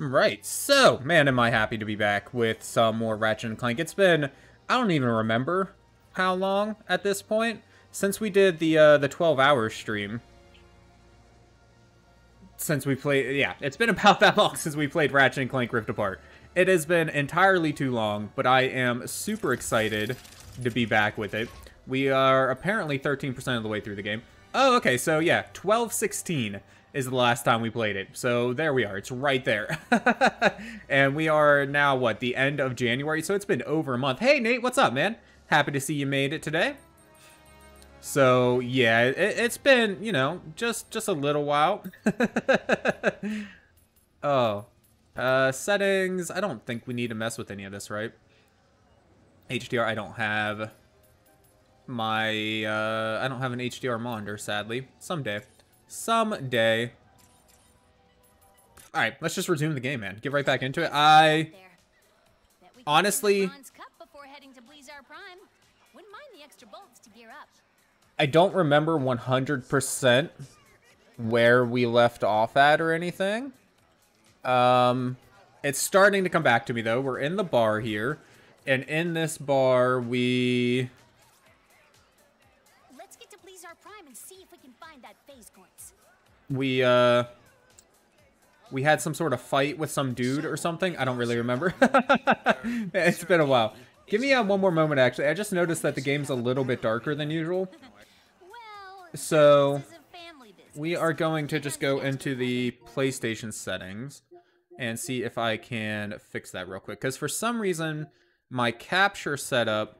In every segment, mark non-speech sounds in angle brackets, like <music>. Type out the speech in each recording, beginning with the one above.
Right, so, man, am I happy to be back with some more Ratchet and Clank. It's been, I don't even remember how long at this point, since we did the, uh, the 12-hour stream. Since we played, yeah, it's been <laughs> about that long since we played Ratchet and Clank Rift Apart. It has been entirely too long, but I am super excited to be back with it. We are apparently 13% of the way through the game. Oh, okay, so yeah, 1216 is the last time we played it. So there we are. It's right there. <laughs> and we are now, what, the end of January? So it's been over a month. Hey, Nate, what's up, man? Happy to see you made it today. So, yeah, it, has been, you know, just, just a little while. <laughs> oh. Uh, settings. I don't think we need to mess with any of this, right? HDR, I don't have my, uh, I don't have an HDR monitor, sadly. Someday. Someday. Alright, let's just resume the game, man. Get right back into it. I... Honestly... I don't remember 100% where we left off at or anything. Um, it's starting to come back to me, though. We're in the bar here. And in this bar, we we uh we had some sort of fight with some dude or something. I don't really remember. <laughs> it's been a while. Give me uh, one more moment, actually. I just noticed that the game's a little bit darker than usual. So, we are going to just go into the PlayStation settings and see if I can fix that real quick. Because for some reason, my capture setup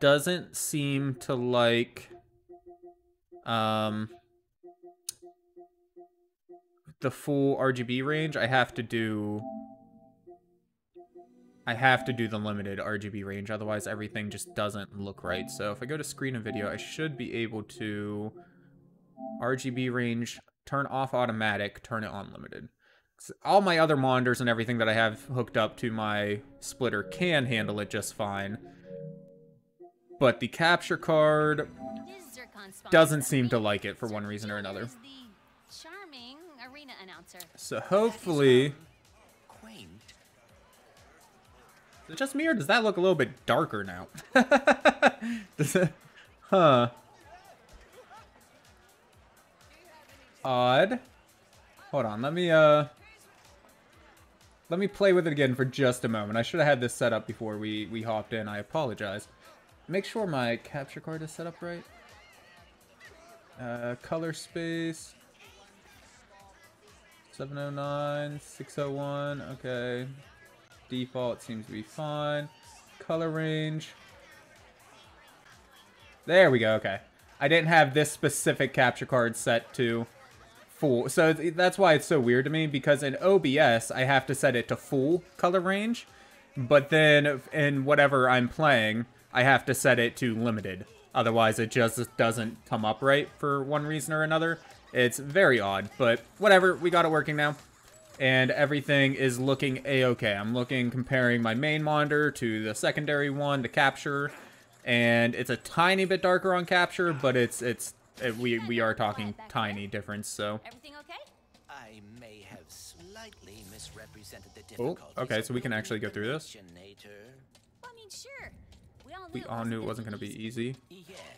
doesn't seem to like... Um, the full RGB range, I have to do... I have to do the limited RGB range, otherwise everything just doesn't look right. So if I go to screen and video, I should be able to RGB range, turn off automatic, turn it on limited. All my other monitors and everything that I have hooked up to my splitter can handle it just fine. But the capture card doesn't seem to like it for one reason or another. So hopefully... Is it just me, or does that look a little bit darker now? <laughs> does it... Huh. Odd. Hold on, let me, uh... Let me play with it again for just a moment. I should have had this set up before we, we hopped in. I apologize. Make sure my capture card is set up right. Uh, color space. 709, 601, okay. Default seems to be fine. Color range. There we go, okay. I didn't have this specific capture card set to full. So that's why it's so weird to me, because in OBS, I have to set it to full color range. But then in whatever I'm playing, I have to set it to limited. Otherwise, it just doesn't come up right for one reason or another. It's very odd, but whatever. We got it working now. And everything is looking a-okay. I'm looking, comparing my main monitor to the secondary one to capture. And it's a tiny bit darker on capture, but it's, it's, it, we, we are talking tiny difference, so. Everything okay? I may have slightly misrepresented the Oh, okay, so we can actually go through this. I mean, sure. We all knew it wasn't going to be easy. Yes.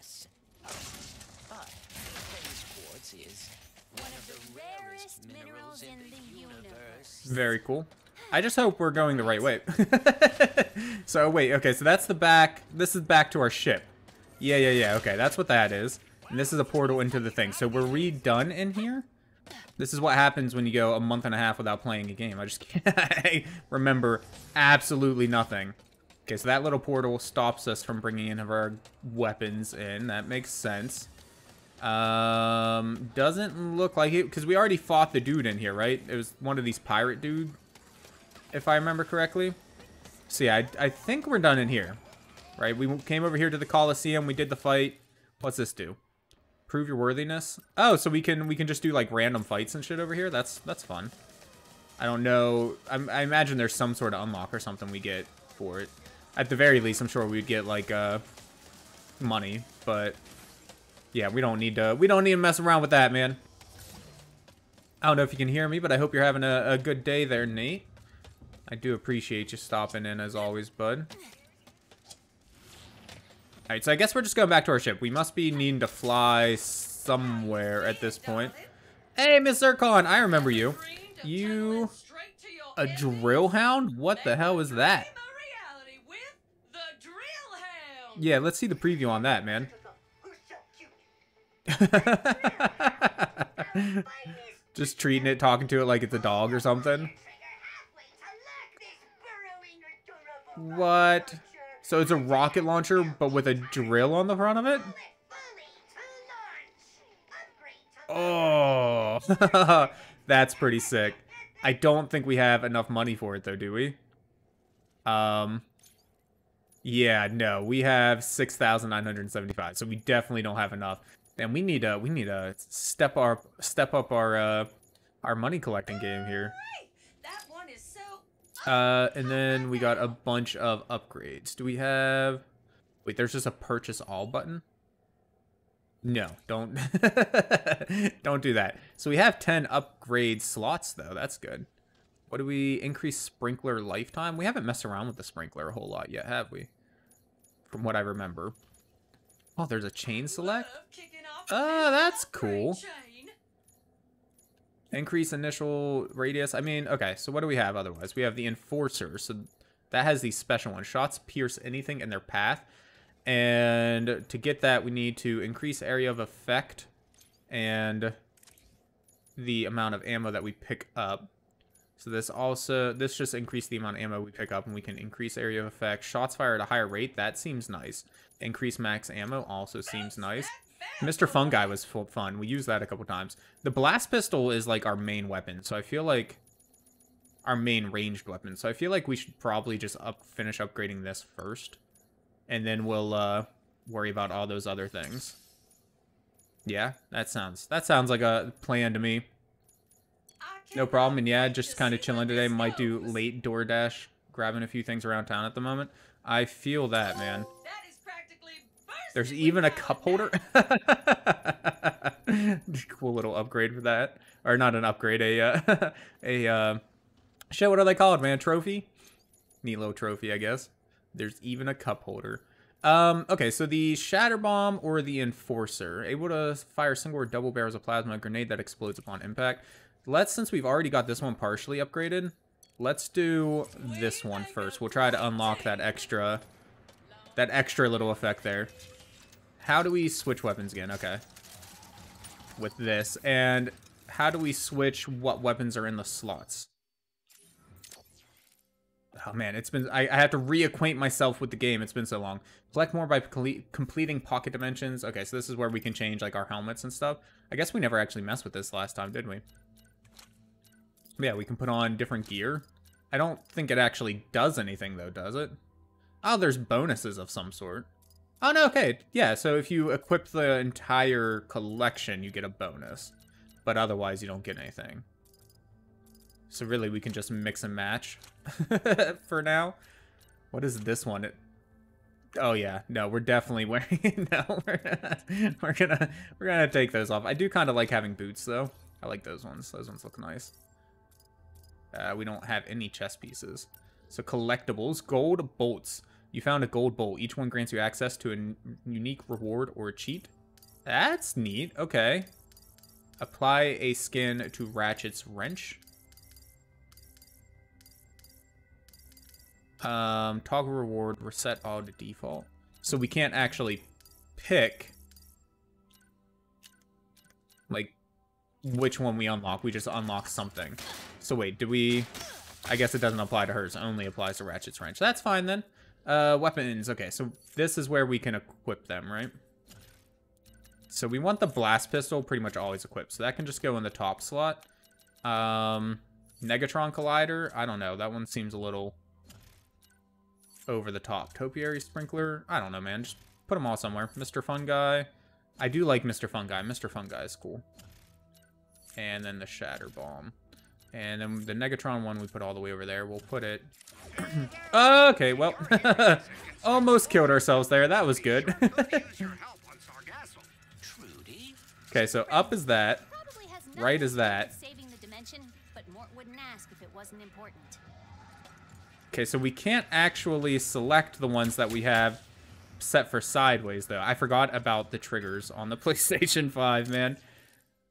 Very cool. I just hope we're going the right way. <laughs> so, wait, okay, so that's the back. This is back to our ship. Yeah, yeah, yeah, okay, that's what that is. And this is a portal into the thing. So we're redone in here? This is what happens when you go a month and a half without playing a game. I just can't <laughs> remember absolutely nothing. Okay, so that little portal stops us from bringing in of our weapons in. That makes sense. Um, doesn't look like it, because we already fought the dude in here, right? It was one of these pirate dude, if I remember correctly. So yeah, I, I think we're done in here, right? We came over here to the Coliseum, we did the fight. What's this do? Prove your worthiness? Oh, so we can we can just do like random fights and shit over here? That's that's fun. I don't know. I, I imagine there's some sort of unlock or something we get for it. At the very least, I'm sure we'd get like uh, money, but yeah, we don't need to we don't need to mess around with that, man. I don't know if you can hear me, but I hope you're having a, a good day there, Nate. I do appreciate you stopping in as always, bud. Alright, so I guess we're just going back to our ship. We must be needing to fly somewhere at this point. Hey, Miss Zurkon, I remember you. You... A drill hound? What the hell is that? Yeah, let's see the preview on that, man. <laughs> Just treating it, talking to it like it's a dog or something. What? So it's a rocket launcher, but with a drill on the front of it? Oh, <laughs> that's pretty sick. I don't think we have enough money for it, though, do we? Um, yeah, no, we have 6,975, so we definitely don't have enough. And we need to we need to step our step up our uh our money collecting game here. Uh, and then we got a bunch of upgrades. Do we have? Wait, there's just a purchase all button. No, don't <laughs> don't do that. So we have 10 upgrade slots though. That's good. What do we increase sprinkler lifetime? We haven't messed around with the sprinkler a whole lot yet, have we? From what I remember. Oh, there's a chain select? Oh, that's cool. Increase initial radius. I mean, okay, so what do we have otherwise? We have the Enforcer. So that has these special one. Shots pierce anything in their path. And to get that, we need to increase area of effect and the amount of ammo that we pick up. So this also, this just increased the amount of ammo we pick up and we can increase area of effect. Shots fire at a higher rate, that seems nice. Increase max ammo also seems nice. Mr. Fungi was fun. We used that a couple times. The blast pistol is like our main weapon, so I feel like our main ranged weapon. So I feel like we should probably just up finish upgrading this first, and then we'll uh, worry about all those other things. Yeah, that sounds that sounds like a plan to me. No problem. And yeah, just kind of chilling today. Might do late DoorDash, grabbing a few things around town at the moment. I feel that, man. There's even a cup holder. <laughs> cool little upgrade for that. Or not an upgrade, a, uh, <laughs> a, uh, shit, what are they called, man? Trophy? Neat little trophy, I guess. There's even a cup holder. Um, okay, so the Shatter Bomb or the Enforcer. Able to fire single or double barrels of plasma grenade that explodes upon impact. Let's, since we've already got this one partially upgraded, let's do this one first. We'll try to unlock that extra, that extra little effect there. How do we switch weapons again? Okay. With this. And how do we switch what weapons are in the slots? Oh man, it's been, I, I have to reacquaint myself with the game. It's been so long. Collect more by completing pocket dimensions. Okay, so this is where we can change like our helmets and stuff. I guess we never actually messed with this last time, did we? Yeah, we can put on different gear. I don't think it actually does anything though, does it? Oh, there's bonuses of some sort. Oh, no, okay. Yeah, so if you equip the entire collection, you get a bonus. But otherwise, you don't get anything. So really, we can just mix and match <laughs> for now. What is this one? It, oh yeah, no, we're definitely <laughs> wearing. no, we're we're gonna we're gonna take those off. I do kind of like having boots though. I like those ones. Those ones look nice. Uh, we don't have any chest pieces. So collectibles, gold bolts. You found a gold bowl. Each one grants you access to a unique reward or a cheat. That's neat. Okay. Apply a skin to Ratchet's wrench. Um, toggle reward, reset all to default. So we can't actually pick, like, which one we unlock. We just unlock something. So wait, do we... I guess it doesn't apply to hers. Only applies to Ratchet's wrench. That's fine then. Uh, weapons. Okay, so this is where we can equip them, right? So we want the blast pistol pretty much always equipped. So that can just go in the top slot. Um, Negatron Collider. I don't know. That one seems a little over the top. Topiary Sprinkler. I don't know, man. Just put them all somewhere. Mr. Fungi. I do like Mr. Fungi. Mr. Fungi is cool. And then the Shatter Bomb. And then the Negatron one we put all the way over there. We'll put it... <coughs> Uh, okay, well, <laughs> almost killed ourselves there. That was good. <laughs> okay, so up is that. Right is that. mention, but Mort wouldn't ask if it wasn't important. Okay, so we can't actually select the ones that we have set for sideways, though. I forgot about the triggers on the <laughs> PlayStation 5, man.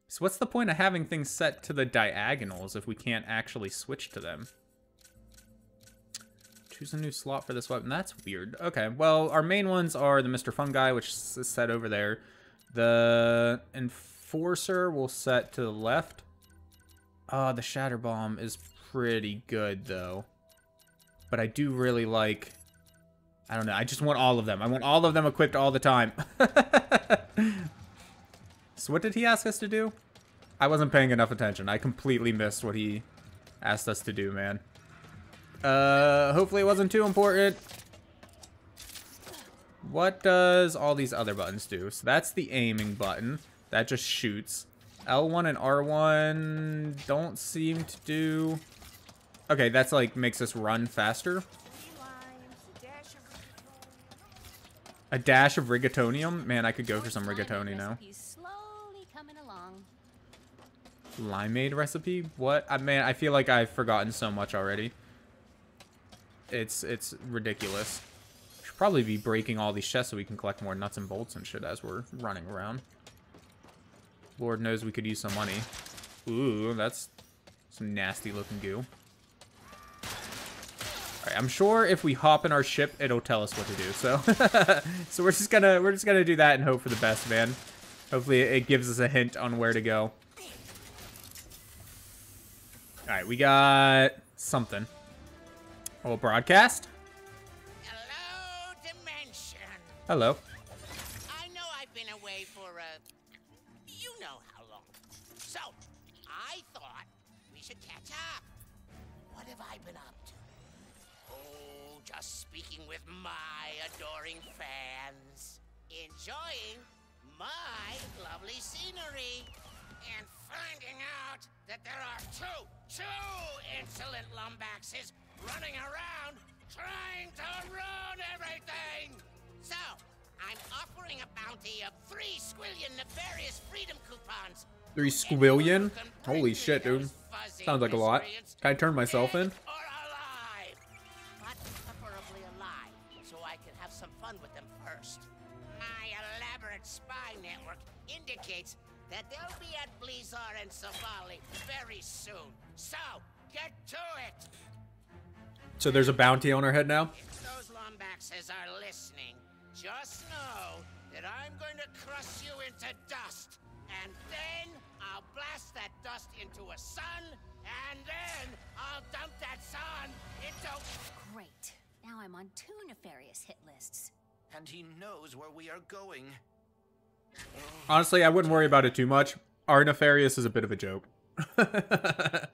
So what's the point of having things set to the diagonals if we can't actually switch to them? Choose a new slot for this weapon. That's weird. Okay, well, our main ones are the Mr. Fungi, which is set over there. The Enforcer will set to the left. Uh, the Shatter Bomb is pretty good, though. But I do really like... I don't know. I just want all of them. I want all of them equipped all the time. <laughs> so what did he ask us to do? I wasn't paying enough attention. I completely missed what he asked us to do, man. Uh, hopefully it wasn't too important. What does all these other buttons do? So that's the aiming button. That just shoots. L1 and R1 don't seem to do... Okay, that's like makes us run faster. A dash of rigatonium? Man, I could go for some rigatoni now. Limeade recipe? What? I man, I feel like I've forgotten so much already. It's it's ridiculous. Should probably be breaking all these chests so we can collect more nuts and bolts and shit as we're running around. Lord knows we could use some money. Ooh, that's some nasty looking goo. I'm sure if we hop in our ship, it'll tell us what to do. So, <laughs> so we're just gonna we're just gonna do that and hope for the best, man. Hopefully, it gives us a hint on where to go. All right, we got something. Oh, broadcast. Hello, Dimension. Hello. I know I've been away for a, you know how long. So, I thought we should catch up. What have I been up to? Oh, just speaking with my adoring fans, enjoying my lovely scenery, and finding out that there are two, two insolent Lombaxes running around trying to ruin everything. So, I'm offering a bounty of three squillion nefarious freedom coupons. Three squillion? Holy shit, dude. Sounds like a lot. Can I turn myself in? That they'll be at Blizar and Savali very soon. So, get to it! So there's a bounty on our head now? If those Lombaxes are listening, just know that I'm going to crush you into dust. And then I'll blast that dust into a sun, and then I'll dump that sun into... Great. Now I'm on two nefarious hit lists. And he knows where we are going. Honestly, I wouldn't worry about it too much. Our Nefarious is a bit of a joke. <laughs>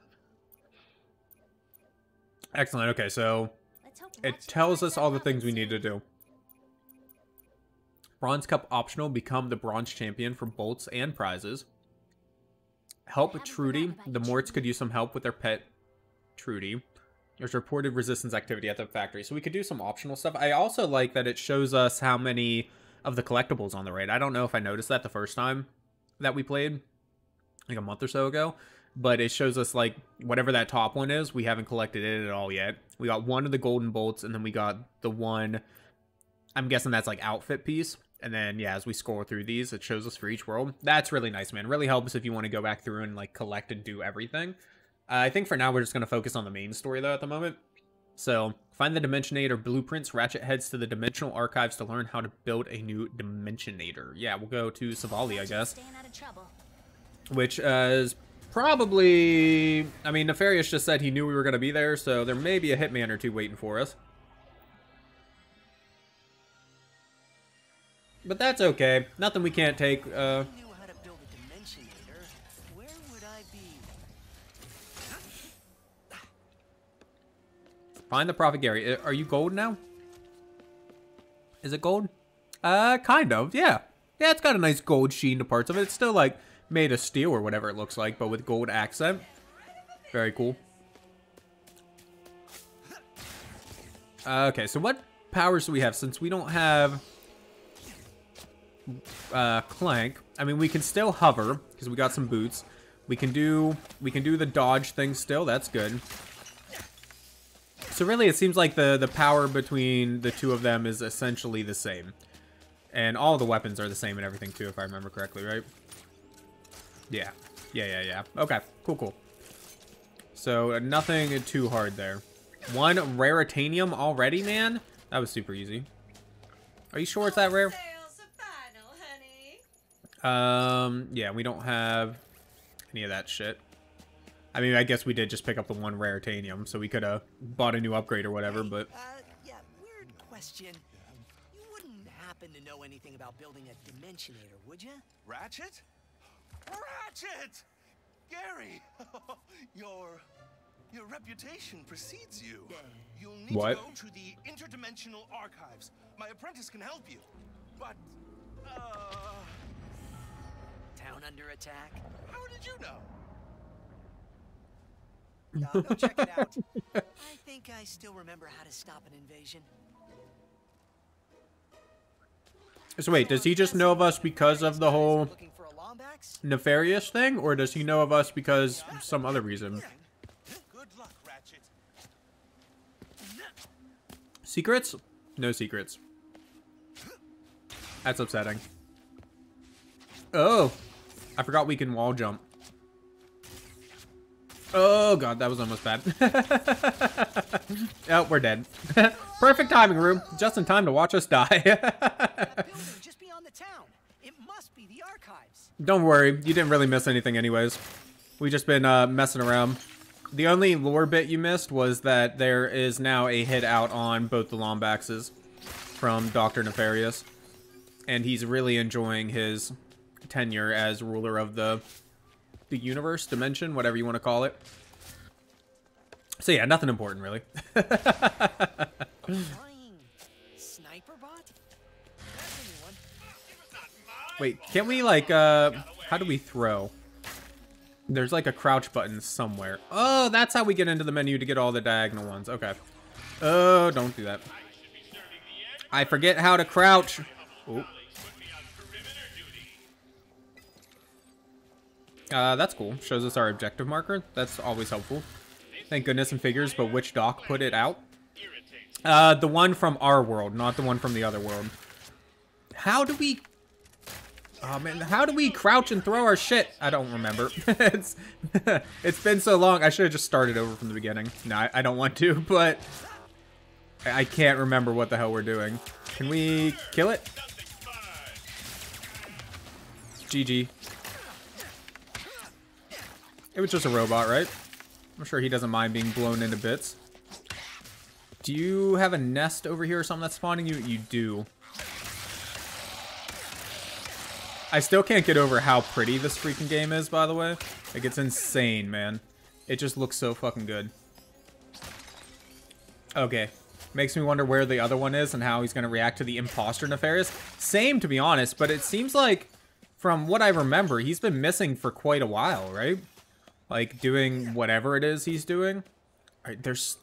Excellent. Okay, so it tells us all the things we need to do. Bronze Cup optional. Become the bronze champion for bolts and prizes. Help Trudy. The Morts could use some help with their pet Trudy. There's reported resistance activity at the factory. So we could do some optional stuff. I also like that it shows us how many of the collectibles on the raid. I don't know if I noticed that the first time that we played, like a month or so ago. But it shows us like whatever that top one is, we haven't collected it at all yet. We got one of the golden bolts, and then we got the one. I'm guessing that's like outfit piece. And then yeah, as we scroll through these, it shows us for each world. That's really nice, man. Really helps if you want to go back through and like collect and do everything. Uh, I think for now we're just gonna focus on the main story though at the moment. So find the Dimensionator blueprints. Ratchet heads to the Dimensional Archives to learn how to build a new Dimensionator. Yeah, we'll go to Savali, I guess Staying out of trouble. which uh, is probably. I mean, Nefarious just said he knew we were going to be there, so there may be a hitman or two waiting for us. But that's okay. Nothing we can't take. Uh, If I knew how to build a dimensionator, where would I be? Find the Prophet Gary. Uh, Are you gold now? Is it gold? Uh, kind of. Yeah. Yeah, it's got a nice gold sheen to parts of it. It's still like made of steel or whatever it looks like, but with gold accent. Very cool. Uh, okay, so what powers do we have? Since we don't have uh, Clank, I mean, we can still hover, because we got some boots. We can do we can do the dodge thing still. That's good. So really, it seems like the the power between the two of them is essentially the same, and all the weapons are the same and everything too, if I remember correctly, right? Yeah, yeah, yeah, yeah. Okay, cool, cool. So uh, nothing too hard there. One raritanium already, man. That was super easy. Are you sure it's that rare? Um, yeah, we don't have any of that shit. I mean, I guess we did just pick up the one rare raritanium, so we could have bought a new upgrade or whatever, but... Uh, yeah, weird question. You wouldn't happen to know anything about building a Dimensionator, would you? Ratchet? Ratchet! Gary! <laughs> your... Your reputation precedes you. You'll need What? to go to the interdimensional archives. My apprentice can help you. But, uh... Town under attack? How did you know? No, go check it out. <laughs> I think I still remember how to stop an invasion. So wait, does he just know of us because of the whole Looking for a Lombax? nefarious thing, or does he know of us because some other reason? Good luck, Ratchet. Secrets? No secrets. That's upsetting. Oh! I forgot we can wall jump. Oh god, that was almost bad. <laughs> oh, we're dead. <laughs> Perfect timing, room. Just in time to watch us die. <laughs> Just beyond the town. It must be the archives. Don't worry, you didn't really miss anything anyways. We just been uh, messing around. The only lore bit you missed was that there is now a hit out on both the Lombaxes from Dr. Nefarious. And he's really enjoying his tenure as ruler of the the universe, dimension, whatever you want to call it. So yeah, nothing important really. <laughs> Wait, can we like uh how do we throw? There's like a crouch button somewhere. Oh, that's how we get into the menu to get all the diagonal ones. Okay. Oh, don't do that. I forget how to crouch. Oh. Uh, that's cool. Shows us our objective marker. That's always helpful. Thank goodness and figures, but which doc put it out? Uh, the one from our world, not the one from the other world. How do we Oh man, how do we crouch and throw our shit? I don't remember. <laughs> it's <laughs> it's been so long. I should have just started over from the beginning. No, I, I don't want to, <laughs> but I I can't remember what the hell we're doing. Can we kill it? GG. It was just a robot, right? I'm sure he doesn't mind being blown into bits. Do you have a nest over here or something that's spawning you? You do. I still can't get over how pretty this freaking game is, by the way. Like, it's insane, man. It just looks so fucking good. Okay. Makes me wonder where the other one is and how he's going to react to the imposter Nefarious. Same, to be honest, but it seems like, from what I remember, he's been missing for quite a while, right? Like, doing whatever it is he's doing. Alright, there's...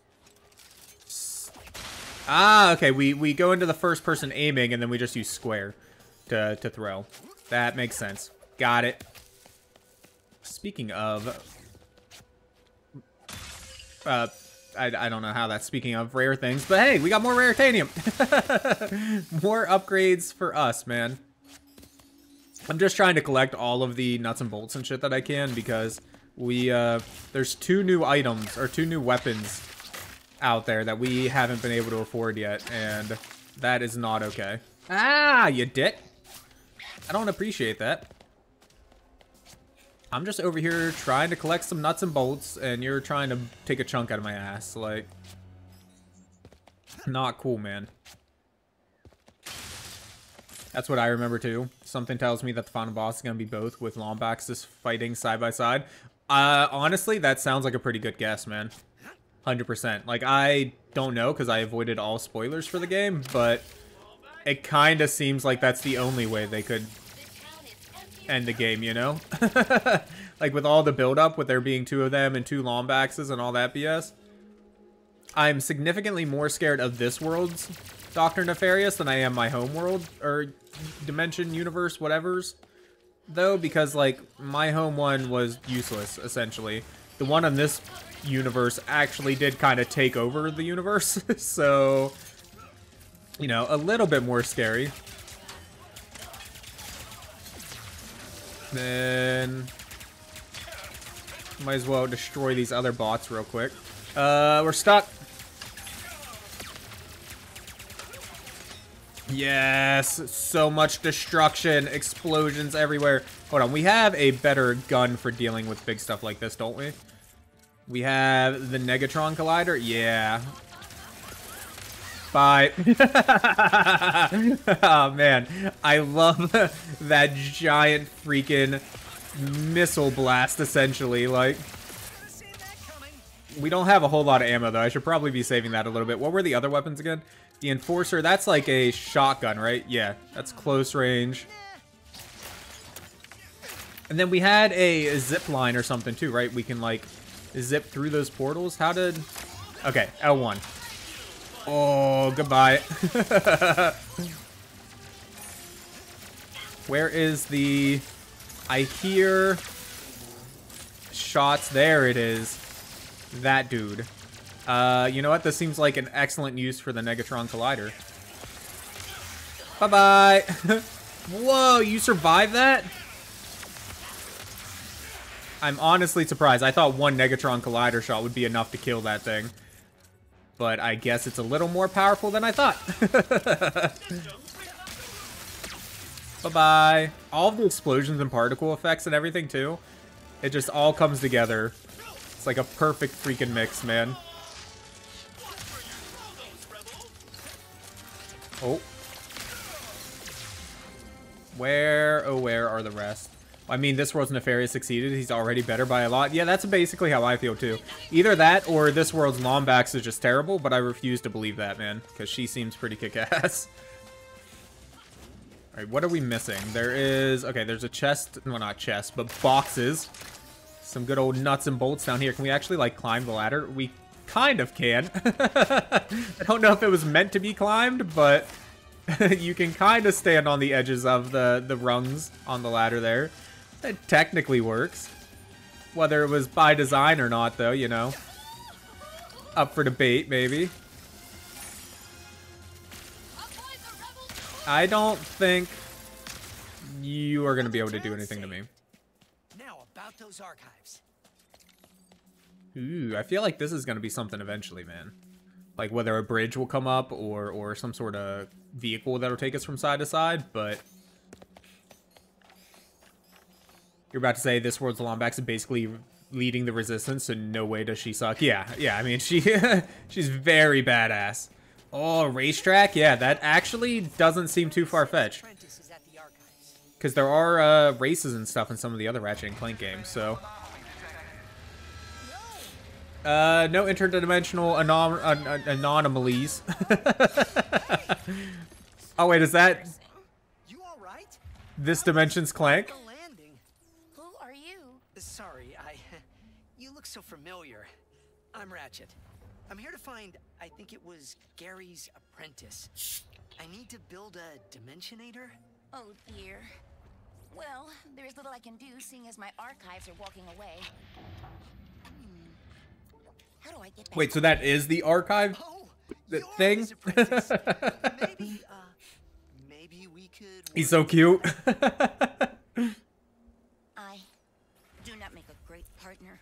Ah, okay, we, we go into the first person aiming, and then we just use square to, to throw. That makes sense. Got it. Speaking of... Uh, I, I don't know how that's speaking of rare things, but hey, we got more rare raritanium. <laughs> more upgrades for us, man. I'm just trying to collect all of the nuts and bolts and shit that I can because we, uh, there's two new items, or two new weapons out there that we haven't been able to afford yet, and that is not okay. Ah, you dick. I don't appreciate that. I'm just over here trying to collect some nuts and bolts, and you're trying to take a chunk out of my ass. Like, not cool, man. That's what I remember too. Something tells me that the final boss is going to be both with Lombaxes fighting side by side. Uh, honestly, that sounds like a pretty good guess, man. 100%. Like, I don't know because I avoided all spoilers for the game, but it kind of seems like that's the only way they could end the game, you know? <laughs> like, with all the build-up, with there being two of them and two Lombaxes and all that BS. I'm significantly more scared of this world's Doctor Nefarious than I am my home world, or dimension, universe, whatever's though, because, like, my home one was useless, essentially. The one on this universe actually did kind of take over the universe, <laughs> so, you know, a little bit more scary. Then, might as well destroy these other bots real quick. Uh, we're stuck. Yes, so much destruction, explosions everywhere. Hold on, we have a better gun for dealing with big stuff like this, don't we? We have the Negatron Collider? Yeah. Bye. <laughs> oh, man. I love <laughs> that giant freaking missile blast, essentially. Like, we don't have a whole lot of ammo, though. I should probably be saving that a little bit. What were the other weapons again? The Enforcer, that's like a shotgun, right? Yeah, that's close range. And then we had a zip line or something too, right? We can like zip through those portals. How did... Okay, L1. Oh, goodbye. <laughs> Where is the... I hear shots. There it is. That dude. Uh, you know what? This seems like an excellent use for the Negatron Collider. Bye-bye. <laughs> Whoa, you survived that? I'm honestly surprised. I thought one Negatron Collider shot would be enough to kill that thing. But I guess it's a little more powerful than I thought. <laughs> Bye-bye. All the explosions and particle effects and everything, too. It just all comes together. It's like a perfect freaking mix, man. Oh. Where, oh, where are the rest? I mean, this world's Nefarious succeeded. He's already better by a lot. Yeah, that's basically how I feel, too. Either that, or this world's Lombax is just terrible, but I refuse to believe that, man. Because she seems pretty kick-ass. <laughs> Alright, what are we missing? There is... Okay, there's a chest... Well, not chest, but boxes. Some good old nuts and bolts down here. Can we actually, like, climb the ladder? We kind of can. <laughs> I don't know if it was meant to be climbed, but <laughs> you can kind of stand on the edges of the, the rungs on the ladder there. It technically works. Whether it was by design or not, though, you know. Up for debate, maybe. I don't think you are going to be able to do anything to me. Now about those archives. Ooh, I feel like this is going to be something eventually, man. Like whether a bridge will come up or, or some sort of vehicle that'll take us from side to side, but... You're about to say this world's Lombax is basically leading the resistance, so no way does she suck. Yeah, yeah, I mean, she <laughs> she's very badass. Oh, racetrack? Yeah, that actually doesn't seem too far-fetched. Apprentice is at the archives. Because there are uh, races and stuff in some of the other Ratchet and Clank games, so... Uh, no interdimensional anom an an anomalies. <laughs> oh wait, is that You all right? this dimension's Clank? Who are you? Sorry, I. You look so familiar. I'm Ratchet. I'm here to find. I think it was Gary's apprentice. I need to build a dimensionator. Oh dear. Well, there's little I can do, seeing as my archives are walking away. Hmm. How do I get back? Wait, so that is the archive? Oh, The thing? maybe, <laughs> uh, maybe we could. He's so cute. I do not make a great partner.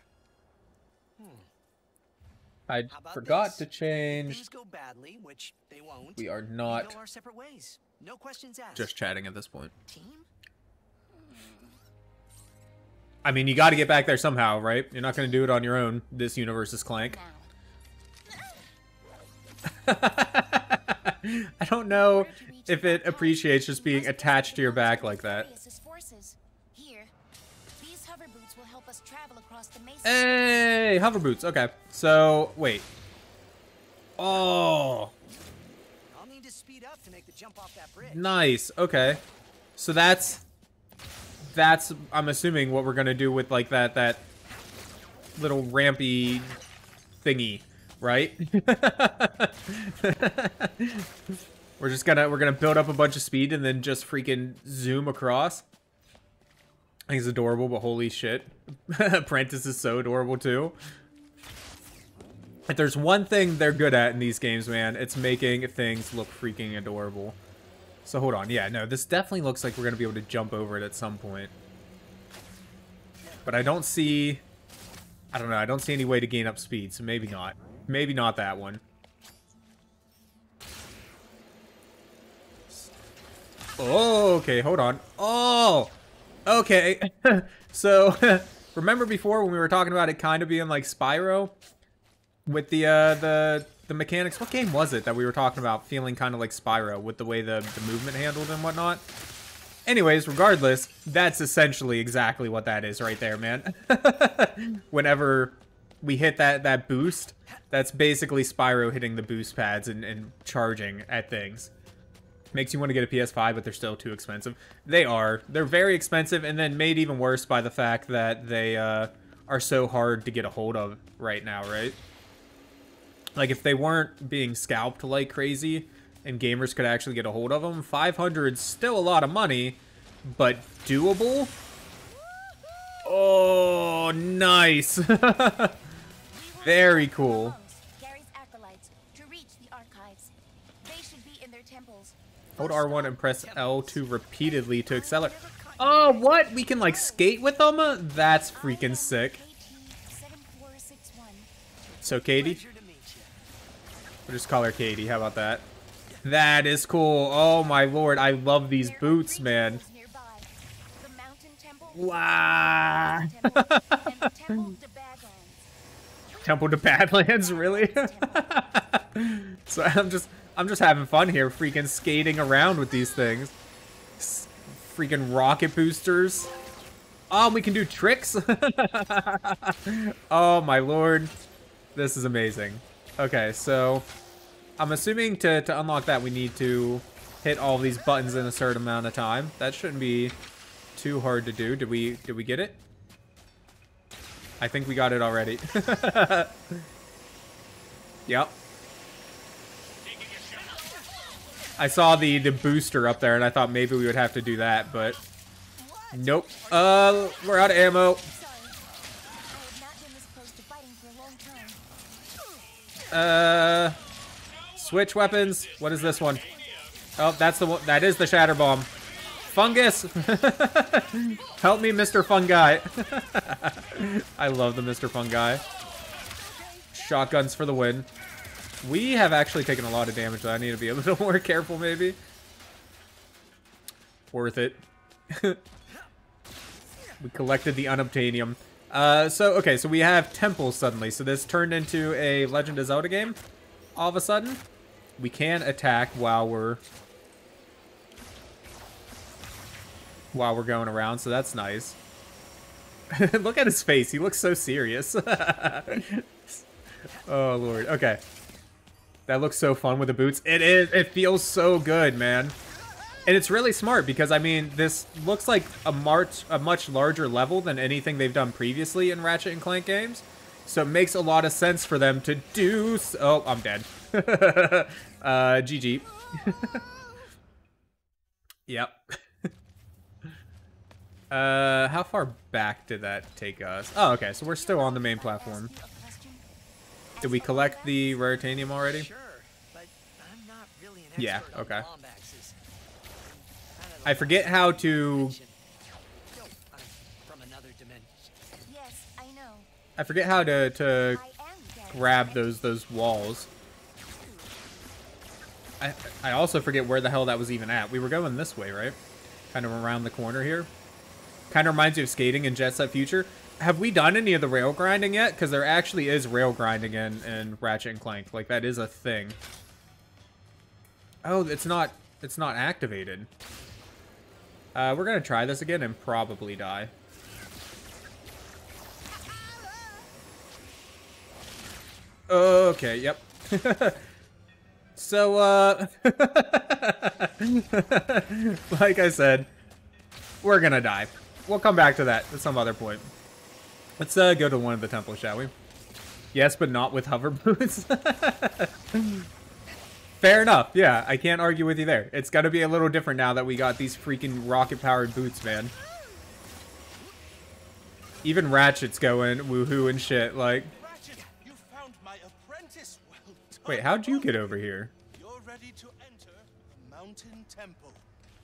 I forgot this? to change. Go badly, which they won't. We are We not go our separate ways. No questions asked. just chatting at this point. team. I mean, you got to get back there somehow, right? You're not going to do it on your own. This universe is Clank. <laughs> I don't know if it appreciates just being attached to your back like that. Nefarious' forces. Here, these hover boots will help us travel across the mesa. Hey, hover boots. Okay, so wait. Oh, I'll need to speed up to make the jump off that bridge. nice. Okay, so that's that's I'm assuming what we're gonna do with like that that little rampy thingy, right? <laughs> we're just gonna we're gonna build up a bunch of speed and then just freaking zoom across. He's adorable, but holy shit. <laughs> Apprentice is so adorable too. If there's one thing they're good at in these games, man, it's making things look freaking adorable. So hold on. Yeah, no, this definitely looks like we're going to be able to jump over it at some point. But I don't see... I don't know. I don't see any way to gain up speed, so maybe not. Maybe not that one. Oh, okay, hold on. Oh! Okay. <laughs> so, <laughs> remember before when we were talking about it kind of being like Spyro? With the, uh, the, the mechanics? What game was it that we were talking about feeling kind of like Spyro with the way the, the movement handled and whatnot? Anyways, regardless, that's essentially exactly what that is right there, man. <laughs> Whenever we hit that, that boost, that's basically Spyro hitting the boost pads and, and charging at things. Makes you want to get a PS5, but they're still too expensive. They are. They're very expensive, and then made even worse by the fact that they uh, are so hard to get a hold of right now, right? Like, if they weren't being scalped like crazy, and gamers could actually get a hold of them, 500 is still a lot of money, but doable? Oh, nice. <laughs> Very cool. Hold R1 and press L2 repeatedly to accelerate. Oh, what? We can, like, skate with them? That's freaking sick. So, Katie? Pleasure to meet you. We'll just call her Katie. How about that? That is cool. Oh, my lord. I love these boots, man. Wow. <laughs> Temple, to Badlands. Really? <laughs> so I'm just I'm just having fun here, freaking skating around with these things. Freaking rocket boosters. Oh, we can do tricks? <laughs> oh my lord. This is amazing. Okay, so I'm assuming to, to unlock that we need to hit all these buttons in a certain amount of time. That shouldn't be too hard to do. Did we did we get it? I think we got it already. <laughs> yep. I saw the, the booster up there, and I thought maybe we would have to do that, but... Nope. Uh, we're out of ammo. Sorry. I have not been this close to fighting for a long time. Uh, switch weapons. What is this one? Oh, that's the one. That is the shatter bomb. Fungus. <laughs> Help me, Mr. Fungi. <laughs> I love the Mr. Fungi. Shotguns for the win. We have actually taken a lot of damage, though. I need to be a <laughs> little more careful, maybe. Worth it. we collected the unobtainium. Uh, so, okay, so we have temples suddenly. So this turned into a Legend of Zelda game all of a sudden. We can attack while we're... While we're going around, so that's nice. <laughs> Look at his face. He looks so serious. <laughs> oh, Lord. Okay. That looks so fun with the boots. It is. It feels so good, man. And it's really smart because, I mean, this looks like a, march, a much larger level than anything they've done previously in Ratchet and Clank games. So it makes a lot of sense for them to do... s oh, I'm dead. <laughs> uh, GG. <laughs> yep. <laughs> uh, how far back did that take us? Oh, okay, so we're still on the main platform. Ask you a question? Did we collect the Raritanium already? Sure, but I'm not really an Yeah, okay. I forget how to... I know. I forget how to, to grab those those walls. I I also forget where the hell that was even at. We were going this way, right? Kind of around the corner here. Kind of reminds me of skating in Jet Set Future. Have we done any of the rail grinding yet? Because there actually is rail grinding in, in Ratchet and Clank. Like, that is a thing. Oh, it's not it's not activated. Uh, we're gonna try this again and probably die. Okay, yep. <laughs> so, uh... <laughs> like I said, we're gonna die. We'll come back to that at some other point. Let's uh, go to one of the temples, shall we? Yes, but not with hover boots. <laughs> Fair enough. Yeah, I can't argue with you there. It's got to be a little different now that we got these freaking rocket-powered boots, man. Even Ratchet's going woohoo and shit. Like, Ratchet, you found my apprentice. Well done. wait, how'd you get over here? You're ready to enter the Mountain Temple.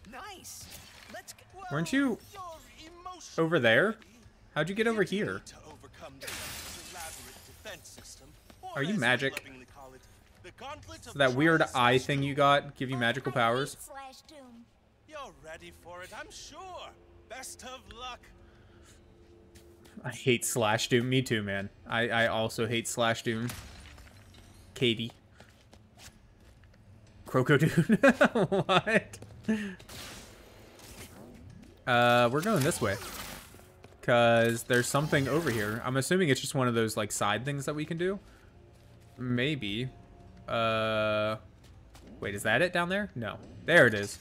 Nice. Let's go. Weren't you over there? How'd you get over here? To overcome the elaborate defense system, Are you as magic? So that weird eye thing you got give you magical powers? Slash Doom. You're ready for it, I'm sure. Best of luck. I hate Slash Doom. Me too, man. I, I also hate Slash Doom. Katie. Croco Dude. <laughs> what? Uh, we're going this way. Because there's something over here. I'm assuming it's just one of those, like, side things that we can do. Maybe. Uh... Wait, is that it down there? No. There it is.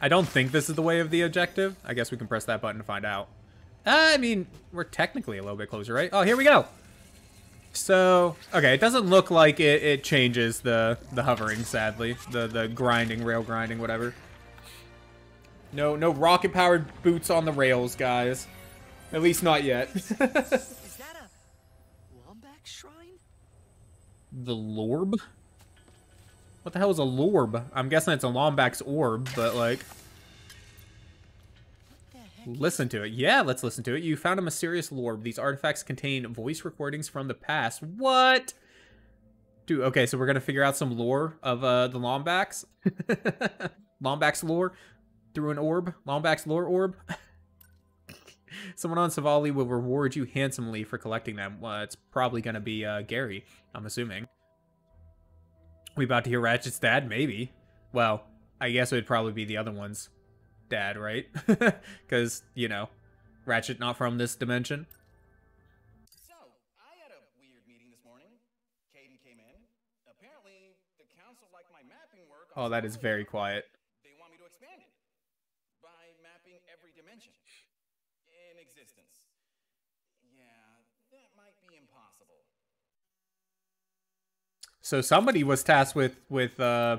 I don't think this is the way of the objective. I guess we can press that button to find out. Uh, I mean, we're technically a little bit closer, right? Oh, here we go. So, okay, it doesn't look like it, it changes the the hovering, sadly. The the grinding, rail grinding, whatever. No, no rocket-powered boots on the rails, guys. At least not yet. <laughs> Is that a Lombax shrine? The Lorb? What the hell is a Lorb? I'm guessing it's a Lombax orb, but like... Listen to it. Yeah, let's listen to it. You found a mysterious Lorb. These artifacts contain voice recordings from the past. What? Dude, okay, so we're gonna figure out some lore of uh, the Lombax. <laughs> Lombax lore through an orb. Lombax lore orb. <laughs> Someone on Savali will reward you handsomely for collecting them. Well, it's probably gonna be uh, Gary, I'm assuming. We about to hear Ratchet's dad? Maybe. Well, I guess it would probably be the other one's dad, right? <laughs> Because, you know, Ratchet not from this dimension. So, I had a weird meeting this morning. Kaden came in. Apparently, the council liked my mapping work. Oh, that is very quiet. They want me to expand it by mapping every dimension in existence. Yeah, that might be impossible. So somebody was tasked with with uh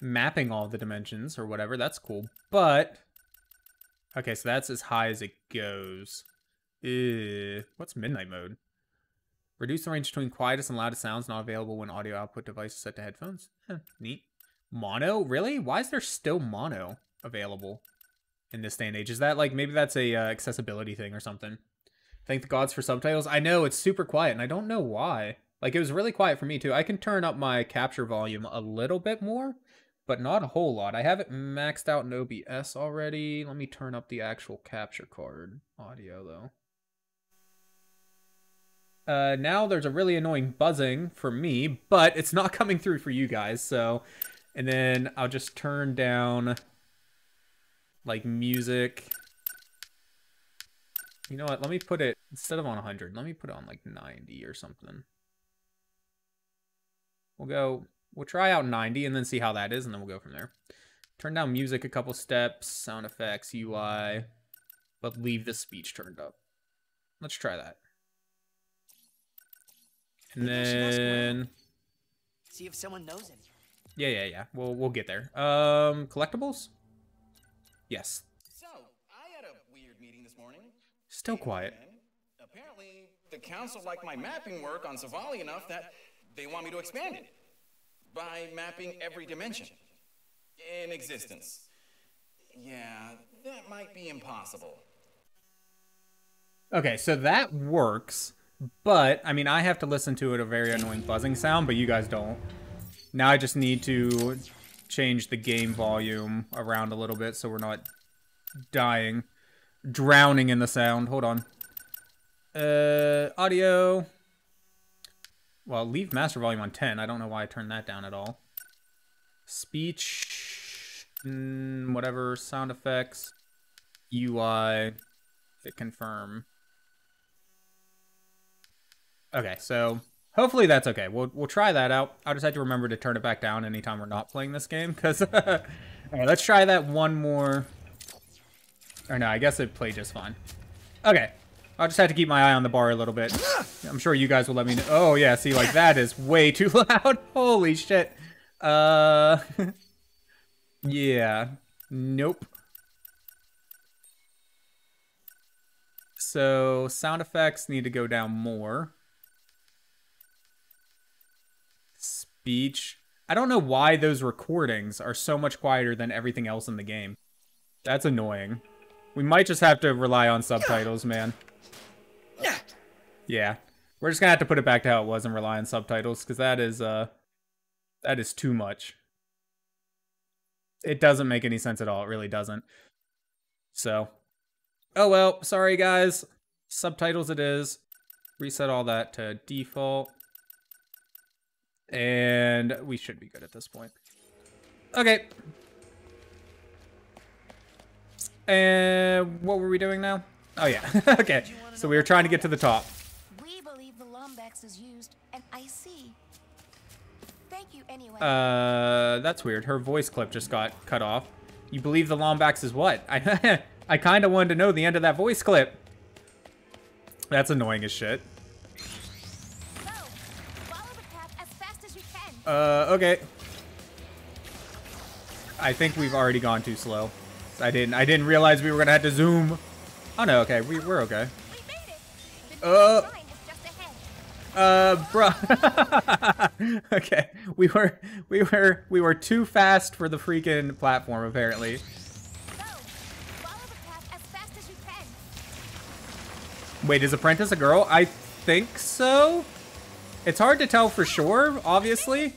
mapping all the dimensions or whatever. That's cool. But okay, so that's as high as it goes. Ew. What's midnight mode? Reduce the range between quietest and loudest sounds not available when audio output device is set to headphones. Neat. Mono? Really? Why is there still mono available in this day and age? Is that like maybe that's a uh, accessibility thing or something? Thank the gods for subtitles. I know it's super quiet and I don't know why. Like it was really quiet for me too. I can turn up my capture volume a little bit more, but not a whole lot. I have it maxed out in OBS already. Let me turn up the actual capture card audio though. Uh, now there's a really annoying buzzing for me, but it's not <laughs> coming through for you guys. So, and then I'll just turn down like music. You know what? Let me put it instead of on 100. Let me put it on like 90 or something. We'll go. We'll try out 90 and then see how that is, and then we'll go from there. Turn down music a couple steps, sound effects, UI, but leave the speech turned up. Let's try that. And Maybe we should ask around. then, See if someone knows anything. yeah, yeah, yeah. We'll we'll get there. Um, collectibles. Yes. So, I had a weird meeting this morning. Still quiet. Apparently, the council liked my mapping work on Savali enough that they want me to expand it by mapping every dimension in existence. Yeah, that might be impossible. Okay, so that works, but I mean, I have to listen to it a very annoying buzzing sound, but you guys don't. Now I just need to change the game volume around a little bit so we're not dying, drowning in the sound. Hold on. Uh, audio. Well, leave master volume on 10. I don't know why I turned that down at all. Speech, mm, whatever, sound effects, UI, hit confirm. Okay, so hopefully that's okay. We'll we'll try that out. I'll just have to remember to turn it back down anytime we're not playing this game, because... <laughs> Alright, let's try that one more... Or no, I guess it played just fine. Okay. I'll just have to keep my eye on the bar a little bit. I'm sure you guys will let me know. Oh, yeah, see, like, that is way too <laughs> loud. Holy shit. Uh... <laughs> yeah. Nope. so sound effects need to go down more. Speech. I don't know why those recordings are so much quieter than everything else in the game. That's annoying. We might just have to rely on subtitles, man. Yeah. We're just gonna have to put it back to how it was and rely on subtitles, because that is, uh... That is too much. It doesn't make any sense at all. It really doesn't. So, oh well, sorry guys. Subtitles it is. Reset all that to default. And we should be good at this point. Okay. And what were we doing now? Oh yeah, <laughs> okay. So we were trying to get to the top. We believe the Lombax is used, and I see. Thank you anyway. Uh, that's weird. Her voice clip just got cut off. You believe the Lombax is what? <laughs> I I kind of wanted to know the end of that voice clip. That's annoying as shit. Go! Follow the path as as. Uh, okay. I think we've already gone too slow. I didn't I didn't realize we were gonna have to zoom. Oh no, okay, we, we're okay. we made it. Uh. next sign is just ahead. Uh, bruh. <laughs> okay, we were we were we were too fast for the freaking platform apparently. Go! Follow the path as fast as you can. Wait, is Apprentice a girl? I think so. It's hard to tell for sure, obviously,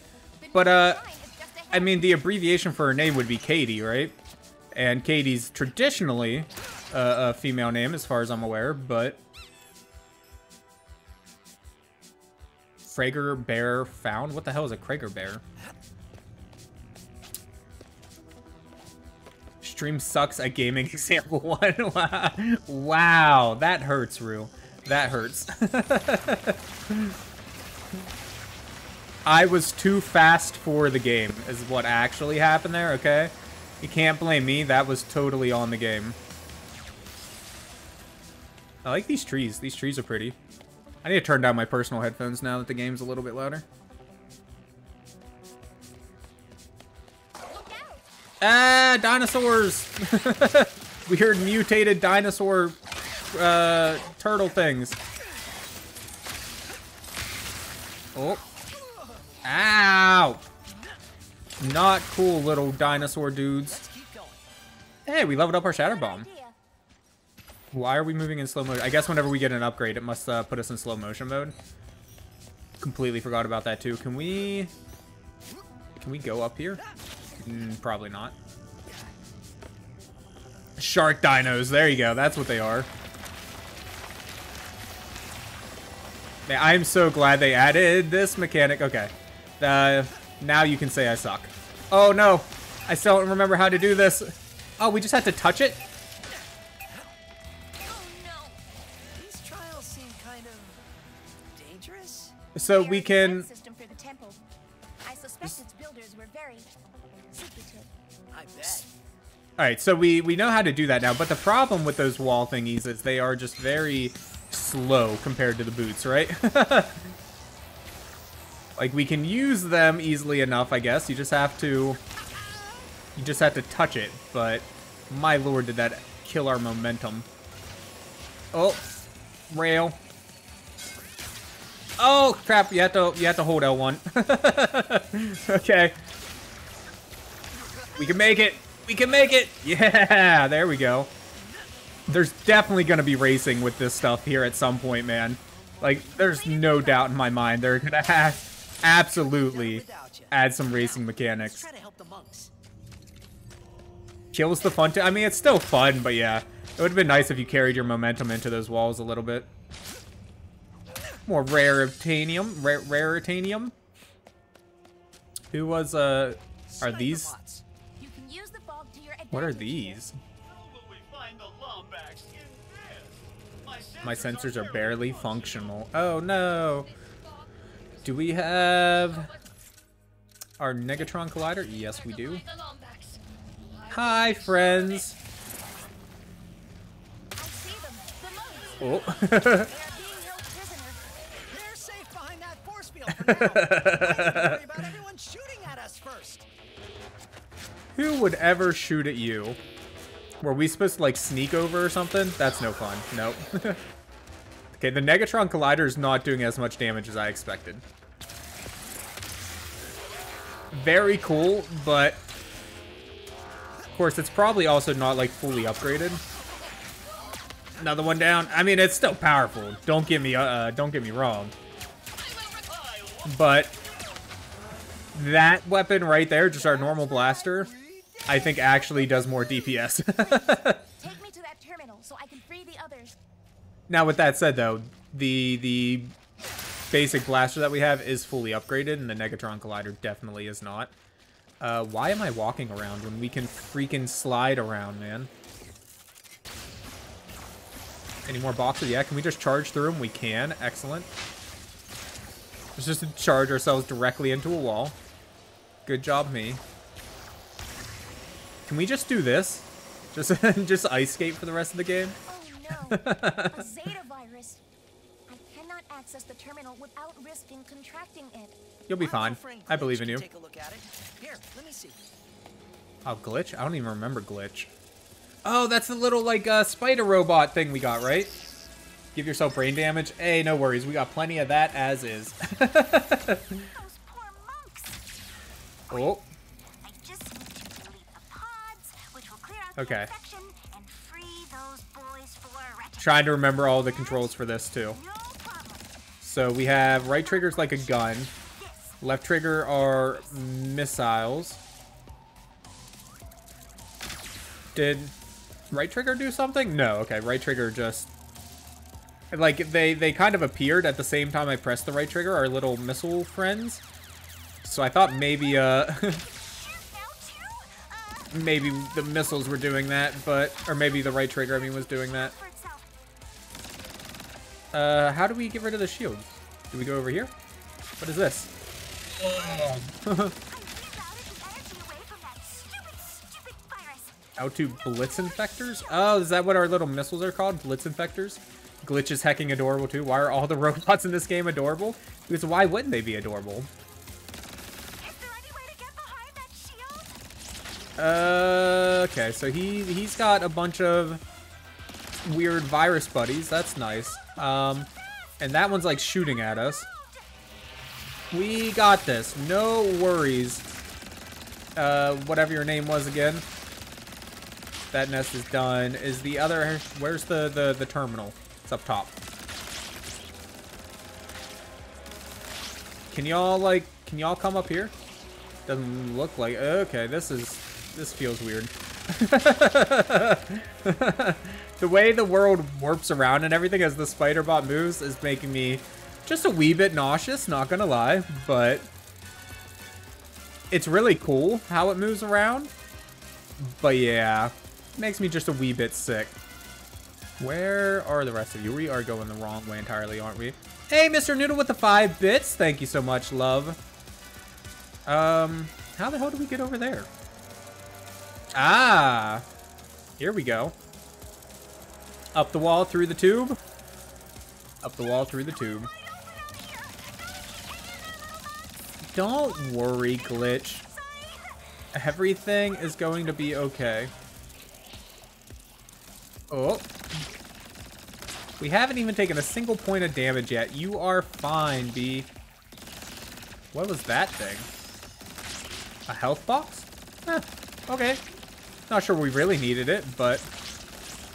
but uh, next sign is just ahead. I mean the abbreviation for her name would be Katie, right? And Katie's traditionally uh, a female name, as far as I'm aware, but. Craiggerbear found? What the hell is a Craiggerbear? Stream sucks at gaming <laughs> example one. <laughs> wow. that hurts, Rue. That hurts. <laughs> I was too fast for the game, is what actually happened there, okay? You can't blame me, that was totally on the game. I like these trees. These trees are pretty. I need to turn down my personal headphones now that the game's a little bit louder. Ah, dinosaurs! <laughs> Weird mutated dinosaur uh, turtle things. Oh. Ow! Not cool, little dinosaur dudes. Hey, we leveled up our Shatter Bomb. Why are we moving in slow motion? I guess whenever we get an upgrade, it must uh, put us in slow motion mode. Completely forgot about that too. Can we... Can we go up here? Mm, probably not. Shark dinos. There you go. That's what they are. Man, I'm so glad they added this mechanic. Okay. Uh, now you can say I suck. Oh, no. I still don't remember how to do this. Oh, we just had to touch it? I bet. All right, so we we know how to do that now, but the problem with those wall thingies is they are just very slow compared to the boots, right? <laughs> like we can use them easily enough, I guess. You just have to you just have to touch it, but my lord, did that kill our momentum. Oh, rail. Oh crap! You have to you have to hold L1. <laughs> okay. We can make it. We can make it. Yeah, there we go. There's definitely going to be racing with this stuff here at some point, man. Like, there's no doubt in my mind they're going <laughs> to have absolutely add some racing mechanics. try to help the monks. Kills the fun. I mean, it's still fun, but yeah. It would have been nice if you carried your momentum into those walls a little bit. More rare raritanium. Rare rare raritanium. Who was, uh... Are these... You can use the fog to your. What are these? Will we find the Lombax in this? My sensors, are barely barely functional. Oh no. Do we have our Negatron Collider? Yes, we do. Hi, friends. I see them. The monks. Oh. <laughs> Who would ever shoot at you? Were we supposed to like sneak over or something? That's no fun. Nope. <laughs> okay, the Negatron Collider is not doing as much damage as I expected. Very cool, but of course it's probably also not like fully upgraded. Another one down. I mean, it's still powerful. Don't get me uh, don't get me wrong. But that weapon right there, just our normal blaster, I think actually does more DPS. <laughs> Take me to that terminal so I can free the others. now, with that said, though, the the basic blaster that we have is fully upgraded, and the Negatron Collider definitely is not. Uh, why am I walking around when we can freaking slide around, man? Any more boxes? Yeah, can we just charge through them? We can. Excellent. Let's just charge ourselves directly into a wall. Good job, me. Can we just do this? <laughs> Just, just ice skate for the rest of the game? Oh no, <laughs> a Zeta virus. I cannot access the terminal without risking contracting it. You'll be fine. I believe in you. Take a look at it. Here, let me see. Oh, glitch? I don't even remember glitch. Oh, that's the little, like, uh, spider robot thing we got, right? Give yourself brain damage. Hey, no worries. We got plenty of that as is. <laughs> Those poor monks. oh, I just need to delete the pods, which will clear out Okay. the infection and free those boys for trying to remember all the controls for this, too. So we have right trigger's like a gun. Left trigger are missiles. Did right trigger do something? No. Okay, right trigger just like they they kind of appeared at the same time I pressed the right trigger. Our little missile friends. So I thought maybe uh Shoot now too. Maybe the missiles were doing that, but or maybe the right trigger I mean was doing that. Uh, how do we get rid of the shields? Do we go over here? What is this? <laughs> I rerouted the energy away from that stupid, stupid virus. Out to Blitz Infectors? Oh, is that what our little missiles are called? Blitz Infectors? Glitch is hecking adorable too. Why are all the <laughs> robots in this game adorable? Because why wouldn't they be adorable? Uh, okay, so he, he's got a bunch of weird virus buddies. That's nice. Um, and that one's like shooting at us. We got this. No worries. Uh, whatever your name was again. That nest is done. Is the other... Where's the, the, the terminal? It's up top. Can y'all, like... Can y'all come up here? Doesn't look like... Okay, this is... This feels weird. <laughs> the way the world warps around and everything as the spider bot moves is making me just a wee bit nauseous, not gonna lie, but it's really cool how it moves around. But yeah, makes me just a wee bit sick. Where are the rest of you? We are going the wrong way entirely, aren't we? Hey, Mr. Noodle with the five bits. Thank you so much, love. Um, how the hell do we get over there? Ah, here we go. Up the wall, through the tube. Up the wall, through the tube. Don't worry, Glitch. Everything is going to be okay. Oh. We haven't even taken a single point of damage yet. You are fine, B. What was that thing? A health box? Eh, okay. Not sure we really needed it, but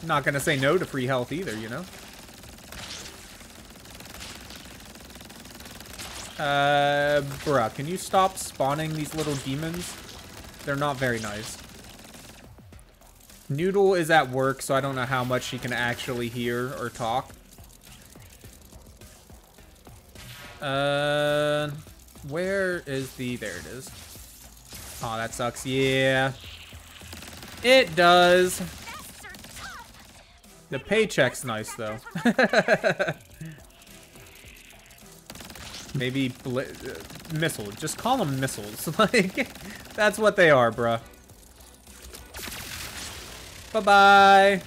not gonna say no to free health either, you know? Uh, bruh, can you stop spawning these little demons? They're not very nice. Noodle is at work, so I don't know how much she can actually hear or talk. Uh, where is the... There it is. Oh, that sucks. Yeah. It does. The paycheck's nice, though. <laughs> Maybe bli uh, missile. Just call them missiles. <laughs> like, that's what they are, bruh. Bye-bye.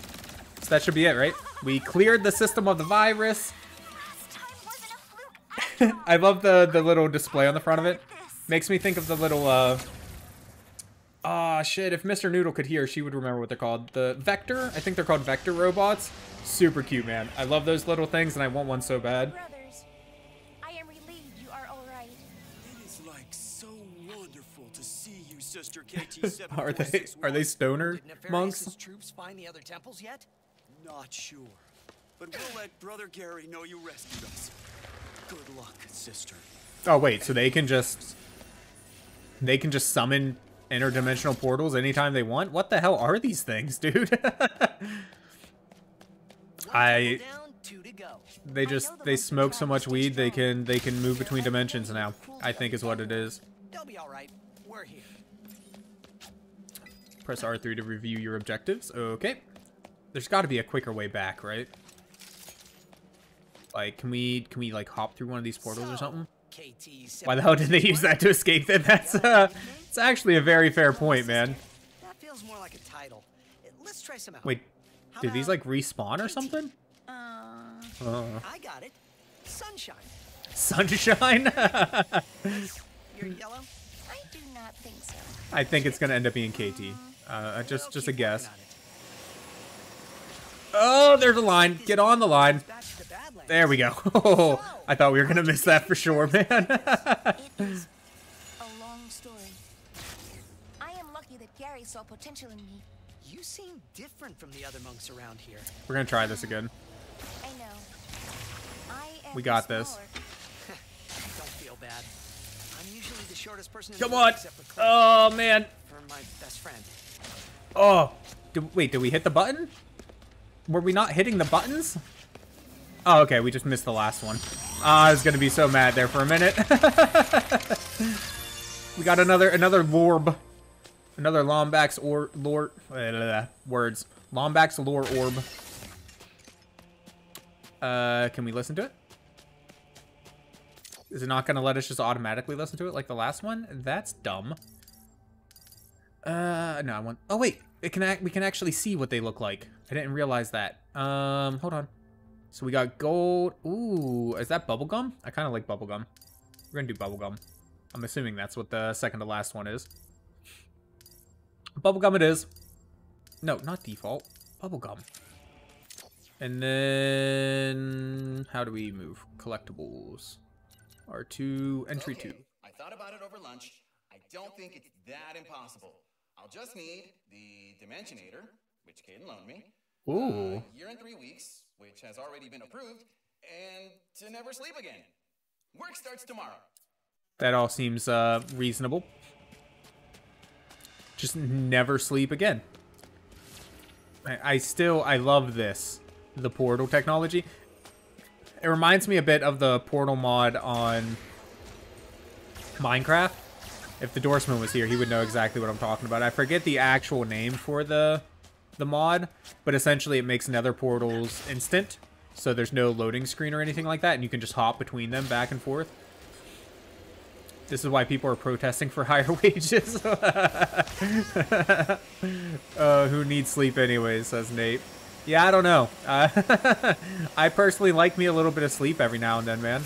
So that should be it, right? We cleared the system of the virus. <laughs> I love the, the little display on the front of it. Makes me think of the little, uh... Ah, shit. If Mr. Noodle could hear, she would remember what they're called. The Vector? I think they're called Vector robots. Super cute, man. I love those little things, and I want one so bad. Sister KT. <laughs> Are they are they stoner monks? troops find the other temples yet? Not sure, but we'll let Brother Gary know you rescued us. Good luck, sister. Oh wait, so they can just they can just summon interdimensional portals anytime they want? What the hell are these things, <laughs> dude? I- temple down, two to go. they just they smoke so much weed they can they can move between dimensions now. I think is what it is. They'll be all right. Press R3 to review your objectives. Okay. There's got to be a quicker way back, right? Like, can we can we like hop through one of these portals or something? KT. Why the hell did they use that to escape then? That's uh, it's actually a very fair point, man. That feels more like a title. Let's try some out. Wait, did these like respawn or something? Uh, I got it. Sunshine. sunshine? <laughs> You're yellow. I do not think so. I think it's gonna end up being KT. Uh, just just a guess. working on it. Oh, there's a line. Get on the line. Back to the Badlands. There we go. Oh, <laughs> I thought we were gonna miss that for sure, man. <laughs> <laughs> It is a long story. I am lucky that Gary saw potential in me. You seem different from the other monks around here. we're gonna try this again. I know. I am We got this. Don't feel bad. I'm usually the shortest person in Come the on. except for Cliff, Oh man. for my best friend. Oh. Did, wait, did we hit the button? Were we not hitting the buttons? Oh, okay. We just missed the last one. Ah, I was gonna be so mad there for a minute. <laughs> we got another another lorb. Another Lombax or lore words. Lombax lore orb. Uh, can we listen to it? Is it not gonna let us just automatically listen to it like the last one? That's dumb. Uh, no, I want. Oh wait, it can act. We can actually see what they look like. I didn't realize that. Um, hold on. So we got gold. Ooh, is that bubblegum? I kind of like bubblegum. We're gonna do bubblegum. I'm assuming that's what the second to last one is. Bubblegum it is. No, not default. Bubblegum. And then how do we move? Collectibles. R2 entry Okay, two. I thought about it over lunch. I don't think it's that impossible. I'll just need the Dimensionator, which Kaden loaned me. Ooh. A year and three weeks, which has already been approved, and to never sleep again. Work starts tomorrow. That all seems uh, reasonable. Just never sleep again. I, I still, I love this. The portal technology. It reminds me a bit of the portal mod on Minecraft. If the Doorsman was here, he would know exactly what I'm talking about. I forget the actual name for the the mod, but essentially it makes nether portals instant. So there's no loading screen or anything like that, and you can just hop between them back and forth. This is why people are protesting for <laughs> higher wages. <laughs> uh, who needs sleep anyways, says Nate. Yeah, I don't know. Uh, <laughs> I personally like me a little bit of sleep every now and then, man.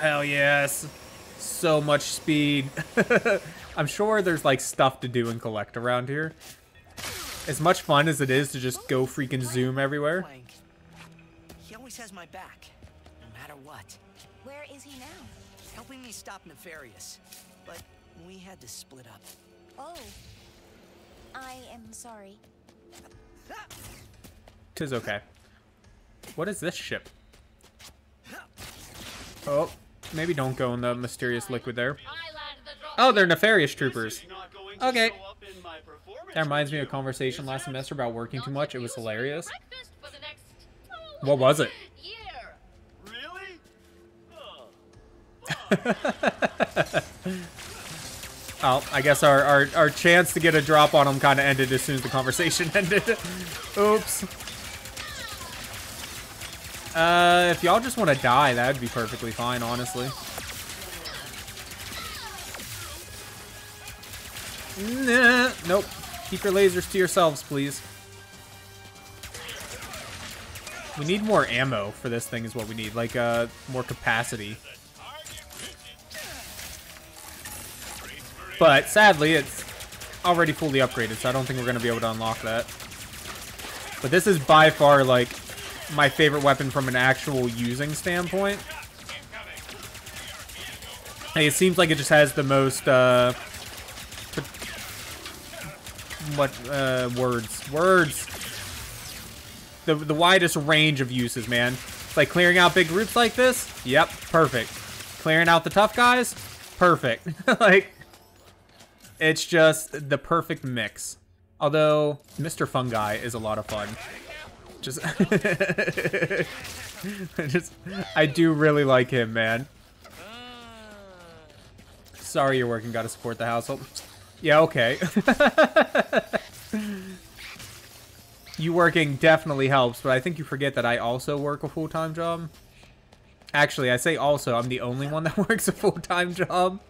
Hell yes. So much speed. <laughs> I'm sure there's like stuff to do and collect around here. As much fun as it is to just go freaking zoom everywhere. He always has my back, no matter what. Where is he now? Helping me stop Nefarious. But we had to split up. Oh. I am sorry. Tis okay. What is this ship? Oh, maybe don't go in the mysterious liquid there. Oh, they're nefarious troopers. Okay. That reminds me of a conversation last semester about working too much. It was hilarious. What was it? Really? Oh, I guess our, our, our chance to get a drop on them kind of ended as soon as the conversation <laughs> ended. Oops. Uh, if y'all just want to die, that would be perfectly fine, honestly. Nah, nope. Keep your lasers to yourselves, please. We need more ammo for this thing is what we need. Like, uh, more capacity. But sadly, it's already fully upgraded, so I don't think we're going to be able to unlock that. But this is by far, like, my favorite weapon from an actual using standpoint. Hey, it seems like it just has the most, uh... What, uh, words? Words! The, the widest range of uses, man. It's like clearing out big groups like this? Yep, perfect. Clearing out the tough guys? Perfect. <laughs> like, it's just the perfect mix. Although, Mr. Fungi is a lot of fun. Just, <laughs> just, I do really like him, man. Sorry you're working, gotta support the household. Yeah, okay. <laughs> you working definitely helps, but I think you forget that I also work a full-time job. Actually, I say also, I'm the only one that <laughs> works a full-time job.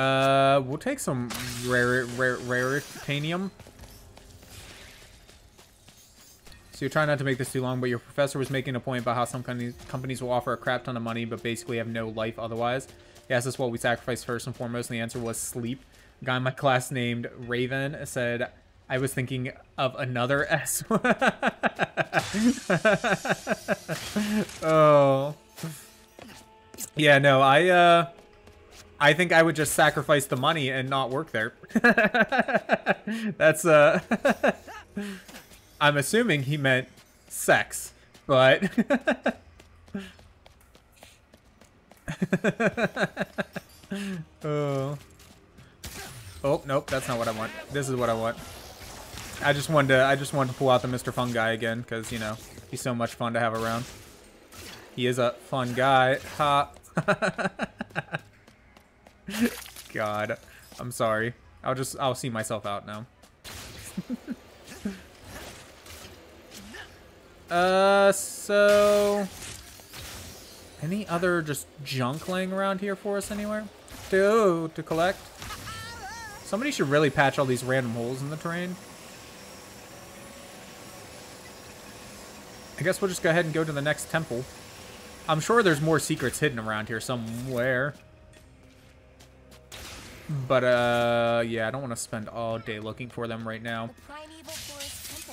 Uh, we'll take some rare, rare, raritanium. So you're trying not to make this too long, but your professor was making a point about how some companies, will offer a crap ton of money, but basically have no life otherwise. He asked us what we sacrifice first and foremost, and the answer was sleep. A guy in my <laughs> class named Raven said, I was thinking of another <laughs> S. <laughs> oh. Yeah, no, I, uh... I think I would just sacrifice the money and not work there. <laughs> That's, uh... <laughs> I'm assuming he meant sex, but... <laughs> oh. Oh, nope, that's not what I want. This is what I want. I just wanted to, I just wanted to pull out the Mr. Fun guy again, because, you know, he's so much fun to have around. He is a fun guy. Ha. <laughs> God. I'm sorry. I'll just, I'll see myself out now. <laughs> uh, so... Any other just junk laying around here for us anywhere? To, to collect? Somebody should really patch all these random holes in the terrain. I guess we'll just go ahead and go to the next temple. I'm sure there's more secrets hidden around here somewhere. But, uh, yeah, I don't want to spend all day looking for them right now.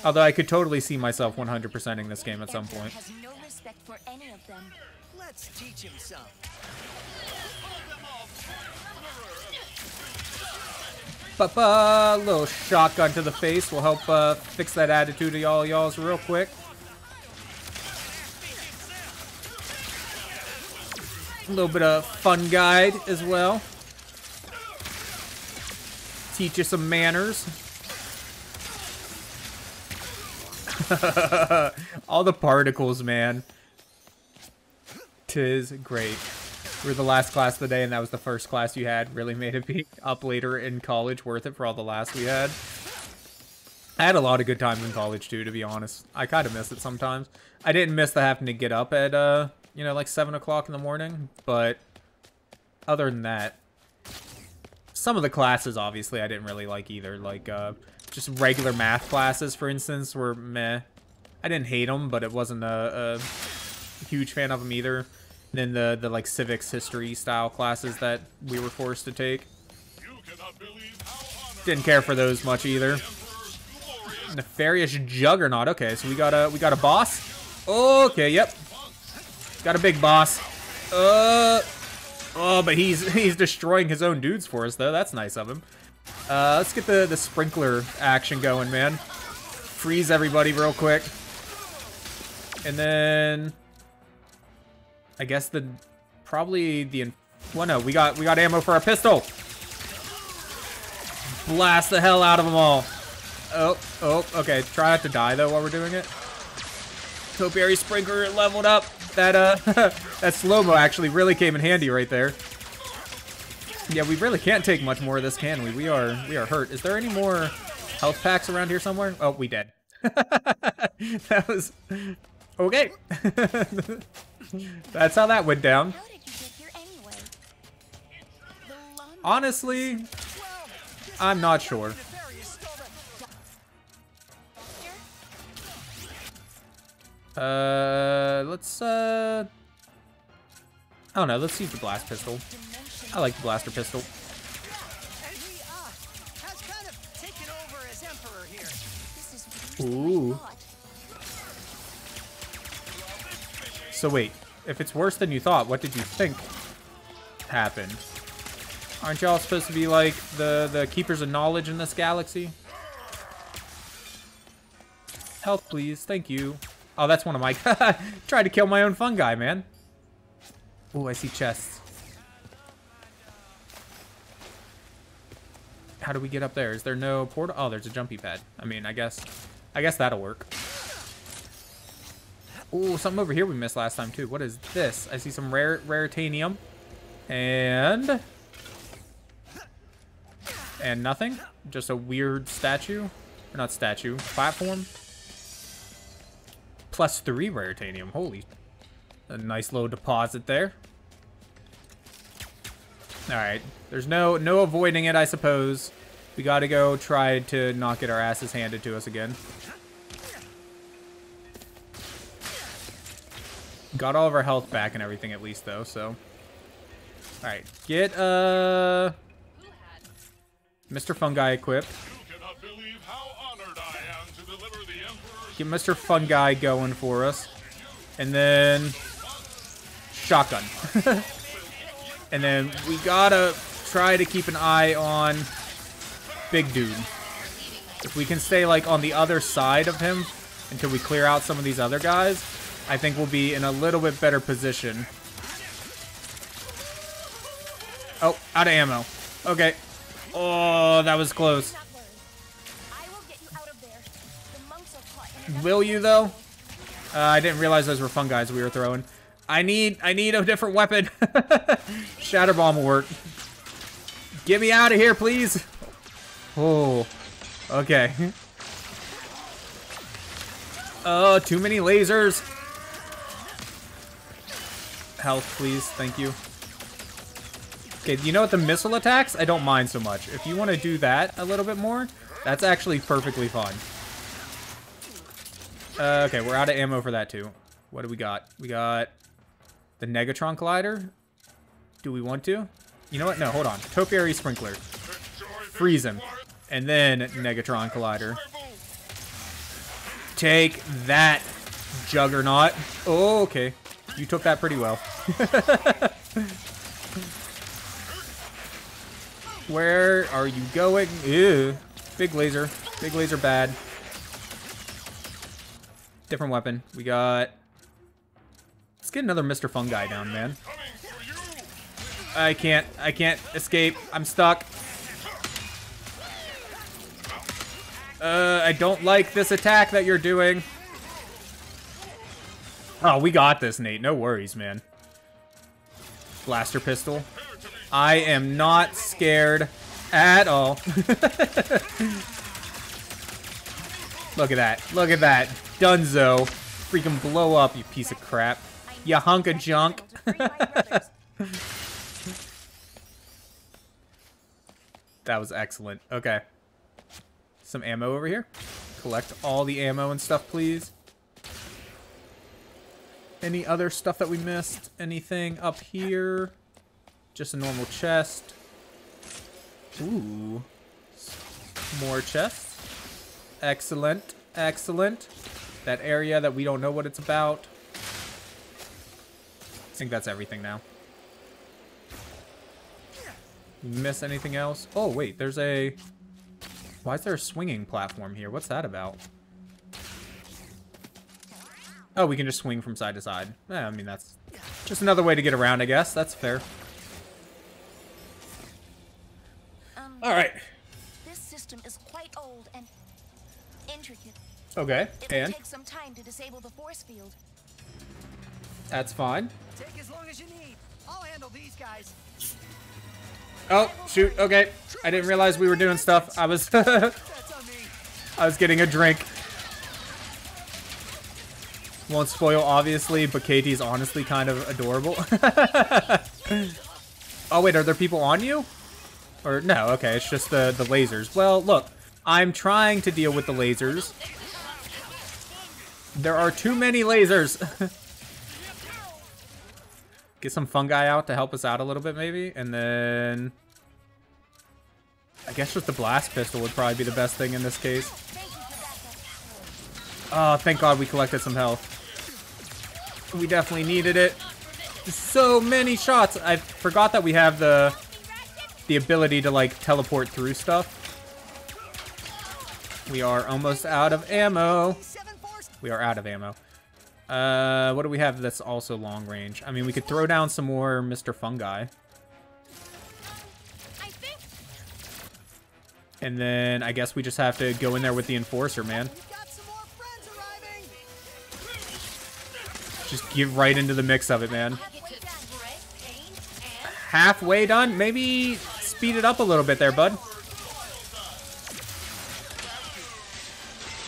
Although I could totally see myself 100%ing this game at some point. Has no respect for any of them. Let's teach him some. Ba-ba! Little shotgun to the face will help uh, fix that attitude of y'all y'alls real quick. A little bit of fun guide as well. Teach you some manners. <laughs> All the particles, man. Tis great. We are the last class of the day, and that was the first class you had. Really made it be up later in college worth it for all the laughs we had. I had a lot of good times in college, too, to be honest. I kind of miss it sometimes. I didn't miss the having to get up at, uh, you know, like 7 o'clock in the morning, but other than that, some of the classes, obviously, I didn't really like either. Like, uh, just regular math classes, for instance, were meh. I didn't hate them, but it wasn't a, a huge fan of them either. And then the, the, like, civics history style classes that we were forced to take. Didn't care for those much either. Nefarious Juggernaut. Okay, so we got a we got a boss. Okay, yep. Got a big boss. Uh Oh, but he's <laughs> he's destroying his own dudes for us though. That's nice of him. Uh let's get the the sprinkler action going, man. Freeze everybody real quick. And then I guess the probably the well no, we got we got ammo for our pistol. Blast the hell out of them all. Oh, oh, okay. Try not to die though while we're doing it. Topiary Sprinkler leveled up. That uh <laughs> that slow-mo actually really came in handy right there. Yeah, we really can't take much more of this, can we? We are we are hurt. Is there any more health packs around here somewhere? Oh, we dead. <laughs> that was okay. <laughs> That's how that went down. How did you get here anyway? The lumber Honestly, I'm not sure. Uh, let's, uh... I don't know. Let's use the blast pistol. I like the blaster pistol. And he, has kind of taken over as Emperor here. This is worse than I Ooh. So wait, if it's worse than you thought, what did you think happened? Aren't y'all supposed to be like the the keepers of knowledge in this galaxy? Health, please. Thank you. Oh, that's one of my. <laughs> Tried to kill my own fungi, man. Oh, I see chests. How do we get up there? Is there no portal? Oh, there's a jumpy pad. I mean, I guess, I guess that'll work. Oh, something over here we missed last time too. What is this? I see some rare raritanium. And and nothing. Just a weird statue. Or not statue. Platform. Plus three raritanium. Holy. A nice little deposit there. Alright. There's no no avoiding it, I suppose. We gotta go try to not get our asses handed to us again. Got all of our health back and everything at least, though, so... Alright, get, uh... Mr. Fungi equipped. Get Mr. Fun Guy going for us. And then... Shotgun. <laughs> and then we gotta try to keep an eye on Big Dude. If we can stay, like, on the other side of him until we clear out some of these other guys, I think we'll be in a little bit better position. Oh, out of ammo. Okay. Oh, that was close. Will you though? Uh, I didn't realize those were fun guys we were throwing. I need I need a different weapon. <laughs> Shatter bomb will work. Get me out of here, please. Oh, okay. <laughs> Oh, too many lasers. Health, please. Thank you. Okay, you know what? The missile attacks, I don't mind so much. If you want to do that a little bit more, that's actually perfectly fine. Uh, okay, we're out of ammo for that too. What do we got? We got the Negatron Collider. Do we want to? You know what? No, hold on. Topiary Sprinkler. Freeze him. And then Negatron Collider. Take that, Juggernaut. Oh, okay. You took that pretty well. <laughs> Where are you going? Ew. Big laser. Big laser bad. Different weapon. We got... Let's get another Mr. Fungi down, man. I can't. I can't escape. I'm stuck. Uh, I don't like this attack that you're doing. Oh, we got this, Nate. No worries, man. Blaster pistol. I am not scared at all. <laughs> Look at that. Look at that. Dunzo. Freaking blow up, you piece of crap. You hunk of junk. <laughs> That was excellent. Okay. Some ammo over here. Collect all the ammo and stuff, please. Any other stuff that we missed? Anything up here? Just a normal chest. Ooh. More chests. Excellent. Excellent. That area that we don't know what it's about. I think that's everything now. Miss anything else? Oh, wait, there's a... Why is there a swinging platform here? What's that about? Oh, we can just swing from side to side. I mean, that's just another way to get around, I guess. That's fair. Um, All right. this system is quite old and intricate. Okay, It will and take some time to disable the force field. that's fine. Take as long as you need. I'll handle these guys. Oh, shoot. Okay. I didn't realize we were doing stuff. I was That's on me. <laughs> I was getting a drink. Won't spoil, obviously, but Katie's honestly kind of adorable. <laughs> oh, wait, are there people on you? Or, no, okay, it's just the, the lasers. Well, look, I'm trying to deal with the lasers. There are too many lasers. <laughs> Get some fungi out to help us out a little bit, maybe. And then... I guess just the blast pistol would probably be the best thing in this case. Oh, thank God we collected some health. We definitely needed it. So many shots. I forgot that we have the the ability to like teleport through stuff. We are almost out of ammo. We are out of ammo. Uh, what do we have that's also long range? I mean, we could throw down some more Mr. Fungi. And then I guess we just have to go in there with the Enforcer, man. Just get right into the mix of it, man. Halfway done? Maybe speed it up a little bit there, bud.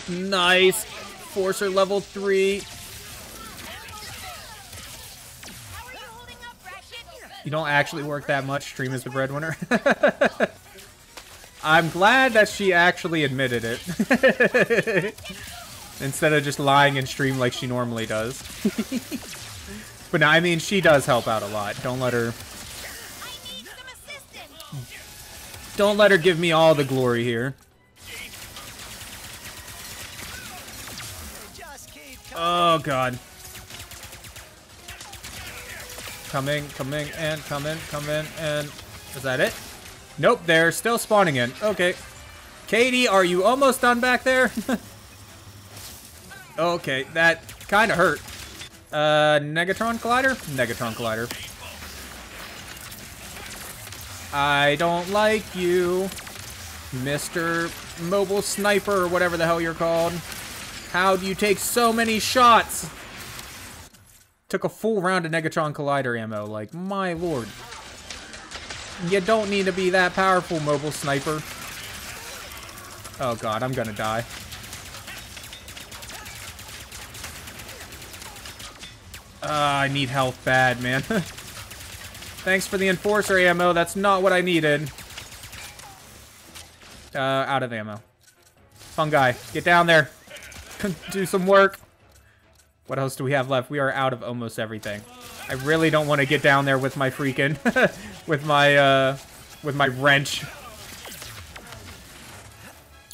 Nice. Forcer level 3. You don't actually work that much. Stream is the breadwinner. <laughs> I'm glad that she actually admitted it. <laughs> Instead of just lying in stream like she normally does. <laughs> but no, I mean, she does help out a lot. Don't let her... Don't let her give me all the glory here. Oh, God. Coming, coming, and coming, coming, and... Is that it? Nope, they're still spawning in. Okay. Katie, are you almost done back there? <laughs> okay, that kind of hurt. Uh, Negatron Collider? Negatron Collider. I don't like you, Mr. Mobile Sniper, or whatever the hell you're called. How do you take so many shots? Took a full round of Negatron Collider ammo, like, my lord. You don't need to be that powerful, mobile sniper. Oh god, I'm gonna die. Uh, I need health bad, man. <laughs> Thanks for the Enforcer ammo. That's not what I needed. Uh, out of ammo. Fungi, get down there. Do some work. What else do we have left? We are out of almost everything. I really don't want to get down there with my freaking, <laughs> with my, uh, with my wrench.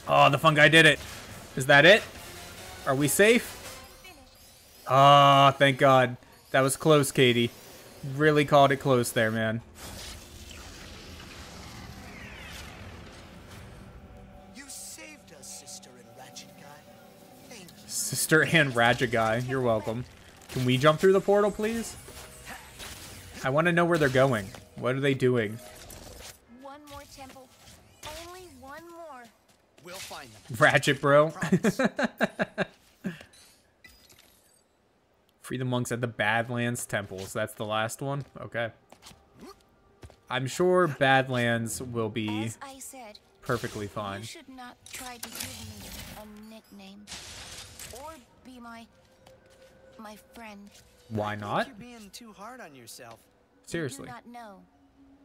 Oh, the fungi did it. Is that it? Are we safe? Ah, oh, thank God. That was close, Katie. Really called it close there, man. Sister and ratchet guy. You're welcome. Can we jump through the portal, please? I want to know where they're going. What are they doing? One more temple. Only one more. We'll find them. Ratchet, bro. <laughs> Free the monks at the Badlands temples. That's the last one? Okay. I'm sure Badlands will be As I said, perfectly fine. Or be my... my friend. Why not? You're being too hard on yourself. Seriously. You do not know.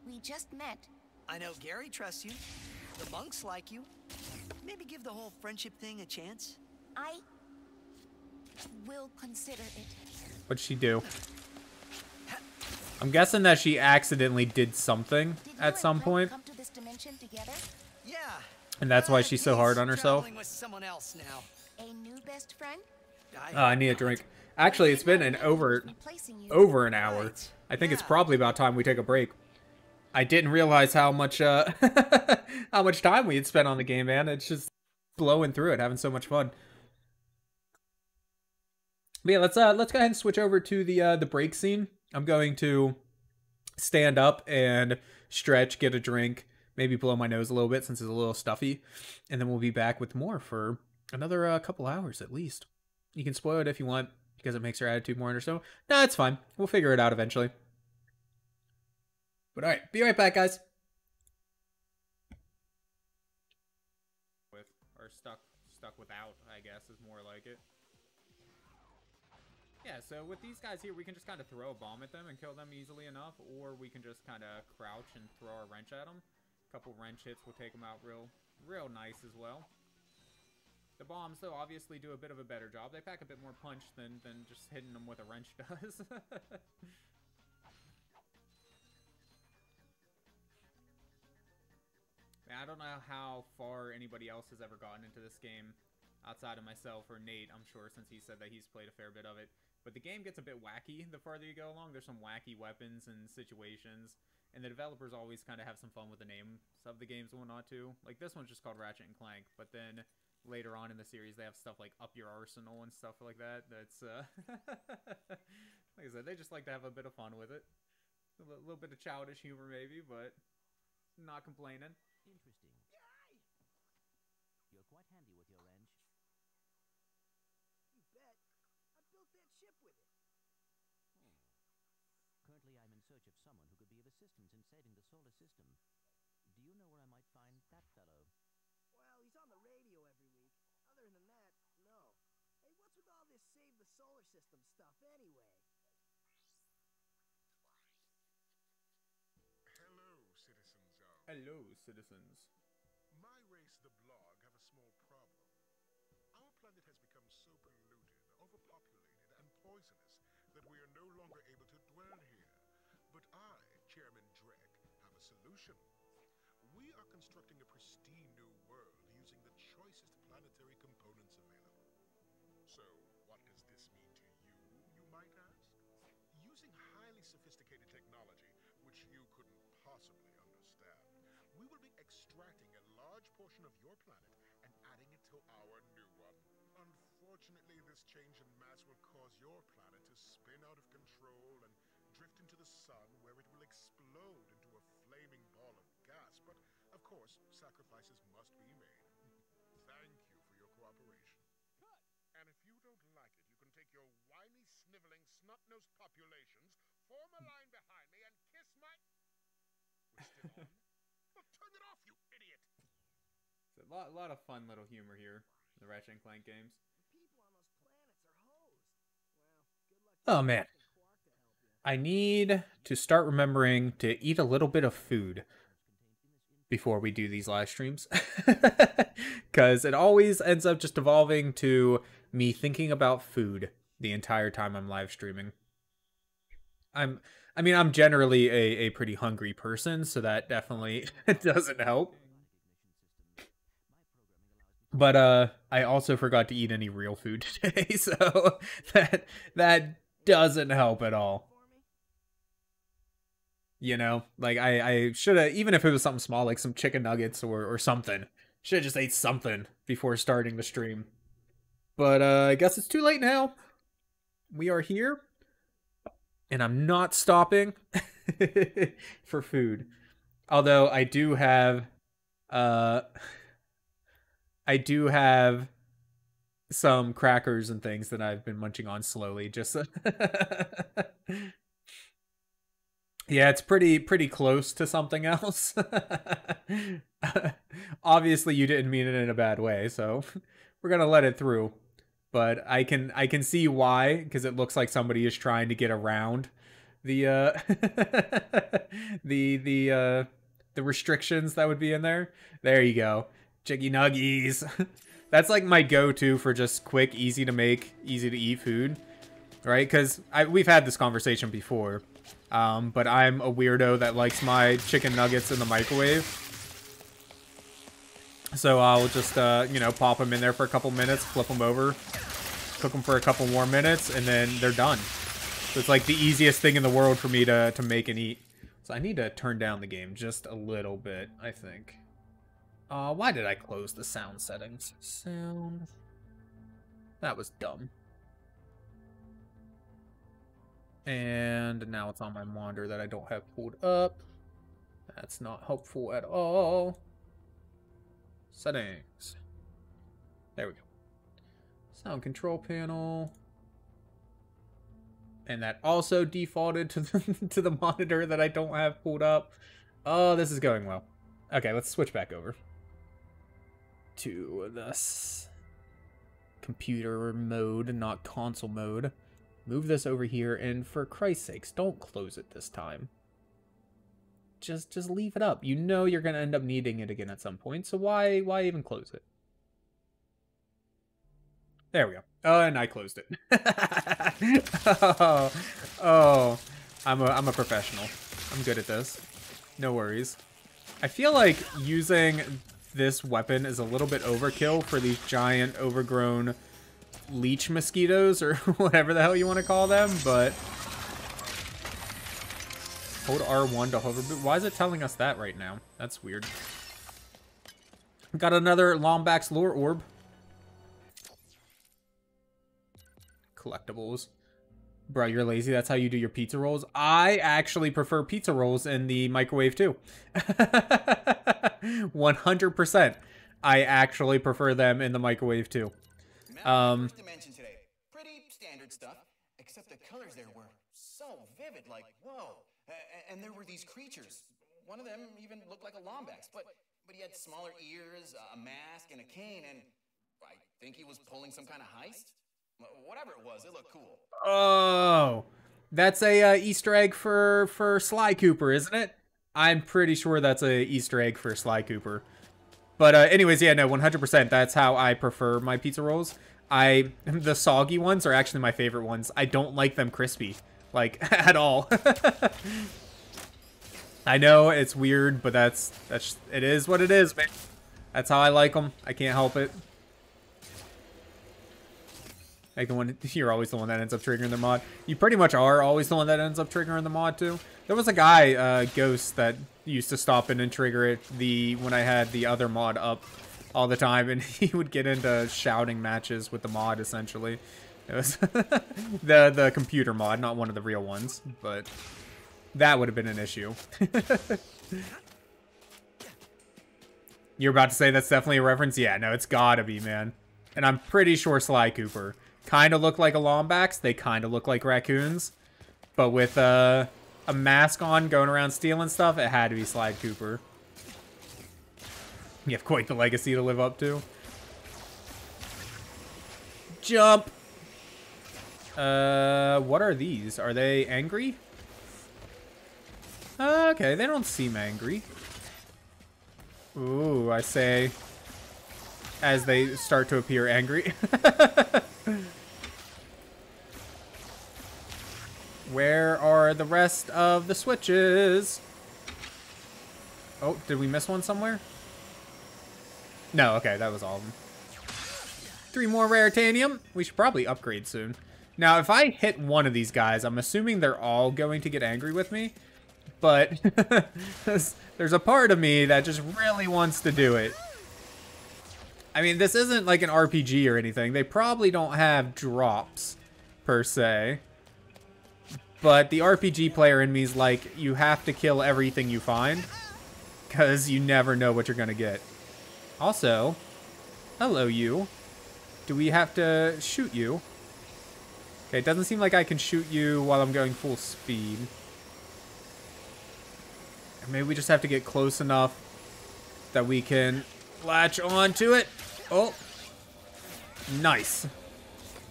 We just met. I know Gary trusts you. The monks like you. Maybe give the whole friendship thing a chance. I will consider it. What'd she do? I'm guessing that she accidentally did something Did at some point. come to this dimension together? Yeah. And that's why she's so hard on herself? Traveling with someone else now. A new best friend? Uh, I need a drink. Actually, it's been an over over an hour. I think it's probably about time we take a break. I didn't realize how much uh <laughs> how much time we had spent on the game, man. It's just blowing through it, having so much fun. But yeah, let's uh let's go ahead and switch over to the uh the break scene. I'm going to stand up and stretch, get a drink, maybe blow my nose a little bit since it's a little stuffy, and then we'll be back with more for another uh, couple hours at least. You can spoil it if you want because it makes your attitude more understandable. No, it's fine. We'll figure it out eventually. But all right, be right back, guys. With or stuck stuck without, I guess is more like it. Yeah, so with these guys here, we can just kind of throw a bomb at them and kill them easily enough, or we can just kind of crouch and throw a wrench at them. A couple wrench hits will take them out real, real nice as well. The bombs, though, obviously do a bit of a better job. They pack a bit more punch than, than just hitting them with a wrench does. <laughs> I don't know how far anybody else has ever gotten into this game outside of myself or Nate, I'm sure, since he said that he's played a fair bit of it. But the game gets a bit wacky the farther you go along. There's some wacky weapons and situations, and the developers always kind of have some fun with the names of the games and whatnot, too. Like, this one's just called Ratchet and Clank, but then later on in the series they have stuff like Up Your Arsenal and stuff like that. That's uh, <laughs> like I said, they just like to have a bit of fun with it. A little bit of childish humor maybe, but not complaining. Interesting. You're quite handy with your wrench. You bet. I built that ship with it. Currently, I'm in search of someone who could be of assistance in saving the solar system. Do you know where I might find that fellow? Well, he's on the radio every week. Other than that, no. Hey, what's with all this save the solar system stuff anyway? Hello, citizens of. Hello, citizens. My race, the Blarg, have a small problem. Our planet has become so polluted, overpopulated, and poisonous that we are no longer able to dwell here. But I, Chairman Drek, have a solution. We are constructing a pristine new world using the choicest planetary components available. So, what does this mean to you, you might ask? Using highly sophisticated technology, which you couldn't possibly understand, we will be extracting a large portion of your planet and adding it to our new one. Unfortunately, this change in mass will cause your planet to spin out of control and drift into the sun where it will explode into a flaming ball of gas. But, of course, sacrifices it, you can take your whiny, sniveling, snot-nosed populations, form a line behind me, and kiss my... <laughs> We're still on? well, turn it off, you idiot! So a lot, a lot of fun little humor here in the Ratchet and Clank games. People on those planets are hosed. Well, good luck Oh man. I need to start remembering to eat a little bit of food before we do these live streams. <laughs> Because it always ends up just evolving to me thinking about food the entire time I'm live streaming. I'm I mean I'm generally a, a pretty hungry person, so that definitely <laughs> doesn't help. But uh I also forgot to eat any real food <laughs> today, <laughs> so that that doesn't help at all. You know, like I, I should have, even if it was something small, like some chicken nuggets or, or something, should have just ate something before starting the stream. But uh, I guess it's too late now. We are here, and I'm not stopping <laughs> for food. Although I do have, uh, I do have some crackers and things that I've been munching on slowly. Just <laughs> yeah, it's pretty pretty close to something else. <laughs> Obviously, you didn't mean it in a bad way, so we're gonna let it through. But I can I can see why because it looks like somebody is trying to get around the uh <laughs> the the uh the restrictions that would be in there. There you go, chicky nuggies. <laughs> That's like my go-to for just quick, easy to make, easy to eat food, right? Because we've had this conversation before, um, but I'm a weirdo that likes my chicken nuggets in the microwave. So I'll just, uh, you know, pop them in there for a couple minutes, flip them over, cook them for a couple more minutes, and then they're done. So it's like the easiest thing in the world for me to, to make and eat. So I need to turn down the game just a little bit, I think. Uh, why did I close the sound settings? Sound. That was dumb. And now it's on my monitor that I don't have pulled up. That's not helpful at all. Settings. There we go. Sound control panel. And that also defaulted to the, <laughs> to the monitor that I don't have pulled up. Oh, this is going well. Okay, let's switch back over to this computer mode, not console mode. Move this over here, and for Christ's sakes, don't close it this time. Just just leave it up. You know you're gonna end up needing it again at some point, so why why even close it? There we go. Oh, and I closed it. <laughs> oh, oh, I'm a I'm a professional. I'm good at this. No worries. I feel like using this weapon is a little bit overkill for these giant overgrown leech mosquitoes or <laughs> whatever the hell you want to call them, but hold R1 to hover. But Why is it telling us that right now? That's weird. Got another Lombax lore orb. Collectibles. Bro, you're lazy. That's how you do your pizza rolls. I actually prefer pizza rolls in the microwave too. <laughs> 100%. I actually prefer them in the microwave too. Um, First dimension today. Pretty standard stuff, except the colors there were so vivid, like whoa. A- and there were these creatures. One of them even looked like a lombax, but but he had smaller ears, a mask, and a cane, and I think he was pulling some kind of heist. Whatever it was, it looked cool. oh, that's a uh, Easter egg for for Sly Cooper, isn't it? I'm pretty sure that's a Easter egg for Sly Cooper. But uh, anyways, yeah, no, 100%. That's how I prefer my pizza rolls. I <laughs> the soggy ones are actually my favorite ones. I don't like them crispy, like <laughs> at all. <laughs> I know it's weird, but that's that's it is what it is, man. That's how I like them. I can't help it. Like the one, <laughs> you're always the one that ends up triggering the mod. You pretty much are always the one that ends up triggering the mod too. There was a guy, uh, Ghost, that used to stop in and trigger it the when I had the other mod up all the time, and <laughs> he would get into shouting matches with the mod essentially. It was <laughs> the the computer mod, not one of the real ones, but that would have been an issue. You're about to say that's definitely a reference? Yeah, no, it's gotta be, man. And I'm pretty sure Sly Cooper kind of look like a Lombax. They kind of look like raccoons. But with uh, a mask on going around stealing stuff, it had to be Sly Cooper. You have quite the legacy to live up to. Jump! Uh, what are these? Are they angry? Okay, they don't seem angry. Ooh, I say as they start to appear angry. <laughs> Where are the rest of the switches? Oh, did we miss one somewhere? No, okay, that was all of them. Three more rare Raritanium. We should probably upgrade soon. Now, if I hit one of these guys, I'm assuming they're all going to get angry with me. But <laughs> there's- a part of me that just really wants to do it. I mean, this isn't like an RPG or anything. They probably don't have drops, per se. But the RPG player in me is like, you have to kill everything you find. Because you never know what you're going to get. Also, hello you. Do we have to shoot you? Okay, it doesn't seem like I can shoot you while I'm going full speed. Maybe we just have to get close enough that we can latch on to it. Oh. Nice.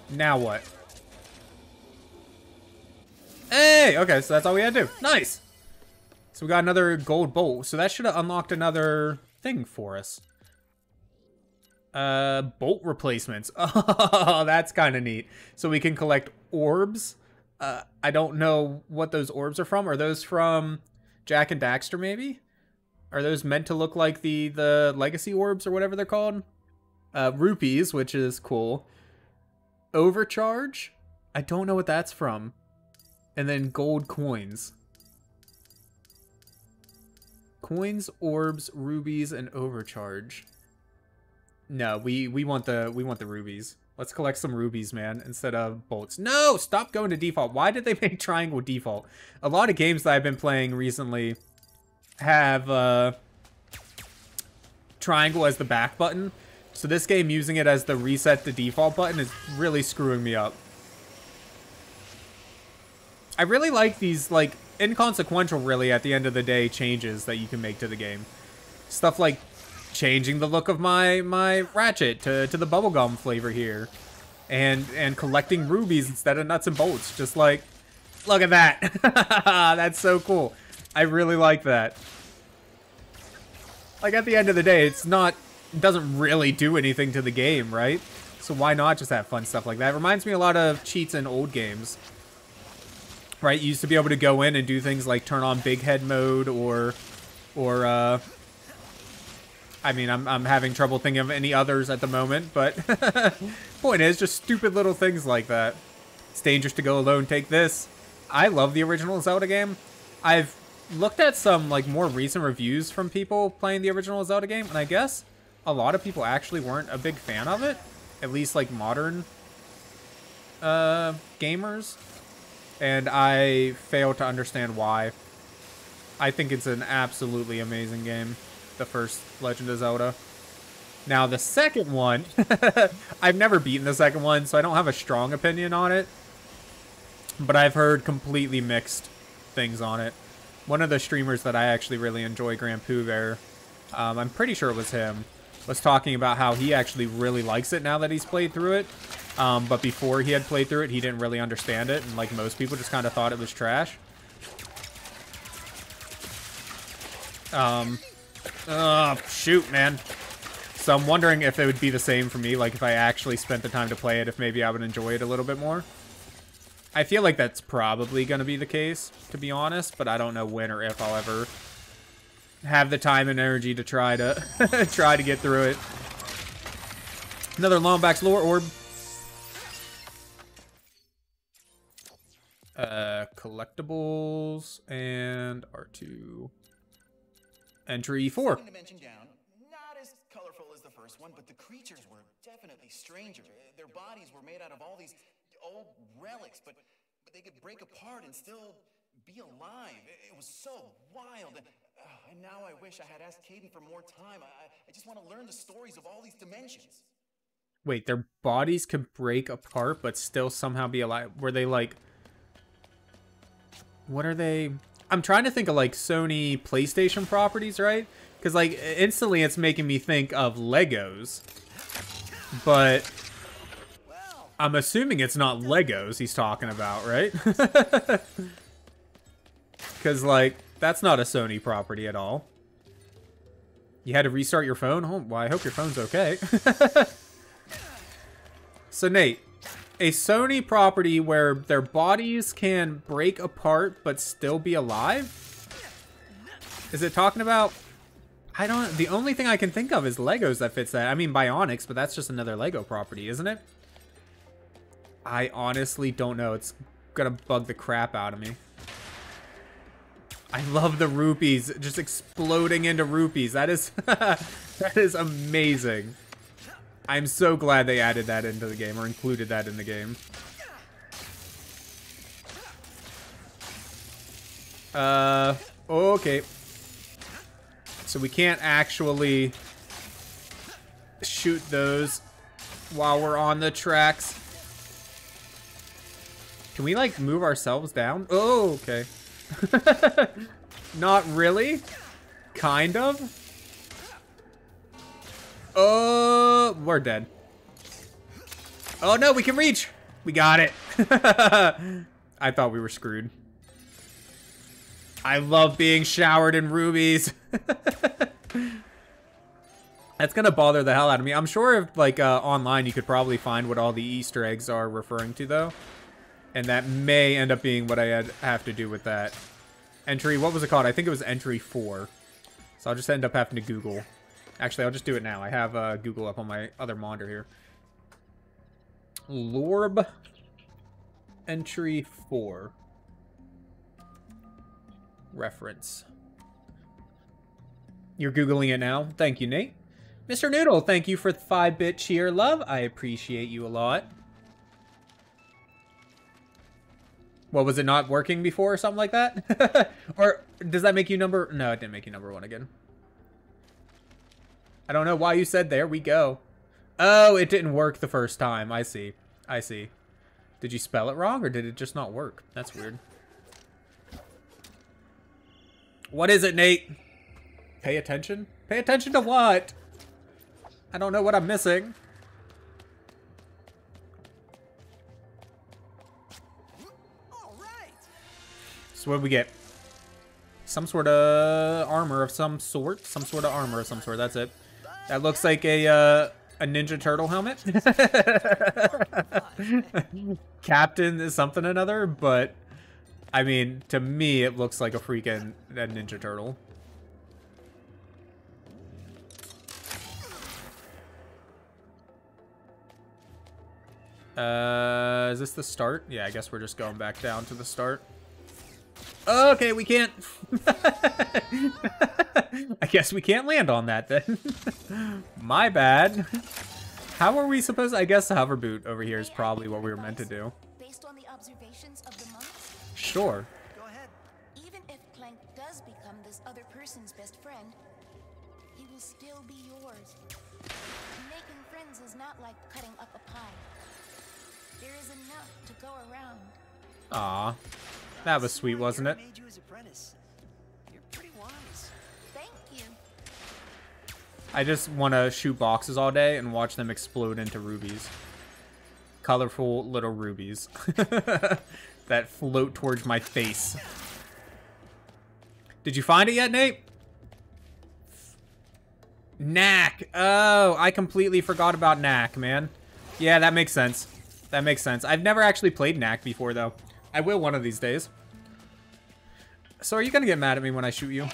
Now what? Hey! Okay, so that's all we had to do. Nice! So we got another gold bolt. So that should have unlocked another thing for us. Uh, bolt replacements. <laughs> Oh, that's kind of neat. So we can collect orbs. Uh, I don't know what those orbs are from. Are those from Jak and Daxter, maybe? Are those meant to look like the, the legacy orbs or whatever they're called? Uh, rupees, which is cool. Overcharge? I don't know what that's from. And then gold coins. Coins, orbs, rubies, and overcharge. No, we we want the we want the rubies. Let's collect some rubies, man, instead of bolts. No, stop going to default. Why did they <laughs> make triangle default? A lot of games that I've been playing recently have uh, triangle as the back button. So this game using it as the reset the default button is really screwing me up. I really like these, like, inconsequential, really, at the end of the day, changes that you can make to the game. Stuff like changing the look of my my ratchet to, to the bubblegum flavor here. And and collecting rubies instead of nuts and bolts. Just like, look at that. <laughs> That's so cool. I really like that. Like, at the end of the day, it's not, it doesn't really do anything to the game, right? So why not just have fun stuff like that? It reminds me a lot of cheats in old games. Right? You used to be able to go in and do things like turn on big head mode or, or, uh, I mean, I'm, I'm having trouble thinking of any others at the moment, but <laughs> point is, just stupid little things like that. It's dangerous to go alone, take this. I love the original Zelda game. I've looked at some like more recent reviews from people playing the original Zelda game, and I guess a lot of people actually weren't a big fan of it. At least like modern uh, gamers. And I fail to understand why. I think it's an absolutely amazing game. The first Legend of Zelda. Now, the second one, <laughs> I've never beaten the second one, so I don't have a strong opinion on it. But I've heard completely mixed things on it. One of the streamers that I actually really enjoy, GrandPOOBear, um, I'm pretty sure it was him, was talking about how he actually really likes it now that he's played through it. Um, but before he had played through it, he didn't really understand it, and like most people, just kind of thought it was trash. Um, oh, shoot, man. So I'm wondering if it would be the same for me, like if I actually spent the time to play it, if maybe I would enjoy it a little bit more. I feel like that's probably going to be the case, to be honest, but I don't know when or if I'll ever have the time and energy to try to <laughs> try to get through it. Another Lombax lore orb. Uh, collectibles and R2. Entry 4. Dimension down. Not as colorful as the first one, but the creatures were definitely stranger. Their bodies were made out of all these old relics, but but they could break apart and still be alive. It, it was so wild. And, uh, and now I wish I had asked Kaden for more time. I, I just want to learn the stories of all these dimensions. Wait, their bodies could break apart but still somehow be alive. Were they like What are they? I'm trying to think of like Sony PlayStation properties, right? Cuz like instantly it's making me think of Legos. But I'm assuming it's not Legos he's talking about, right? <laughs> Because, like, that's not a Sony property at all. You had to restart your phone? Oh, well, I hope your phone's okay. <laughs> so, Nate, a Sony property where their bodies can break apart but still be alive? Is it talking about... I don't... The only thing I can think of is Legos that fits that. I mean, Bionicle, but that's just another Lego property, isn't it? I honestly don't know. It's gonna bug the crap out of me. I love the rupees just exploding into rupees. That is <laughs> that is amazing. I'm so glad they added that into the game or included that in the game. Uh, okay. So we can't actually shoot those while we're on the tracks. Can we, like, move ourselves down? Oh, okay. <laughs> Not really. Kind of. Oh, we're dead. Oh, no, we can reach. We got it. <laughs> I thought we were screwed. I love being showered in rubies. <laughs> That's gonna bother the hell out of me. I'm sure if, like, uh, online you could probably find what all the Easter eggs are referring to, though. And that may end up being what I had, have to do with that. Entry, what was it called? I think it was entry 4. So I'll just end up having to Google. Actually, I'll just do it now. I have uh, Google up on my other monitor here. Lorb entry 4. Reference. You're Googling it now? Thank you, Nate. Mr. Noodle, thank you for 5-bit cheer love. I appreciate you a lot. What, was it not working before or something like that? <laughs> or does that make you number... No, it didn't make you number one again. I don't know why you said there we go. Oh, it didn't work the first time. I see. I see. Did you spell it wrong or did it just not work? That's weird. What is it, Nate? Pay attention? Pay attention to what? I don't know what I'm missing. So what do we get? Some sort of armor of some sort. Some sort of armor of some sort. That's it. That looks like a uh, a Ninja Turtle helmet. <laughs> Captain is something another, but I mean, to me, it looks like a freaking a Ninja Turtle. Uh, is this the start? Yeah, I guess we're just going back down to the start. Okay, we can't. <laughs> I guess we can't land on that then. <laughs> My bad. How are we supposed? I guess the hover boot over here is probably what we were meant to do. Based on the observations of the monks, Sure. Go ahead. even if Clank does become this other person's best friend, he will still be yours. Making friends is not like cutting up a pie. There is enough to go around. Aw, that was sweet, wasn't it? Gary made you his apprentice. You're pretty wise. Thank you. I just want to shoot boxes all day and watch them explode into rubies. Colorful little rubies <laughs> that float towards my face. Did you find it yet, Nate? Knack. Oh, I completely forgot about Knack, man. Yeah, that makes sense. That makes sense. I've never actually played Knack before, though. I will one of these days. So are you going to get mad at me when I shoot you?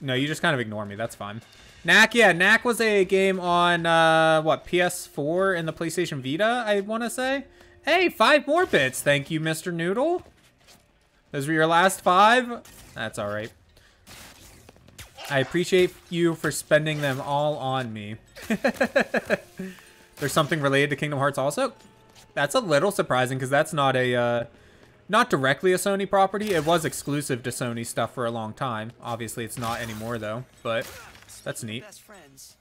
No, you just kind of ignore me. That's fine. Knack, yeah, Knack was a game on, uh, what, PS4 and the PlayStation Vita, I want to say? Hey, five more bits. Thank you, Mr. Noodle. Those were your last five? That's all right. I appreciate you for spending them all on me. <laughs> There's something related to Kingdom Hearts also? That's a little surprising because that's not a, uh, not directly a Sony property. It was exclusive to Sony stuff for a long time. Obviously, it's not anymore, though, but that's neat. Best friends.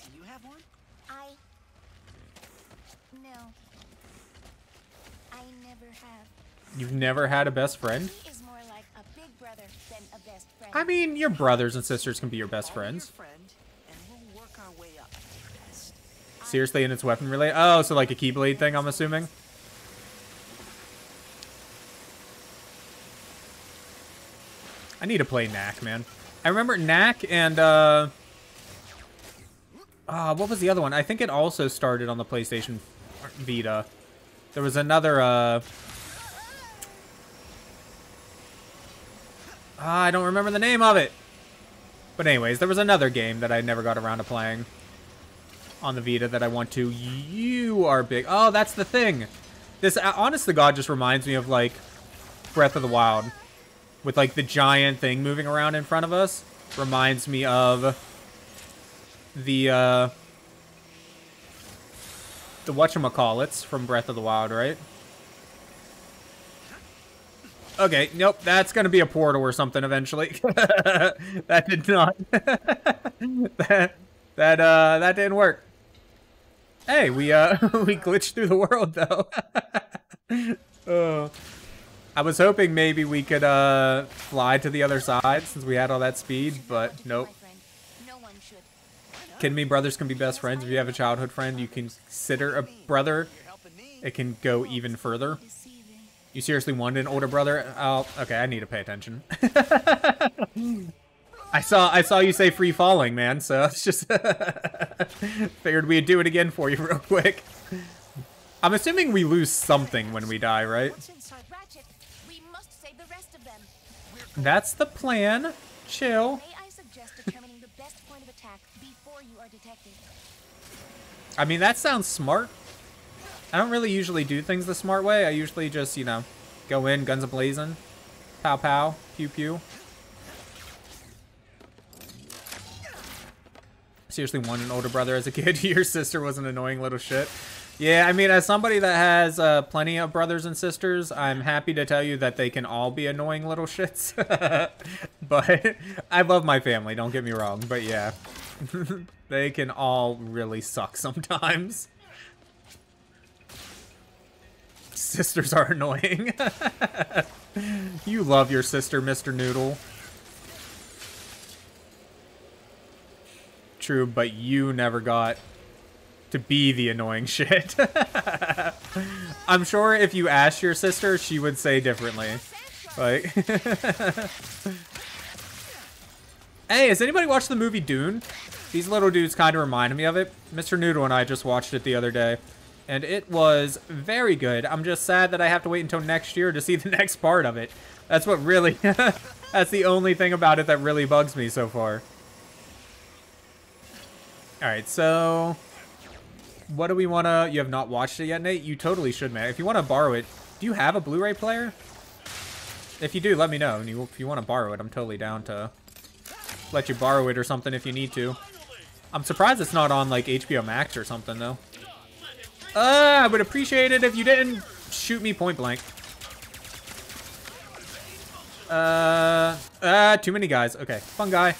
Do you have one? I. No. I never have. You've never had a best friend? He is more like a big brother than a best friend. I mean, your brothers and sisters can be your best Follow your friends. Seriously, and it's weapon related? Oh, so like a Keyblade thing, I'm assuming? I need to play Knack, man. I remember Knack and, uh... Ah, what was the other one? I think it also started on the PlayStation Vita. There was another, uh... Ah, I don't remember the name of it. But anyways, there was another game that I never got around to playing on the Vita that I want to. You are big. Oh, that's the thing. This, uh, honest to God, just reminds me of, like, Breath of the Wild. With, like, the giant thing moving around in front of us. Reminds me of the, uh... The whatchamacallits from Breath of the Wild, right? Okay, nope, that's gonna be a portal or something eventually. <laughs> that did not. <laughs> that, that, uh, that didn't work. Hey, we, uh, <laughs> we glitched through the world, though. oh. <laughs> I was hoping maybe we could, uh, fly to the other side since we had all that speed, but nope. My friend. No one should. Kidding me, brothers can be best friends. If you have a childhood friend you consider a brother, You're helping me. it can go even further. You seriously wanted an older brother? Oh, okay, I need to pay attention. <laughs> I saw I saw you say free falling, man, so <laughs> it's just <laughs> figured we'd do it again for you <laughs> real quick. I'm assuming we lose something when we die, right? What's inside? Ratchet, we must save the rest of them. That's the plan. Chill. I suggest determining the best point of attack before you are detected? I mean, that sounds smart. I don't really usually do things the smart way. I usually just, you know, go in, guns a-blazing. Pow pow, pew pew. Seriously wanted an older brother as a kid. <laughs> Your sister was an annoying little shit. Yeah, I mean, as somebody that has uh, plenty of brothers and sisters, I'm happy to tell you that they can all be annoying little shits. <laughs> but I love my family, don't get me wrong. But yeah, <laughs> they can all really suck sometimes. Sisters are annoying. you love your sister, Mr. Noodle. True, but you never got to be the annoying <laughs> shit. I'm sure if you asked your sister, she would say differently. Like, <laughs> hey, has anybody watched the movie Dune? These little dudes kind of reminded me of it. Mr. Noodle and I just watched it the other day, and it was very good. I'm just sad that I have to wait until next year to see <laughs> the next part of it. That's what really, that's the only thing about it that really bugs me so far. Alright, so what do we want to... You have not watched it yet, Nate? You totally should, man. If you want to borrow it, do you have a Blu-ray player? If you do, let me know. And you, if you want to borrow it, I'm totally down to let you borrow it or something if you need to. I'm surprised it's not on, like, HBO Max or something, though. Uh, I would appreciate it if you didn't shoot me point blank. Uh, uh, too many guys. Okay, Fungi.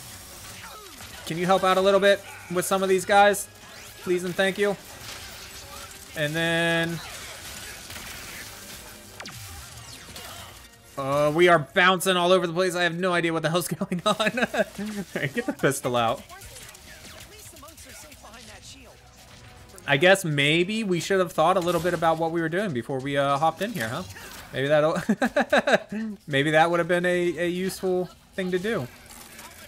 Can you help out a little bit with some of these guys? Please and thank you. And then... Uh, we are bouncing all over the place. I have no idea what the hell's <laughs> going on. Get the pistol out. I guess maybe we should have thought a little bit about what we were doing before we uh, hopped in here, huh? Maybe that'll... <laughs> maybe that would have been a, a useful thing to do.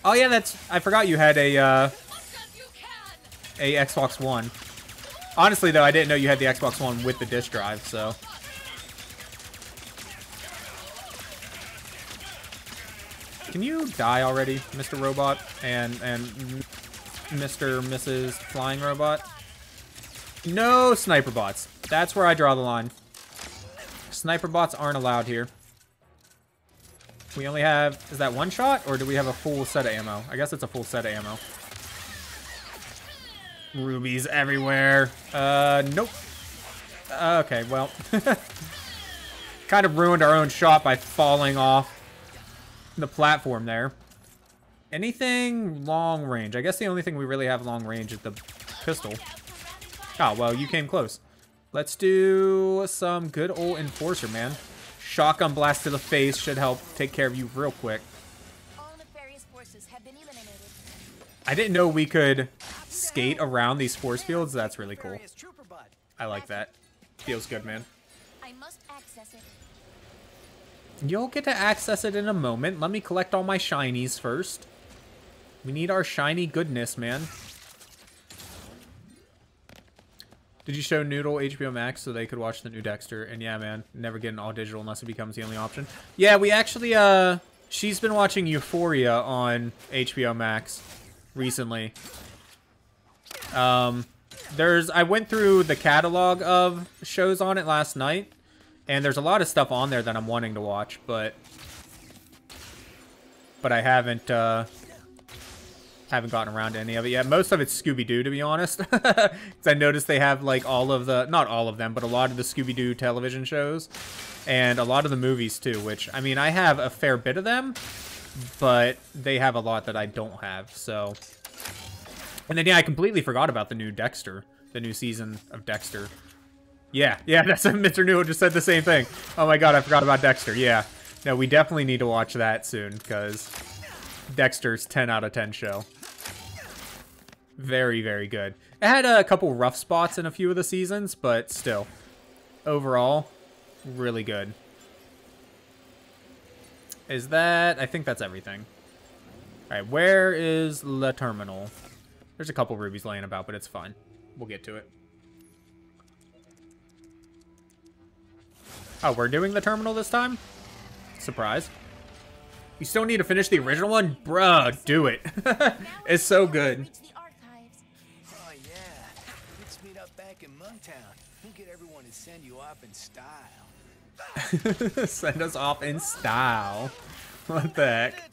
Oh yeah, that's... I forgot you had a, uh, a Xbox One. Honestly, though, I didn't know you had the Xbox One with the disk drive, so... Can you die already, Mr. Robot? And, and Mr. Mrs. Flying Robot? No sniper bots. That's where I draw the line. Sniper bots aren't allowed here. We only have, is that one shot? Or do we have a full set of ammo? I guess it's a full set of ammo. Rubies everywhere. Uh, nope. Uh, okay, well. <laughs> kind of ruined our own shot by falling off the platform there. Anything long range? I guess the only thing we really have long range is the pistol. Oh, well, you came close. Let's do some good old Enforcer, man. Shotgun blast to the face should help take care of you real quick. I didn't know we could skate around these force fields. That's really cool. I like that. Feels good, man. I must access it. You'll get to access it in a moment. Let me collect all my shinies first. We need our shiny goodness, man. Did you show Noodle HBO Max so they could watch the new Dexter? And yeah, man, never get an all digital unless it becomes the only option. Yeah, we actually, uh, she's been watching Euphoria on HBO Max recently. Um, there's, I went through the catalog of shows on it last night, and there's a lot of stuff on there that I'm wanting to watch, but, but I haven't, uh, haven't gotten around to any of it yet. Most of it's Scooby-Doo, to be honest. <laughs> Because I noticed they have, like, all of the... Not all of them, but a lot of the Scooby-Doo television shows. And a lot of the movies, too, which, I mean, I have a fair bit of them. But they have a lot that I don't have, so... And then, yeah, I completely forgot about the new Dexter. The new season of Dexter. Yeah, yeah, <laughs> that's Mr. Noodle just said the same thing. Oh my god, I forgot about Dexter. Yeah. No, we definitely need to watch that soon, because... Dexter's 10 out of 10 show. Very, very good. It had a couple rough spots in a few of the seasons, but still. Overall, really good. Is that... I think that's everything. Alright, where is the terminal? There's a couple rubies laying about, but it's fine. We'll get to it. Oh, we're doing the terminal this time? Surprise. You still need to finish the original one? Bruh, do it. <laughs> it's so good. Oh yeah. Let's meet up back in. We'll get everyone to send you off in style. <laughs> Send us off in style. What the heck?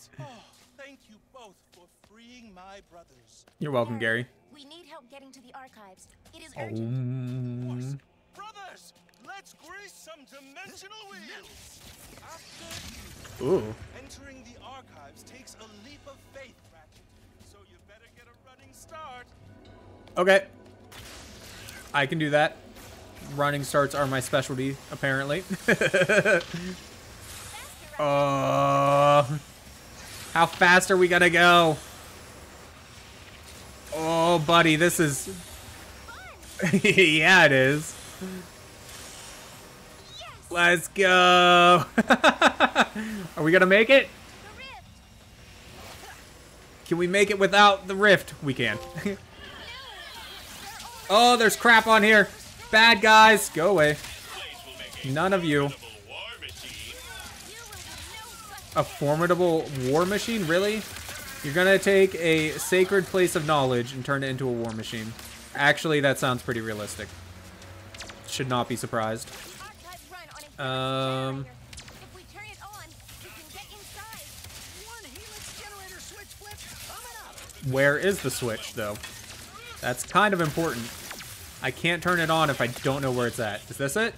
You're welcome, Gary. We need help getting to the archives. It is Oh. urgent. Brothers, let's grease some dimensional wheels. After Ooh. entering the archives takes a leap of faith, Ratchet. So you better get a running start. Okay. I can do that. Running starts are my specialty, apparently. <laughs> uh, how fast are we gonna go? Oh, buddy, this is... <laughs> yeah, it is. Let's go. <laughs> are we gonna make it? Can we make it without the rift? We can. <laughs> oh, there's crap on here. Bad guys, go away. None of you. A formidable war machine? Really? You're gonna take a sacred place of knowledge and turn it into a war machine. Actually, that sounds pretty realistic. Should not be surprised. Um, where is the switch, though? That's kind of important. I can't turn it on if I don't know where it's at. Is this it?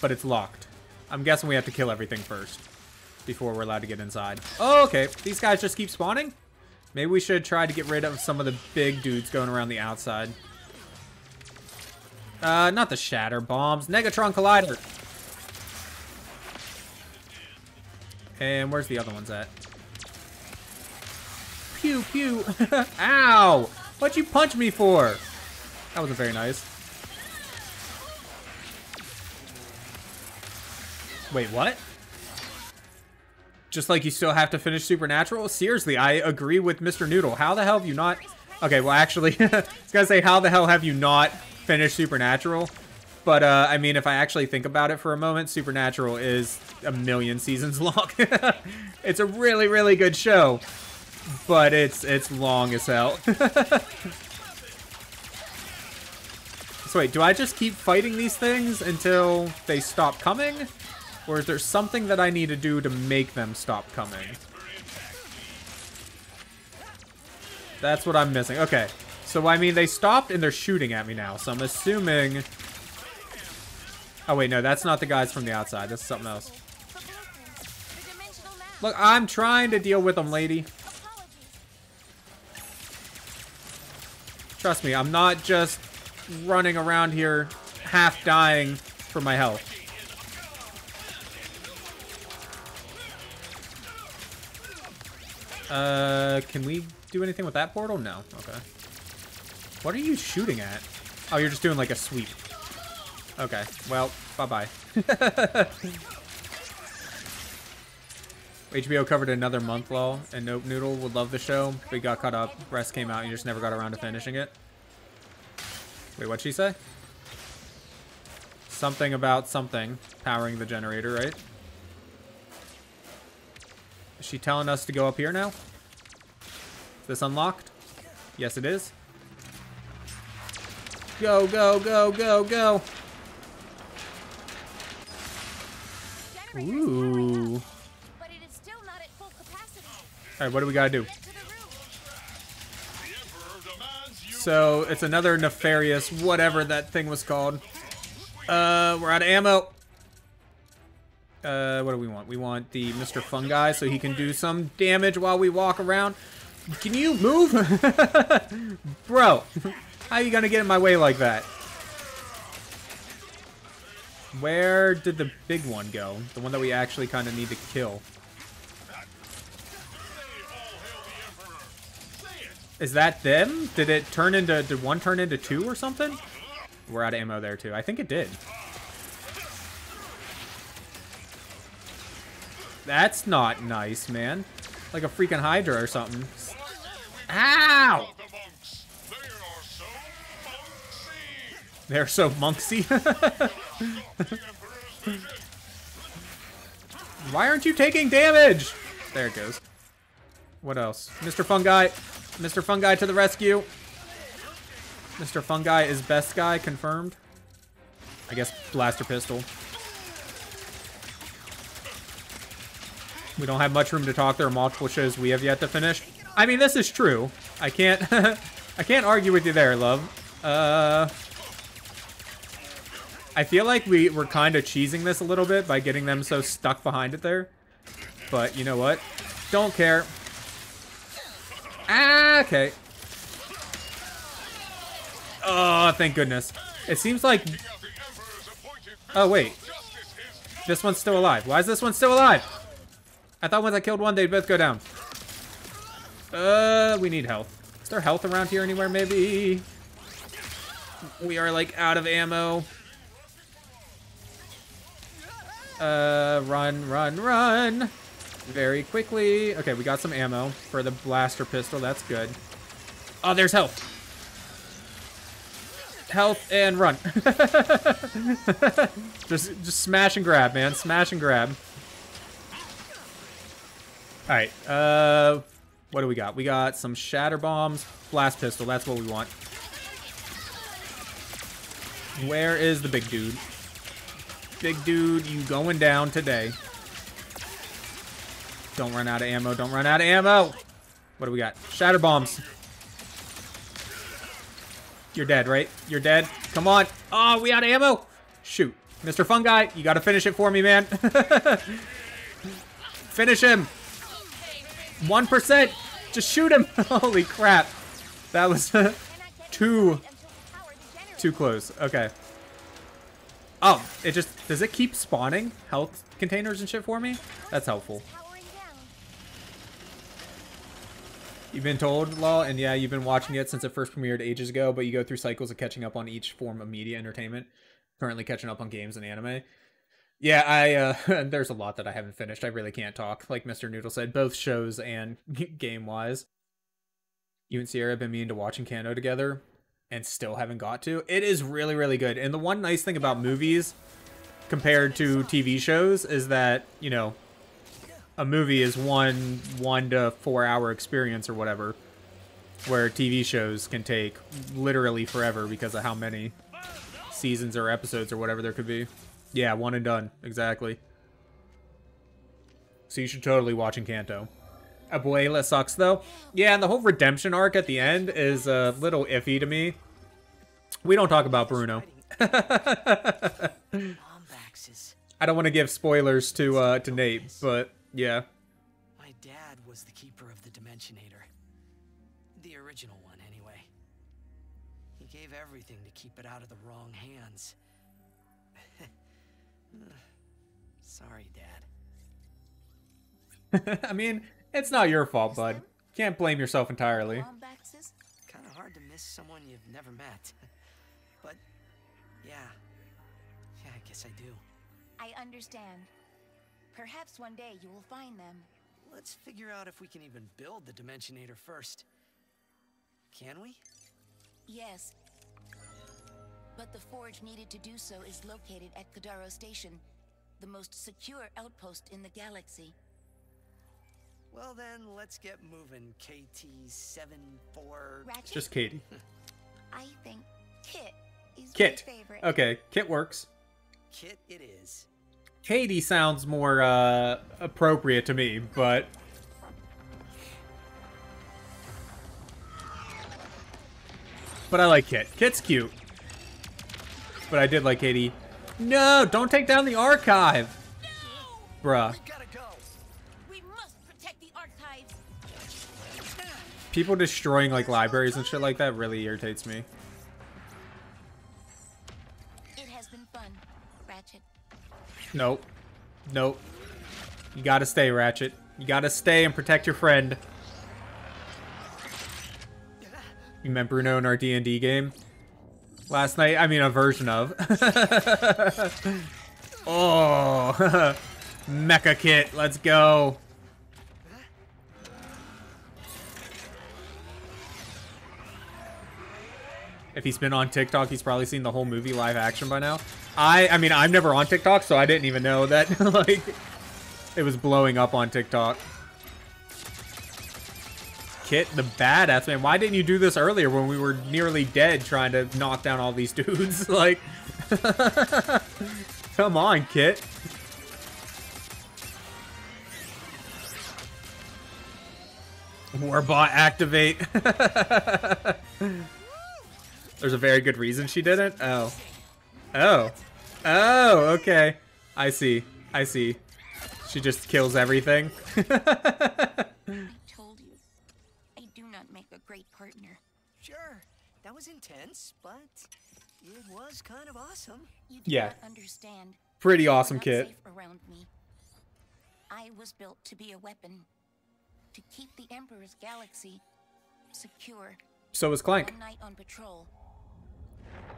But it's locked. I'm guessing we have to kill everything first before we're allowed to get inside. Oh, okay. These guys just keep spawning? Maybe we should try to get rid of some of the big dudes going around the outside. Uh, not the shatter bombs. Negatron Collider. And where's the other ones at? Pew, pew. <laughs> Ow! What'd you punch me for? That wasn't very nice. Wait, what? Just like you still have to finish Supernatural? Seriously, I agree with Mr. Noodle. How the hell have you not... Okay, well, actually, <laughs> I was gonna say, how the hell have you not finished Supernatural? But, uh, I mean, if I actually think about it for a moment, Supernatural is a million seasons <laughs> long. it's a really, really good show. But it's it's long as hell. <laughs> so wait, do I just keep fighting these things until they stop coming? Or is there something that I need to do to make them stop coming? That's what I'm missing. Okay. So, I mean, they stopped and they're shooting at me now. So, I'm assuming... Oh, wait, no. That's not the guys from the outside. That's something else. Look, I'm trying to deal with them, lady. Trust me, I'm not just running around here half dying for my health. Uh, can we do anything with that portal? No. Okay. What are you shooting at? Oh, you're just doing like a sweep. Okay. Well, bye-bye. <laughs> HBO covered another month law, and Nope Noodle would love the show, but got caught up. Rest came out, and you just never got around to finishing it. Wait, what'd she say? Something about something powering the generator, right? Is she telling us to go up here now? Is this unlocked? Yes, it is. Go, go, go, go, go. Ooh. But it is still not at full capacity. All right, what do we gotta do? So it's another nefarious whatever that thing was called. Uh, we're out of ammo. Uh, what do we want? We want the Mr. Fungi so he can do some damage while we walk around. Can you move? <laughs> Bro, how are you gonna get in my way like that? Where did the big one go? The one that we actually kind of need to kill. Is that them? Did it turn into, did one turn into two or something? We're out of ammo there too. I think it did. That's not nice, man. Like a freaking Hydra or something. Ow! They're so monksy. <laughs> Why aren't you taking damage? There it goes. What else? Mr. Fungi. Mr. Fungi to the rescue. Mr. Fungi is best guy, confirmed. I guess blaster pistol. We don't have much room to talk. There are multiple shows we have yet to finish. I mean, this is true. I can't, <laughs> I can't argue with you there, love. Uh, I feel like we were kind of cheesing this a little bit by getting them so stuck behind it there. But you know what? Don't care. Ah, okay. Oh, thank goodness. It seems like... Oh, wait. This one's still alive. Why is this one still alive? I thought once I killed one, they'd both go down. Uh, we need health. Is there health around here anywhere, maybe? We are, like, out of ammo. Uh, run, run, run! Very quickly. Okay, we got some ammo for the blaster pistol. That's good. Oh, there's health. Health and run. <laughs> just, just smash and grab, man. Smash and grab. All right. Uh, what do we got? We got some shatter bombs, blast pistol. That's what we want. Where is the big dude? Big dude, you going down today. Don't run out of ammo. Don't run out of ammo. What do we got? Shatter bombs. You're dead, right? You're dead. Come on. Oh, we out of ammo. Shoot. Mr. Fungi, you got to finish it for me, man. <laughs> finish him. 1%. Just shoot him. <laughs> Holy crap. That was <laughs> too, too close. Okay. Oh, it just, does it keep spawning health containers and shit for me? That's helpful. You've been told, Law, and yeah, you've been watching it since it first premiered ages ago, but you go through cycles of catching up on each form of media entertainment. Currently catching up on games and anime. Yeah, I uh <laughs> there's a lot that I haven't finished. I really can't talk. Like Mr. Noodle said, both shows and <laughs> game wise. You and Sierra have been meaning to watch Encanto together and still haven't got to. It is really, really good. And the one nice thing about movies compared to TV shows is that, you know, a movie is one one to four hour experience or whatever. Where TV shows can take literally forever because of how many seasons or episodes or whatever there could be. Yeah, one and done. Exactly. So you should totally watch Encanto. Abuela sucks though. Yeah, and the whole redemption arc at the end is a little iffy to me. We don't talk about Bruno. <laughs> I don't want to give spoilers to uh to Nate, but yeah. <laughs> I mean, it's not your fault, bud. Can't blame yourself entirely. Kind of hard to miss someone you've never met. <laughs> but, yeah. Yeah, I guess I do. I understand. Perhaps one day you will find them. Let's figure out if we can even build the Dimensionator first. Can we? Yes. But the forge needed to do so is located at Kadaro Station, the most secure outpost in the galaxy. Well then, let's get moving, KT-74... Ratchet? Just Katie. <laughs> I think Kit is Kit. my favorite. Okay, Kit works. Kit it is. Katie sounds more uh, appropriate to me, but but I like Kit. Kit's cute, but I did like Katie. No, don't take down the archive, bruh. People destroying like libraries and shit like that really irritates me. It has been fun, Ratchet. Nope. Nope. You gotta stay, Ratchet. You gotta stay and protect your friend. You met Bruno in our D&D game? Last night? I mean, a version of. <laughs> oh. <laughs> Mecha Kit, let's go. If he's been on TikTok, he's probably seen the whole movie live action by now. I, I mean, I'm never on TikTok, so I didn't even know that, <laughs> like, it was blowing up on TikTok. Kit, the badass, man. Why didn't you do this earlier when we were nearly dead trying to knock down all these <laughs> dudes? like, <laughs> come on, Kit. Warbot activate. There's a very good reason she didn't? Oh. Oh. Oh, okay. I see. I see. She just kills everything. I told you, I do not make a great partner. Sure, that was intense, but it was kind of awesome. You do Yeah. not understand. Pretty You are awesome not kit. safe around me. I was built to be a weapon, to keep the Emperor's galaxy secure. So was Clank. One night on patrol,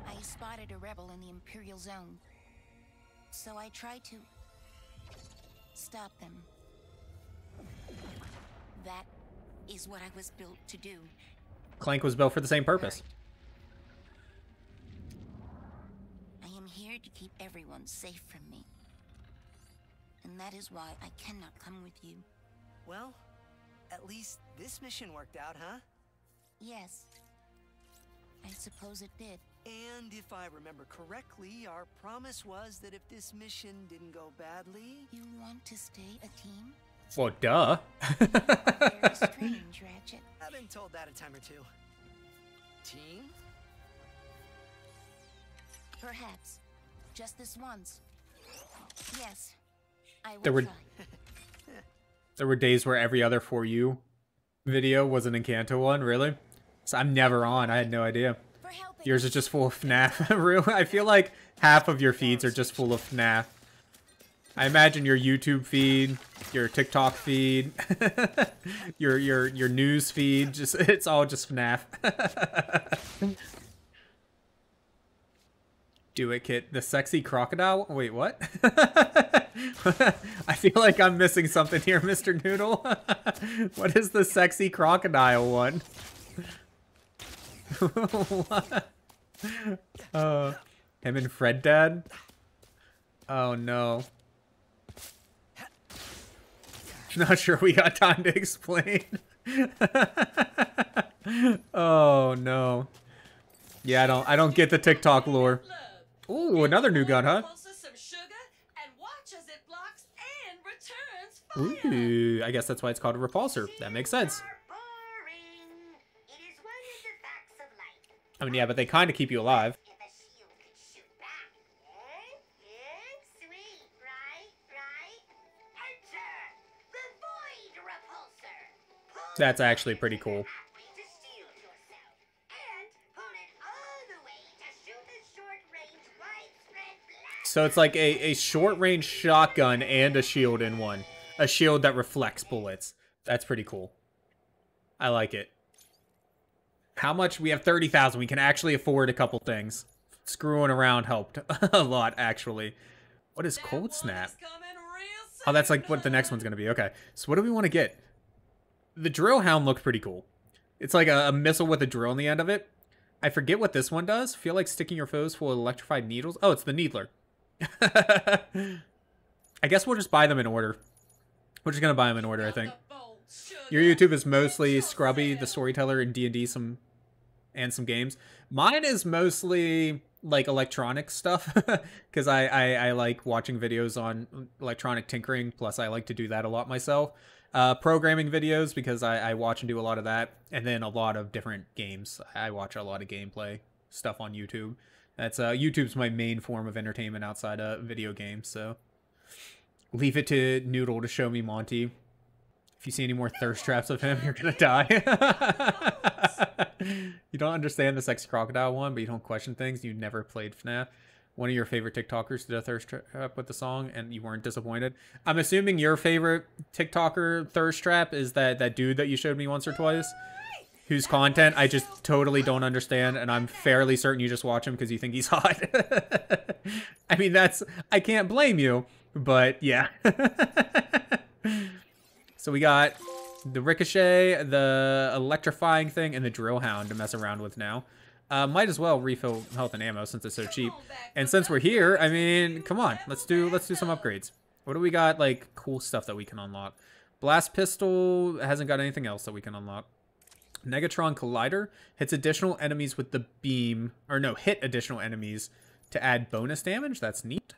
I spotted a rebel in the Imperial Zone. So I tried to stop them. That is what I was built to do. Clank was built for the same purpose. I am here to keep everyone safe from me. And that is why I cannot come with you. Well, at least this mission worked out, huh? Yes. I suppose it did. And if I remember correctly, our promise was that if this mission didn't go badly, You want to stay a team? Well, duh. Very <laughs> strange, Ratchet. I've been told that a time or two. Team? Perhaps. Just this once. Yes. I will There were try. <laughs> there were days where every other for you video was an Encanto one. Really? So I'm never on. I had no idea. Yours is just full of FNAF. <laughs> I feel like half of your feeds are just full of FNAF. I imagine your YouTube feed, your TikTok feed, <laughs> your your your news feed, just <laughs> it's all just FNAF. Do it, Kit. The sexy crocodile. Wait, what? I feel like I'm missing something here, Mr. Noodle. what is the sexy crocodile one? What? <laughs> Uh, him and Fred Dad? Oh no. <laughs> Not sure we got time to explain. <laughs> oh no. Yeah, I don't I don't get the TikTok lore. Ooh, another new gun, huh? Ooh, I guess that's why it's called a repulsor. That makes sense. I mean, yeah, but they kind of keep you alive. That's actually pretty cool. So it's like a, a short range shotgun and a shield in one. A shield that reflects bullets. That's pretty cool. I like it. How much? We have 30,000. We can actually afford a couple things. Screwing around helped <laughs> a lot, actually. What is Cold Snap? Oh, that's like what the next one's going to be. Okay. So what do we want to get? The Drill Hound looked pretty cool. It's like a, a missile with a drill on the end of it. I forget what this one does. Feel like sticking your foes full of electrified needles. Oh, it's the Needler. <laughs> I guess we'll just buy them in order. We're just gonna buy them in order, I think. Your YouTube is mostly Scrubby, the storyteller, and D and D, some and some games. Mine is mostly like electronic stuff <laughs> because I, I I like watching videos on electronic tinkering. Plus, I like to do that a lot myself. Uh, programming videos because I, I watch and do a lot of that, and then a lot of different games. I watch a lot of gameplay stuff on YouTube. That's uh, YouTube's my main form of entertainment outside of video games. So leave it to Noodle to show me Monty. If you see any more thirst traps of him, you're gonna die. <laughs> you don't understand the sexy crocodile one, but you don't question things. You never played FNAF. One of your favorite TikTokers did a thirst trap with the song, and you weren't disappointed. I'm assuming your favorite TikToker thirst trap is that that dude that you showed me once or twice, whose content I just totally don't understand, and I'm fairly certain you just watch him because you think he's <laughs> hot. I mean, that's I can't blame you, but yeah. <laughs> so we got the ricochet, the electrifying thing, and the drill hound to mess around with now. Uh, might as well refill health and ammo since it's so cheap. And since we're here, I mean, come on, let's do let's do some upgrades. What do we got? Like cool stuff that we can unlock. Blast pistol hasn't got anything else that we can unlock. Negatron Collider hits additional enemies with the beam, or no, hit additional enemies to add bonus damage. That's neat.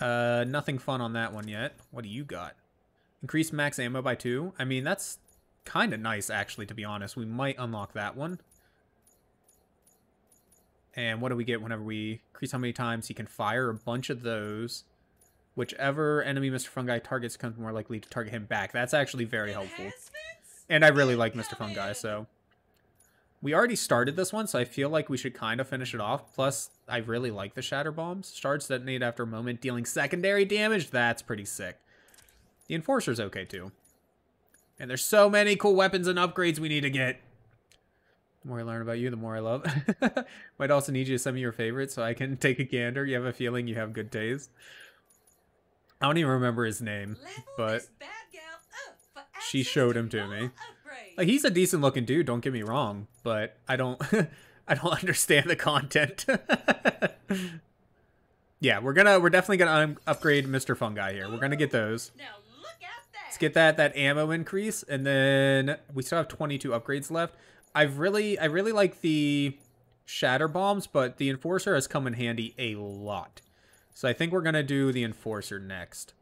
Uh, nothing fun on that one yet. What do you got? Increase max ammo by two. I mean, that's kind of nice, actually, to be honest. We might unlock that one. And what do we get whenever we increase how many times he can fire? A bunch of those. Whichever enemy Mr. Fungi targets becomes more likely to target him back. That's actually very helpful. And I really like Mr. Fungi, so... We already started this one, so I feel like we should kind of finish it off. Plus, I really like the Shatter Bombs. Shards detonate after a moment, dealing secondary damage. That's pretty sick. The Enforcer's okay, too. And there's so many cool weapons and upgrades we need to get. The more I learn about you, the more I love. <laughs> Might also need you to send me your favorites so I can <laughs> take a gander. You have a feeling you have good taste. I don't even remember his name, but she showed him to me. Like he's a decent looking dude, don't get me wrong, but I don't <laughs> I don't understand the content. yeah, we're gonna we're definitely gonna upgrade Mr. Fungi here. We're gonna get those. Let's get that that ammo increase, and then we still have 22 upgrades left. I've really I really like the shatter bombs, but the enforcer has come in handy a lot. So I think we're gonna do the enforcer next.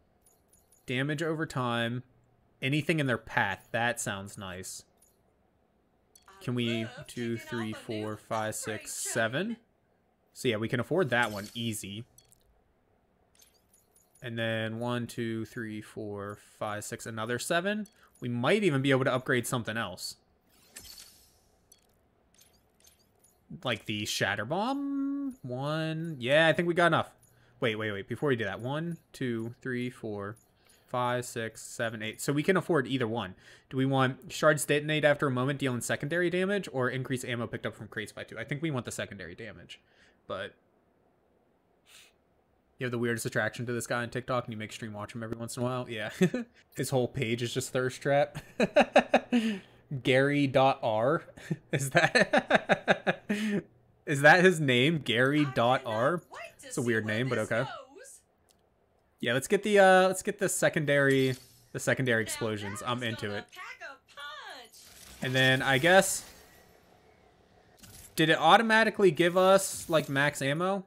Damage over time. Anything in their path. That sounds nice. Can we two, three, four, five, six, seven? So yeah, we can afford that one easy. And then one, two, three, four, five, six, another seven. We might even be able to upgrade something else. Like the Shatter Bomb? One. Yeah, I think we got enough. Wait, wait, wait. Before we do that. One, two, three, four, five, six, seven, eight. So we can afford either one. Do we want shards detonate after a moment dealing secondary damage or increase ammo picked up from crates by two? I think we want the secondary damage. But you have the weirdest attraction to this guy on TikTok and you make stream watch him every once in a while. Yeah. <laughs> His whole page is just thirst trap. <laughs> Gary.R. <laughs> Is that Is that his name? Gary.R? It's a weird name, but okay. Yeah, let's get the uh let's get the secondary the secondary explosions. I'm into it. And then I guess did it automatically give us like max ammo?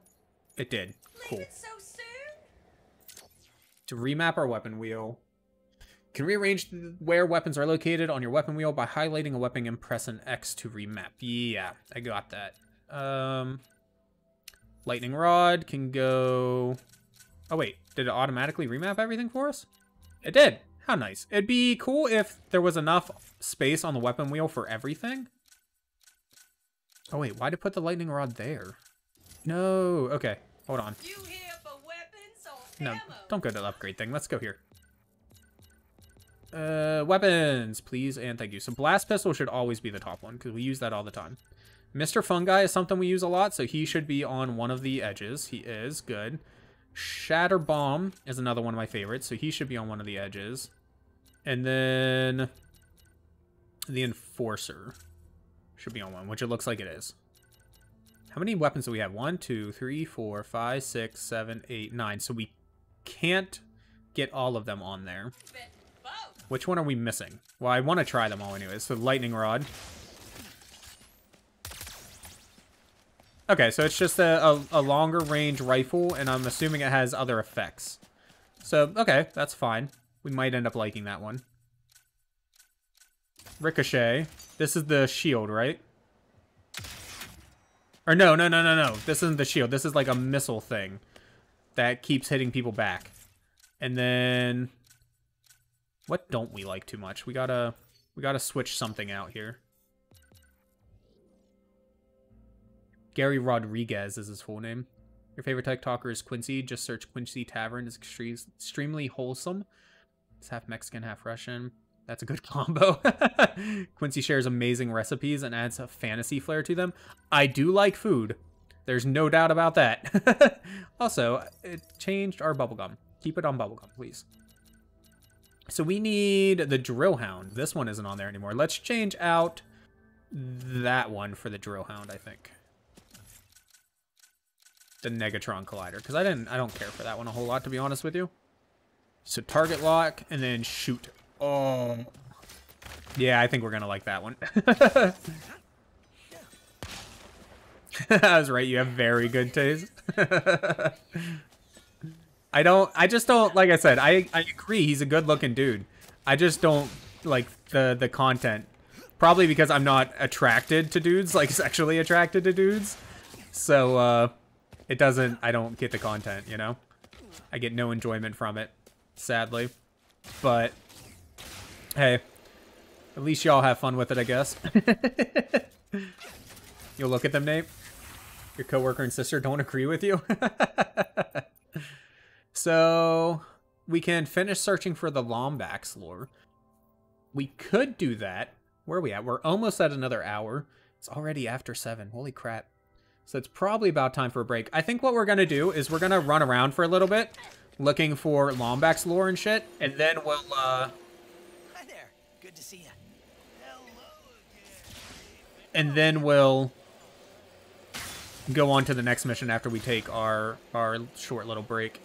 It did. Cool. To remap our weapon wheel. Can rearrange where weapons are located on your weapon wheel by highlighting a weapon and pressing X to remap. Yeah, I got that. Um, lightning rod can go... Oh, wait. Did it automatically remap everything for us? It did. How nice. It'd be cool if there was enough space on the weapon wheel for everything. Oh, wait. Why did it put the lightning rod there? No. Okay. Hold on. No, don't go to the upgrade thing. Let's go here. Uh, weapons, please, and thank you. So blast pistol should always be the top one, because we use that all the time. Mr. Fungi is something we use a lot, so he should be on one of the edges. He is, good. Shatter Bomb is another one of my favorites, so he should be on one of the edges. And then the Enforcer should be on one, which it looks like it is. How many weapons do we have? One, two, three, four, five, six, seven, eight, nine. So we can't get all of them on there. Which one are we missing? Well, I want to try them all anyways. So Lightning Rod. Okay, so it's just a, a, a, longer range rifle, and I'm assuming it has other effects. So, okay, that's fine. We might end up liking that one. Ricochet. This is the shield, right? Or no, no, no, no, no. This isn't the shield. This is like a missile thing that keeps hitting people back. And then... What don't we like too much? We gotta... We gotta switch something out here. Gary Rodriguez is his full name. Your favorite TikToker is Quincy. Just search Quincy Tavern. It's extremely wholesome. It's half Mexican, half Russian. That's a good <laughs> combo. <laughs> Quincy shares amazing recipes and adds a fantasy flair to them. I do like food. There's no doubt about that. <laughs> also, it changed our bubblegum. Keep it on bubblegum, please. So we need the Drill Hound. This one isn't on there anymore. Let's change out that one for the Drill Hound, I think the Negatron Collider because I didn't I don't care for that one a whole lot to be honest with you. So target lock and then shoot. Oh. Yeah, I think we're gonna like that one. <laughs> <laughs> I was right, you have very good taste. <laughs> I don't I just don't like I said, I, I agree he's a good looking dude. I just don't like the the content. Probably because I'm not attracted to dudes, <laughs> like sexually attracted to dudes. So uh it doesn't, I don't get the content, you know? I get no enjoyment from it, sadly. But, hey, at least y'all have fun with it, I guess. You'll look at them, Nate? Your coworker and sister don't agree with you? <laughs> so, we can finish searching for the Lombax lore. We could do that. Where are we at? We're almost at another hour. It's already after 7. Holy crap. So it's probably about time for a break. I think what we're going to do is we're going to run around for a little bit, looking for Lombax lore and shit, and then we'll, uh... Hi there. Good to see you. Hello again. And then we'll go on to the next mission after we take our, our short little break.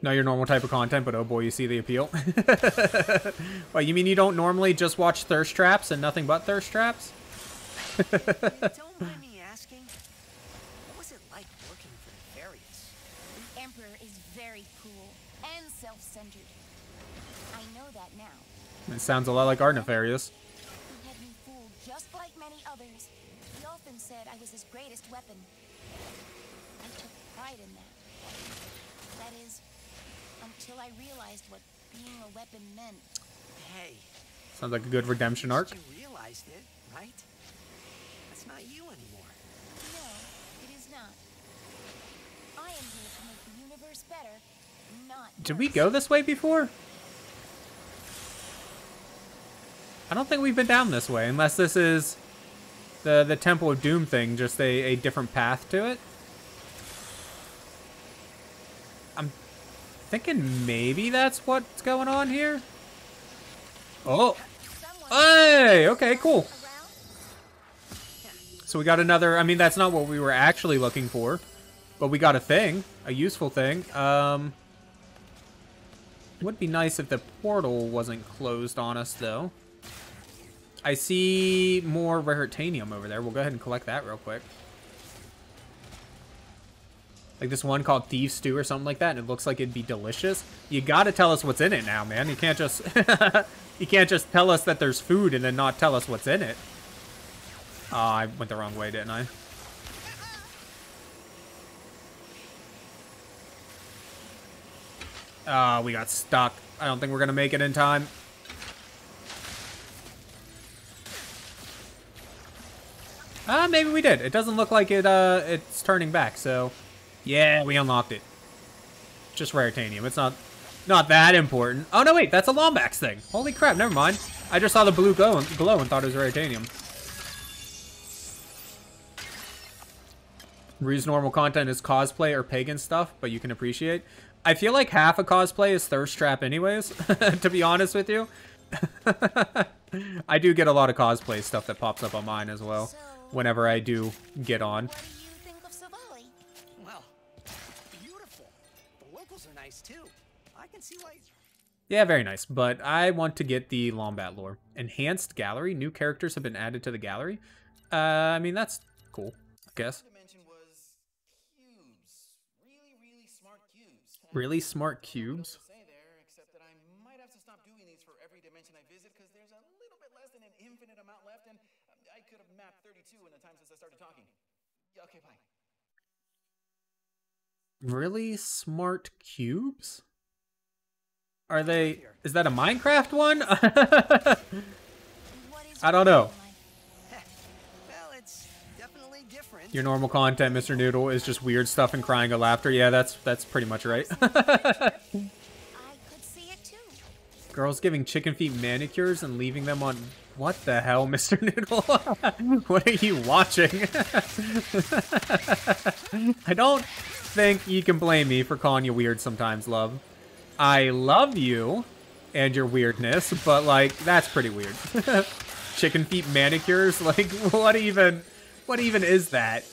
Not your normal type of content, but oh boy, you see the appeal. <laughs> well, you mean you don't normally just watch thirst traps and nothing but thirst traps? <laughs> Don't mind me asking, what was it like working for Nefarious? The Emperor is very cruel and self-centered. I know that now. It sounds a lot like our Nefarious. He had me fooled just like many others. He often said I was his greatest weapon. I took pride in that. That is, until I realized what being a weapon meant. Hey, Sounds like a good redemption arc. you realized it, right? That's not you anymore. No, it is not. I am here to make the universe better, not Did we go this way before? I don't think we've been down this way, unless this is the the Temple of Doom thing, just a, a different path to it. I'm thinking maybe that's what's going on here. Oh. Hey, okay, cool. So we got another, I mean, that's not what we were actually looking for, but we got a thing, a useful thing. Um, would be nice if the portal wasn't closed on us, though. I see more Raritanium over there. We'll go ahead and collect that real quick. Like this one called Thief Stew or something like that, and it looks like it'd be delicious. You gotta tell us what's in it now, man. You can't just... <laughs> you can't just tell us that there's food and then not tell us what's in it. Oh, I went the wrong way, didn't I? Ah, we got stuck. I don't think we're gonna make it in time. Ah, maybe we did. It doesn't look like it. Uh, it's turning back. So, yeah, we unlocked it. Just Raritanium. It's not, not that important. Oh no, wait, that's a Lombax thing. Holy crap! Never mind. I just saw the blue glow and, glow and thought it was Raritanium. Rue's normal content is cosplay or pagan stuff, but you can appreciate. I feel like half a cosplay is thirst trap anyways, <laughs> to be honest with you. <laughs> I do get a lot of cosplay stuff that pops up on mine as well, whenever I do get on. What do you think of Savali? Well, beautiful. The locals are nice too. I can see why. Yeah, very nice, but I want to get the Lombax lore. Enhanced gallery, new characters have been added to the gallery. Uh, I mean, that's cool, I guess. dimension was cubes. Really, really smart cubes. Really smart cubes? Say there, except that I might have to stop doing these for every dimension I visit because there's a little bit less than an infinite amount left, and um, I could have mapped 32 in the time since I started talking. Yeah, okay, bye. Really smart cubes? Are they... Is that a Minecraft one? <laughs> I don't know. <laughs> Well, it's definitely different. Your normal content, Mr. Noodle, is just weird stuff and crying of laughter. Yeah, that's that's pretty much right. <laughs> I could see it too. Girls giving chicken feet manicures and leaving them on... What the hell, Mr. Noodle? what are you watching? I don't think you can blame me for calling you weird sometimes, love. I love you and your weirdness, but, like, that's pretty weird. <laughs> chicken feet manicures? <laughs> Like, what even... What even is that?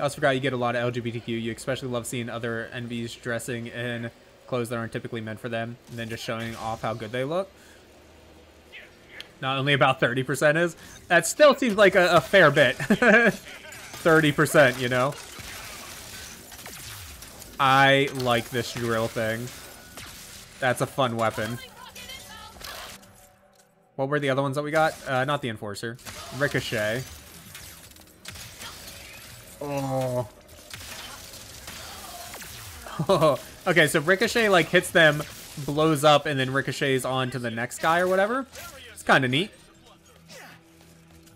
I also forgot you get a lot of LGBTQ. You especially love seeing other NVs dressing in clothes that aren't typically meant for them, and then just showing off how good they look. Not only about 30% is. That still seems like a, a fair bit. <laughs> 30%, you know? I like this drill thing. That's a fun weapon. What were the other ones that we got? Uh, not the Enforcer. Ricochet. Oh. <laughs> okay, so Ricochet, like, hits them, blows up, and then ricochets on to the next guy or whatever. It's kind of neat.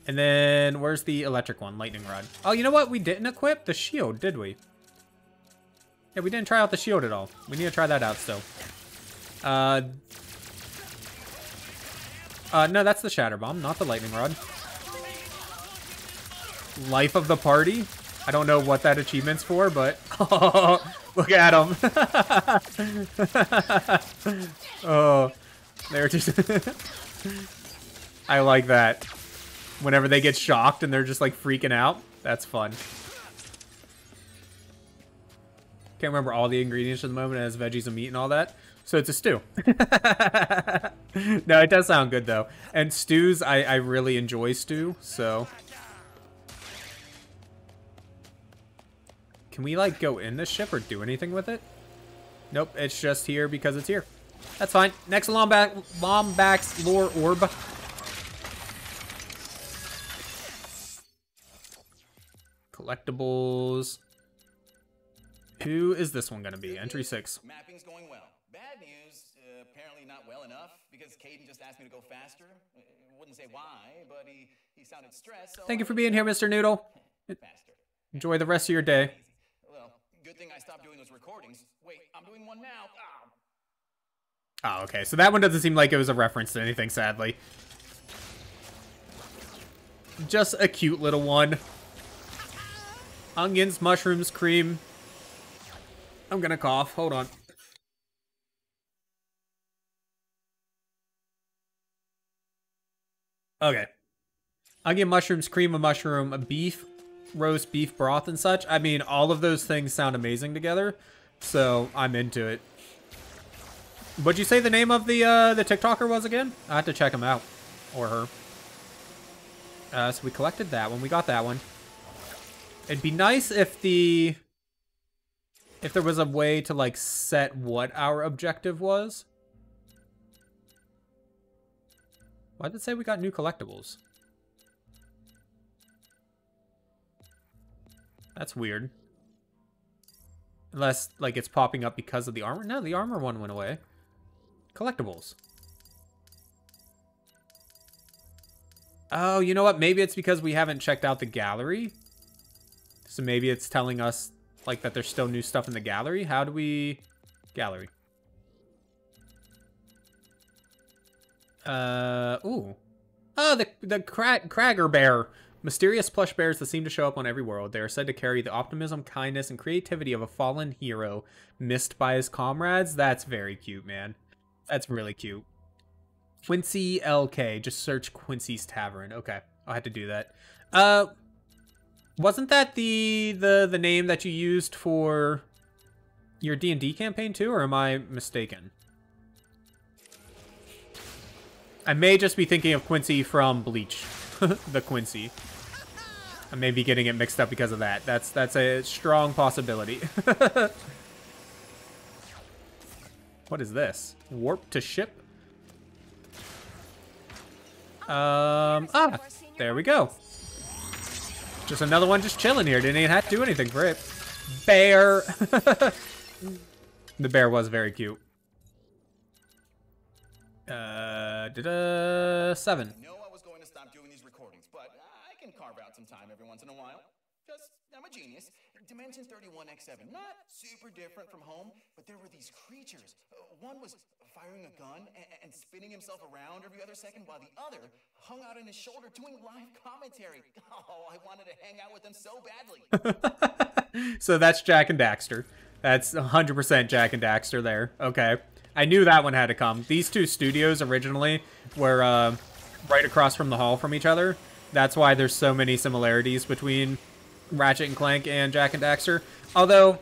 And then, where's the electric one? Lightning Rod. Oh, you know what? We didn't equip the shield, did we? Yeah, we didn't try out the shield at all. We need to try that out still. Uh, uh, no, that's the Shatter Bomb, not the Lightning Rod. Life of the Party? I don't know what that achievement's for, but... Oh, <laughs> look at him. <laughs> oh, they're just... <laughs> I like that. Whenever they get shocked and they're just, like, freaking out. That's fun. Can't remember all the ingredients at the moment. It has veggies and meat and all that. So it's a stew. <laughs> no, it does sound good though. And stews, I, I really enjoy stew, so. Can we like go in the ship or do anything with it? Nope, it's just here because it's here. That's fine. Next Lombax, Lombax lore orb. Collectibles. Who is this one gonna be? Entry six. Mapping's going well. Bad news, uh, apparently not well enough because Kaden just asked me to go faster. Uh, Wouldn't say why, but he, he sounded stressed. So Thank you for being here, Mr. Noodle. <laughs> Faster. Enjoy the rest of your day. Well, good thing I stopped doing those recordings. Wait, I'm doing one now. Ah. Oh, okay. So that one doesn't seem like it was a reference to anything, sadly. Just a cute little one. Onions, mushrooms, cream. I'm gonna cough. Hold on. Okay. Onion, mushrooms, cream of mushroom, a beef, roast beef broth and such. I mean, all of those things sound amazing together. So I'm into it. What'd you say the name of the uh, the TikToker was again? I have to check him out. Or her. Uh, so we collected that one. We got that one. It'd be nice if the... If there was a way to, like, set what our objective was. Why did it say we got new collectibles? That's weird. Unless, like, it's popping up because of the armor. No, the armor one went away. Collectibles. Oh, you know what? Maybe it's because we haven't checked out the gallery. So maybe it's telling us, like, that there's still new stuff in the gallery. How do we... Gallery. Uh, ooh. Oh, the, the Cra Craiggerbear. Mysterious plush bears that seem to show up on every world. They are said to carry the optimism, kindness, and creativity of a fallen hero missed by his comrades. That's very cute, man. That's really cute. Quincy LK. Just search Quincy's Tavern. Okay, I'll have to do that. Uh, wasn't that the the the name that you used for your D and D campaign too, or am I mistaken? I may just be thinking of Quincy from Bleach, <laughs> the Quincy. I may be getting it mixed up because of that. That's that's a strong possibility. <laughs> what is this? Warp to ship? Um, ah, there we go. Just another one just chilling here. Didn't even have to do anything for it. Bear. <laughs> the bear was very cute. Uh, da -da, seven. I know I was going to stop doing these recordings, but I can carve out some time every once in a while. Because I'm a genius. Dimensions 31x7, not super different from home, but there were these creatures. Uh, one was firing a gun and, and spinning himself around every other second, while the other hung out on his shoulder doing live commentary. Oh, I wanted to hang out with them so badly. <laughs> so that's Jak and Daxter. That's 100% Jak and Daxter there. Okay. I knew that one had to come. These two studios originally were uh, right across from the hall from each other. That's why there's so many similarities between Ratchet and Clank and Jak and Daxter. Although,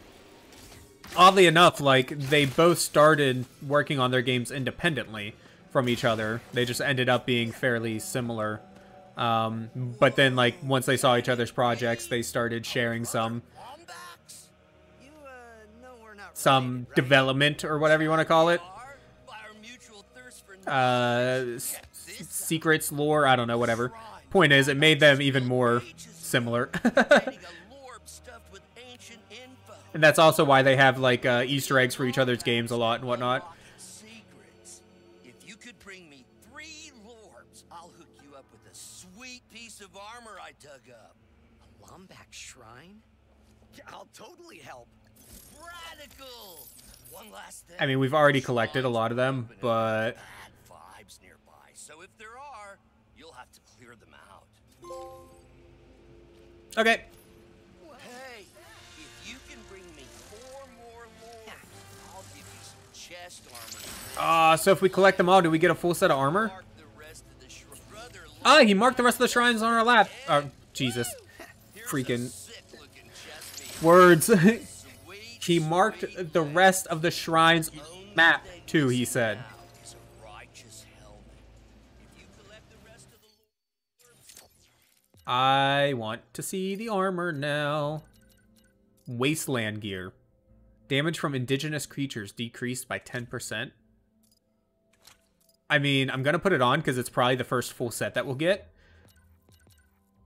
oddly enough, like, they both started working on their games independently from each other. They just ended up being fairly similar. Um, but then, like, once they saw each other's projects, they started sharing some some development or whatever you want to call it. Uh, secrets, lore, I don't know, whatever. Point is, it made them even more similar. <laughs> and that's also why they have like uh, Easter eggs for each other's games a lot and whatnot. If you could bring me three lorbs, I'll hook you up with a sweet piece of armor I dug up. A Lombax shrine? I'll totally help. Radical! One last thing. I mean, we've already collected a lot of them, but Bad vibes nearby, so if there are, you'll have to clear them out. okay. Armor. Uh, so if we collect them all, do we get a full set of armor? Ah, he marked the rest of the shrines on our lap. Oh, Jesus. Freaking words. <laughs> He marked the rest of the shrine's map too, he said. I want to see the armor now. Wasteland gear. Damage from indigenous creatures decreased by 10%. I mean, I'm going to put it on because it's probably the first full set that we'll get.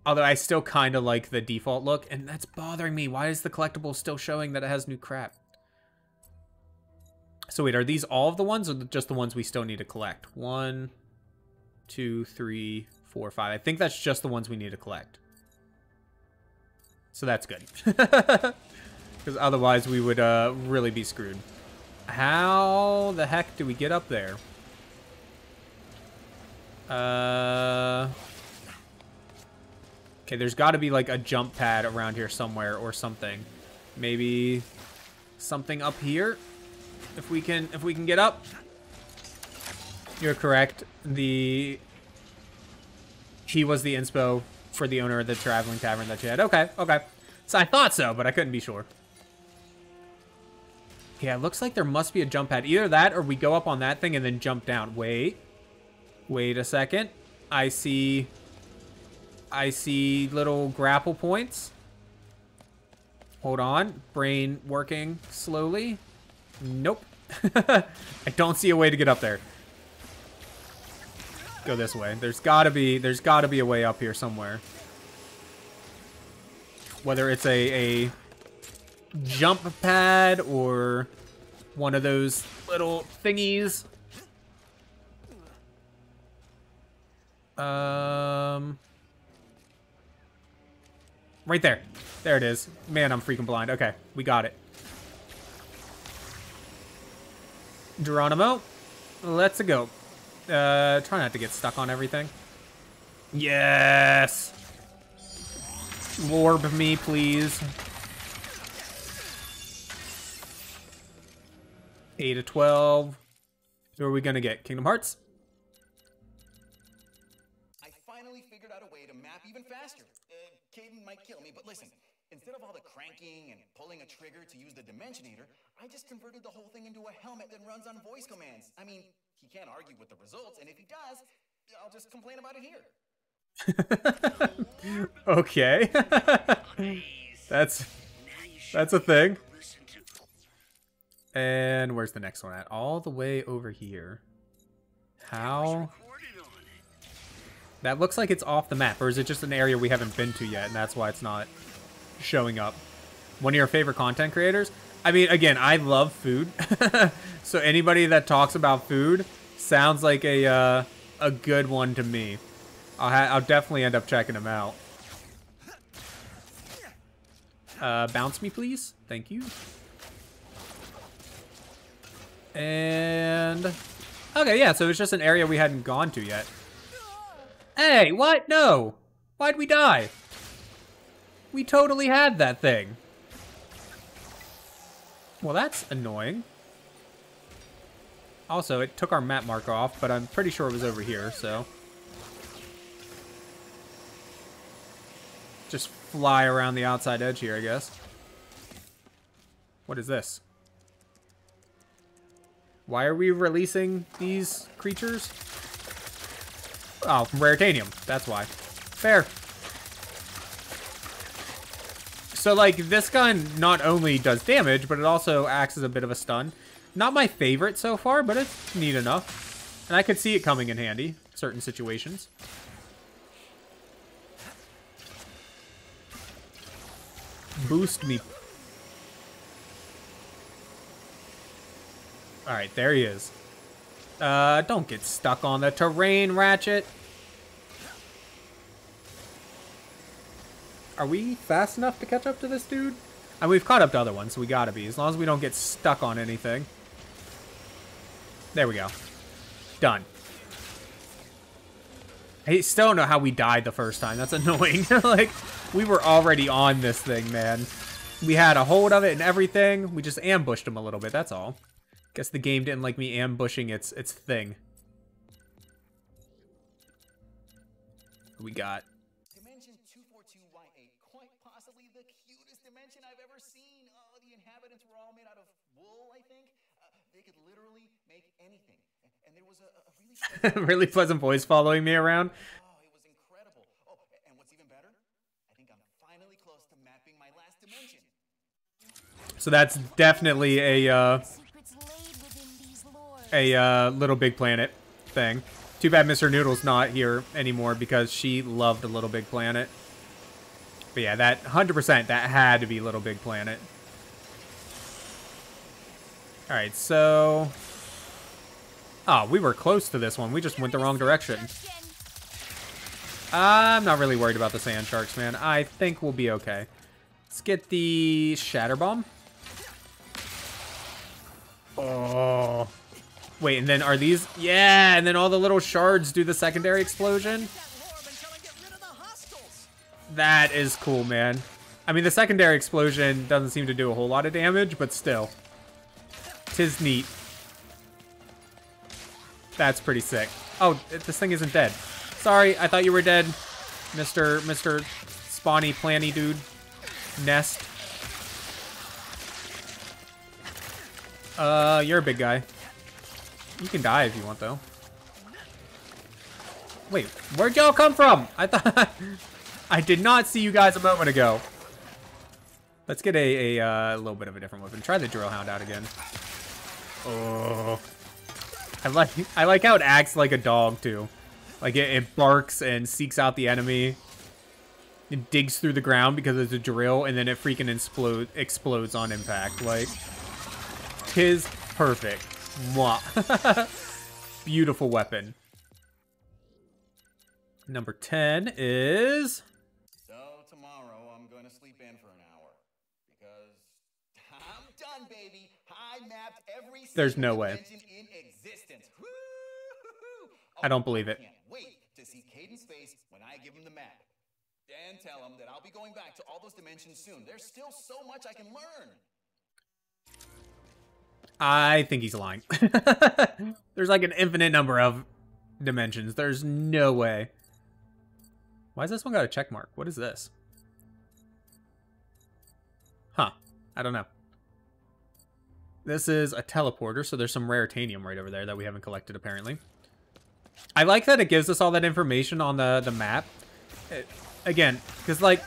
Although I still kind of like the default look, and that's bothering me. Why is the collectible still showing that it has new crap? So wait, are these all of the ones or just the ones we still need to collect? One, two, three, four, five. I think that's just the ones we need to collect. So that's good. <laughs> Because otherwise we would uh, really be screwed. How the heck do we get up there? Uh... Okay, there's got to be like a jump pad around here somewhere or something. Maybe something up here? If we can if we can get up. You're correct. The he was the inspo for the owner of the traveling tavern that you had. Okay, okay. So I thought so, but I couldn't be sure. Yeah, it looks like there must be a jump pad. Either that or we go up on that thing and then jump down. Wait. Wait a second. I see... I see little grapple points. Hold on. Brain working slowly. Nope. <laughs> I don't see a way to get up there. Go this way. There's gotta be there's gotta be a way up here somewhere. Whether it's a a jump pad or one of those little thingies. Um Right there. There it is. Man, I'm freaking blind. Okay, we got it. Geronimo, let's go. Uh, try not to get stuck on everything. Yes! Warp me, please. 8 to 12. Who are we gonna get? Kingdom Hearts? Listen. Instead of all the cranking and pulling a trigger to use the Dimensionator, I just converted the whole thing into a helmet that runs on voice commands. I mean, he can't argue with the results, and if he does, I'll just complain about it here. <laughs> okay. <laughs> that's that's a thing. And where's the next one at? All the way over here. How? That looks like it's off the map, or is it just an area we haven't been to yet, and that's why it's not showing up? One of your favorite content creators? I mean, again, I love food. <laughs> so anybody that talks about food sounds like a uh, a good one to me. I'll, I'll definitely end up checking them out. Uh, bounce me, please. Thank you. And... Okay, yeah, so it's just an area we hadn't gone to yet. Hey, what? No! Why'd we die? We totally had that thing. Well, that's annoying. Also, it took our map mark off, but I'm pretty sure it was over here, so... Just fly around the outside edge here, I guess. What is this? Why are we releasing these creatures? Oh, from Raritanium. That's why. Fair. So, like, this gun not only does damage, but it also acts as a bit of a stun. Not my favorite so far, but it's neat enough. And I could see it coming in handy, certain situations. Boost me. Alright, there he is. Uh, don't get stuck on the terrain, Ratchet. Are we fast enough to catch up to this dude? And we've caught up to other ones, so we gotta be. As long as we don't get stuck on anything. There we go. Done. I still don't know how we died the first time. That's <laughs> annoying. like, we were already on this thing, man. We had a hold of it and everything. We just ambushed him a little bit, that's all. Guess the game didn't like me ambushing its its thing. We got Dimension 242 CYA, quite possibly the cutest dimension I've ever seen. Oh, the inhabitants were all made out of wool, I think. Uh, they could literally make anything. And there was a, a really <laughs> really pleasant voice following me around. Oh, it was incredible. Oh, and what's even better? I think I'm finally close to mapping my last dimension. So that's definitely a uh, a uh, Little Big Planet thing. Too bad Mr. Noodle's not here anymore because she loved a Little Big Planet. But yeah, that 100% that had to be Little Big Planet. All right, so Oh, we were close to this one. We just went the wrong direction. I'm not really worried about the sand sharks, man. I think we'll be okay. Let's get the shatter bomb. Oh. Wait, and then are these... Yeah, and then all the little shards do the secondary explosion. That is cool, man. I mean, the secondary explosion doesn't seem to do a whole lot of damage, but still. Tis neat. That's pretty sick. Oh, this thing isn't dead. Sorry, I thought you were dead, Mr. Mr. Spawny Planny dude. Nest. Uh, you're a big guy. You can die if you want, though. Wait, where'd y'all come from? I thought... <laughs> I did not see you guys a moment ago. Let's get a, a uh, little bit of a different weapon. Try the drill hound out again. Oh. I like I like how it acts like a dog too. Like it, it barks and seeks out the enemy. It digs through the ground because it's a drill, and then it freaking explode explodes on impact. Like, tis perfect. Mwah. <laughs> Beautiful weapon. Number 10 is... So tomorrow I'm going to sleep in for an hour. Because I'm done, baby. I mapped every There's no way. in existence. I don't believe it. Can't wait to see Kaden's face when I give him the map. And tell him that I'll be going back to all those dimensions soon. There's still so much I can learn. I think he's lying. <laughs> There's like an infinite number of dimensions. There's no way. Why has this one got a check mark? What is this? Huh. I don't know. This is a teleporter, so there's some raritanium right over there that we haven't collected, apparently. I like that it gives us all that information on the, the map. It, again, because, like,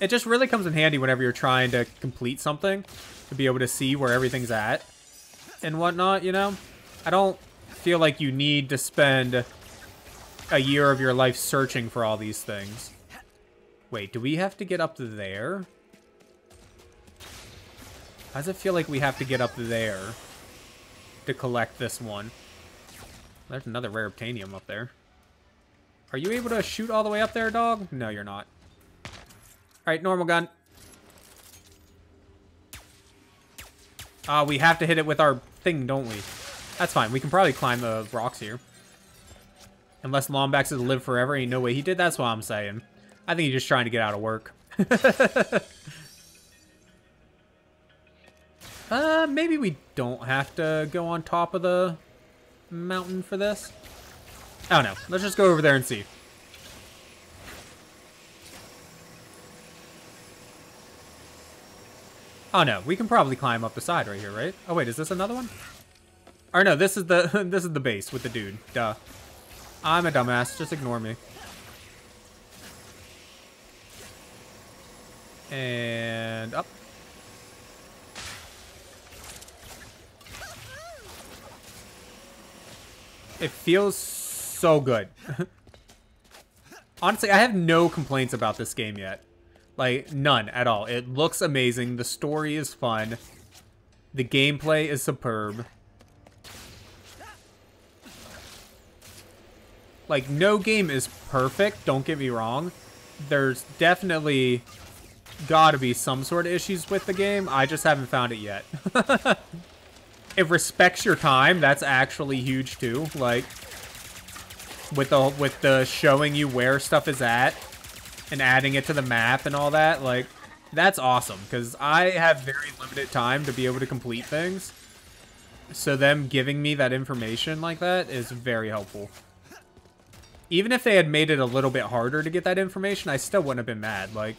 it just really comes in handy whenever you're trying to complete something, to be able to see where everything's at and whatnot, you know? I don't feel like you need to spend a year of your life searching for all these things. Wait, do we have to get up there? How does it feel like we have to get up there to collect this one? There's another raritanium up there. Are you able to shoot all the way up there, dog? No, you're not. Alright, normal gun. Ah, uh, we have to hit it with our thing, don't we? That's fine. We can probably climb the rocks here. Unless Lombax is live forever, ain't no way he did. That's what I'm saying. I think he's just trying to get out of work. <laughs> uh, maybe we don't have to go on top of the mountain for this. Oh no, let's just go over there and see. Oh no, we can probably climb up the side right here, right? Oh wait, is this another one? Or no, this is the <laughs> this is the base with the dude. Duh. I'm a dumbass. Just ignore me. And up. It feels so good. <laughs> Honestly, I have no complaints about this game yet. Like, none at all. It looks amazing. The story is fun. The gameplay is superb. Like, no game is perfect, don't get me wrong. There's definitely gotta be some sort of issues with the game. I just haven't found it yet. <laughs> it respects your time. That's actually huge, too. Like, with the, with the showing you where stuff is at and adding it to the map and all that, like, that's awesome. Because I have very limited time to be able to complete things. So them giving me that information like that is very helpful. even if they had made it a little bit harder to get that information, I still wouldn't have been mad. Like,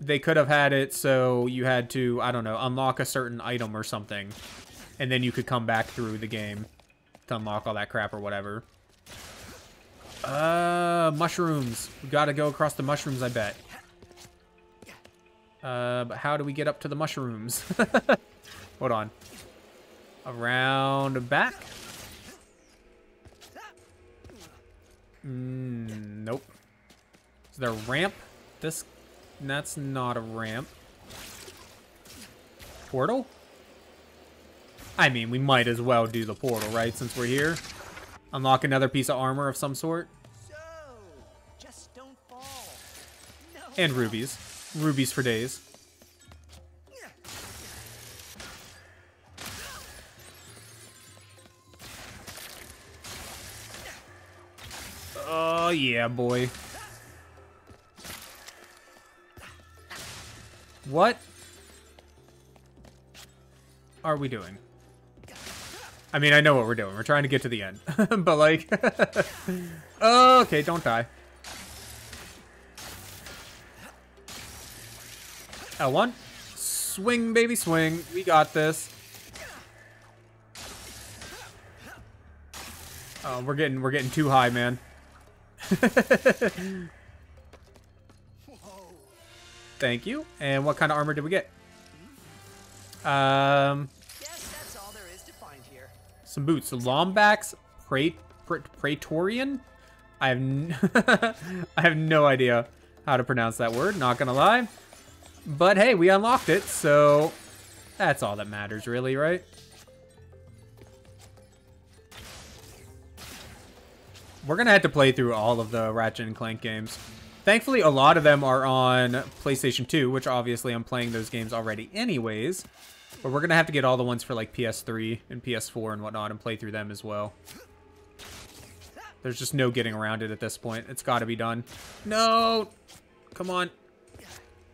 they could have had it so you had to, I don't know, unlock a certain item or something. And then you could come back through the game to unlock all that crap or whatever. Uh, mushrooms. We gotta go across the mushrooms, I bet. Uh, but how do we get up to the mushrooms? <laughs> Hold on. Around back? Mm, nope. Is there a ramp? This, that's not a ramp. Portal? I mean, we might as well do the portal, right, since we're here? Unlock another piece of armor of some sort? Just don't fall. And rubies. Rubies for days. Oh, yeah, boy. What are we doing? I mean, I know what we're doing. We're trying to get to the end. <laughs> but, like... <laughs> okay, don't die. L1. Swing, baby, swing. We got this. Oh, we're getting we're getting too high, man. <laughs> Thank you. And what kind of armor did we get? Um, some boots. Lombax Pra Pra Praetorian? I have, n <laughs> I have no idea how to pronounce that word, not gonna lie. But hey, we unlocked it, so that's all that matters, really, right? We're gonna have to play through all of the Ratchet and Clank games. Thankfully, a lot of them are on PlayStation 2, which obviously I'm playing those games already anyways. But we're gonna have to get all the ones for like PS3 and PS4 and whatnot and play through them as well. There's just no getting around it at this point. It's gotta be done. No! Come on.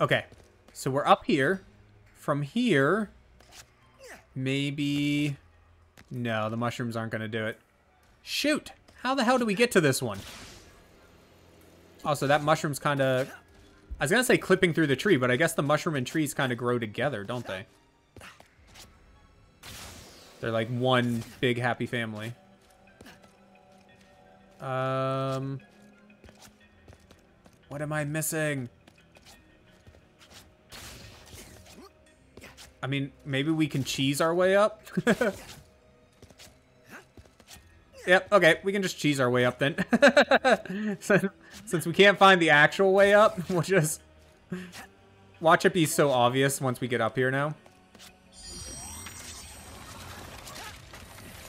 Okay. So we're up here. From here, maybe... No, the mushrooms aren't gonna do it. Shoot! How the hell do we get to this one? Also, that mushroom's kind of... I was gonna say clipping through the tree, but I guess the mushroom and trees kind of grow together, don't they? They're like one big happy family. Um... What am I missing? I mean, maybe we can cheese our way up? <laughs> yep, okay, we can just cheese our way up then. <laughs> since, since we can't find the actual way up, <laughs> we'll just... Watch it be so obvious once we get up here now.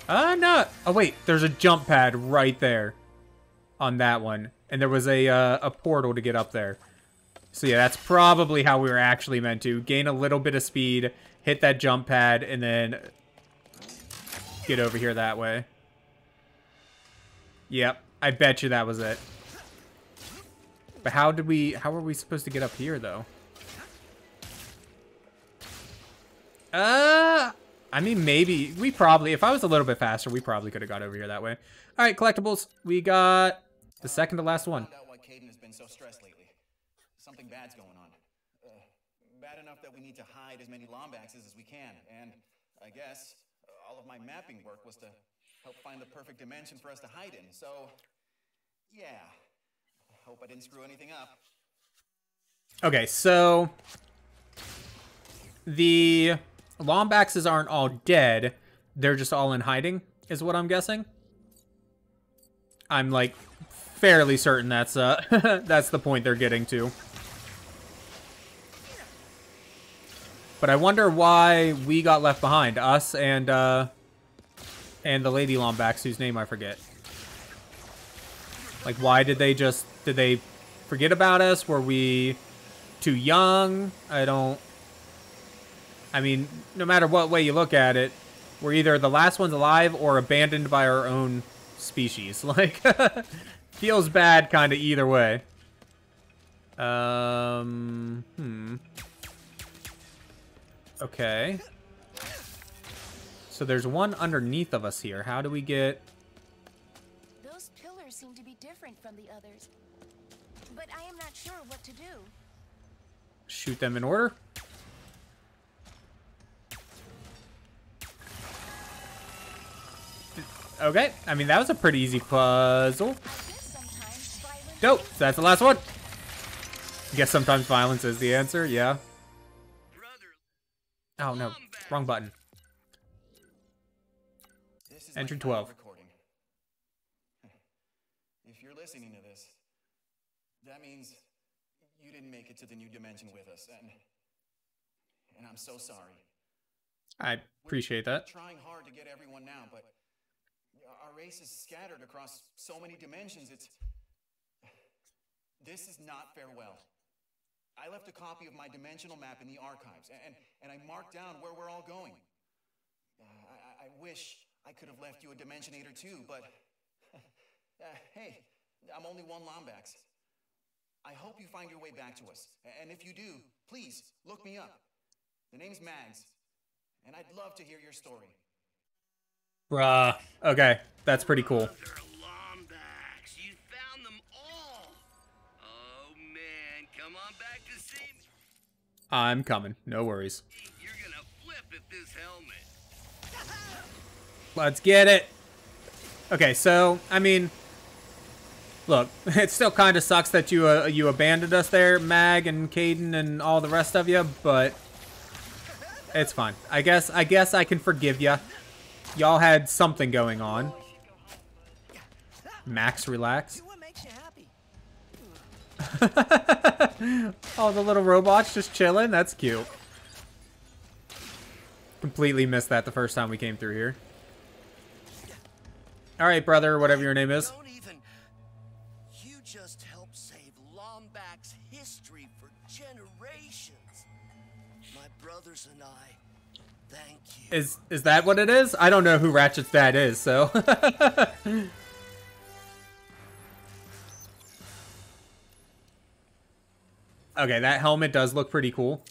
Uh, no. Oh, wait, there's a jump pad right there on that one. And there was a, uh, a portal to get up there. So yeah, that's probably how we were actually meant to. Gain a little bit of speed, hit that jump pad, and then get over here that way. Yep, I bet you that was it. But how did we, how were we supposed to get up here, though? Uh, I mean, maybe. We probably, if I was a little bit faster, we probably could have got over here that way. All right, collectibles. We got the second to last one. Why Kaden has been so stressed lately. Something bad's going on. Uh, bad enough that we need to hide as many Lombaxes as we can. And I guess uh, all of my mapping work was to help find the perfect dimension for us to hide in. So, yeah. I hope I didn't screw anything up. Okay, so the Lombaxes aren't all dead. They're just all in hiding, is what I'm guessing. I'm like fairly certain that's uh <laughs> that's the point they're getting to. But I wonder why we got left behind, us and uh and the Lady Lombax whose name I forget. Like why did they just did they forget about us? Were we too young? I don't I mean, no matter what way you look at it, we're either the last ones alive or abandoned by our own species. <laughs> Like, feels bad kind of either way. Um, hmm. Okay. So there's one underneath of us here. How do we get... Those pillars seem to be different. From the others. But I am not sure what to do. Shoot them in order. Okay, I mean, that was a pretty easy puzzle. Dope, so that's the last one. I Guess sometimes violence is the answer, yeah. Oh no, wrong button. This Entry 12. If you're listening to this, that means you didn't make it to the new dimension with us, and and I'm so sorry. I appreciate that. Trying hard to get everyone now, but our race is scattered across so many dimensions. It's this is not farewell. I left a copy of my dimensional map in the archives, and and I marked down where we're all going. Uh, I, I wish I could have left you a Dimensionator too, but uh, hey, I'm only one Lombax. I hope you find your way back to us, and if you do, please look me up. The name's Mags, and I'd love to hear your story. Bruh. Okay, that's pretty cool. I'm coming. No worries. Let's get it. Okay, so I mean, look, <laughs> it still kind of sucks that you uh, you abandoned us there, Mag and Kaden and all the rest of you, but it's fine. I guess I guess I can forgive you. Y'all had something going on. Max, relax. oh, <laughs> the little robots just chilling. That's cute. Completely missed that the first time we came through here. All right, brother, whatever your name is. Is is that what it is? I don't know who Ratchet's dad is, so. <laughs> okay, that helmet does look pretty cool.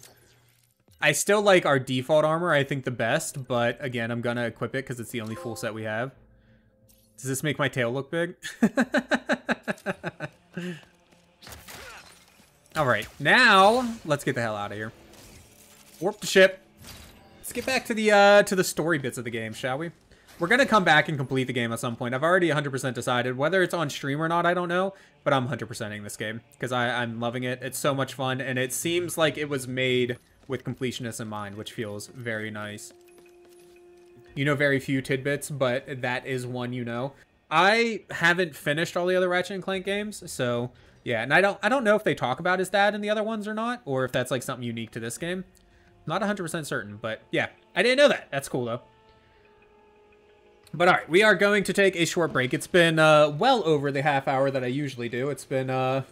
I still like our default armor, I think the best, but again, I'm gonna equip it because it's the only full set we have. Does this make my tail look big? <laughs> Alright, now, let's get the hell out of here. Warp the ship. Let's get back to the uh, to the story bits of the game, shall we? We're gonna come back and complete the game at some point. I've already 100% decided whether it's on stream or not. I don't know, but I'm 100%ing this game because I'm loving it. It's so much fun, and it seems like it was made with completionists in mind, which feels very nice. You know very few tidbits, but that is one you know. I haven't finished all the other Ratchet and Clank games, so yeah, and I don't I don't know if they talk about his dad in the other ones or not, or if that's like something unique to this game. Not 100% certain, but yeah, I didn't know that. That's cool though. But all right, we are going to take a short break. It's been uh, well over the half hour that I usually do. It's been uh,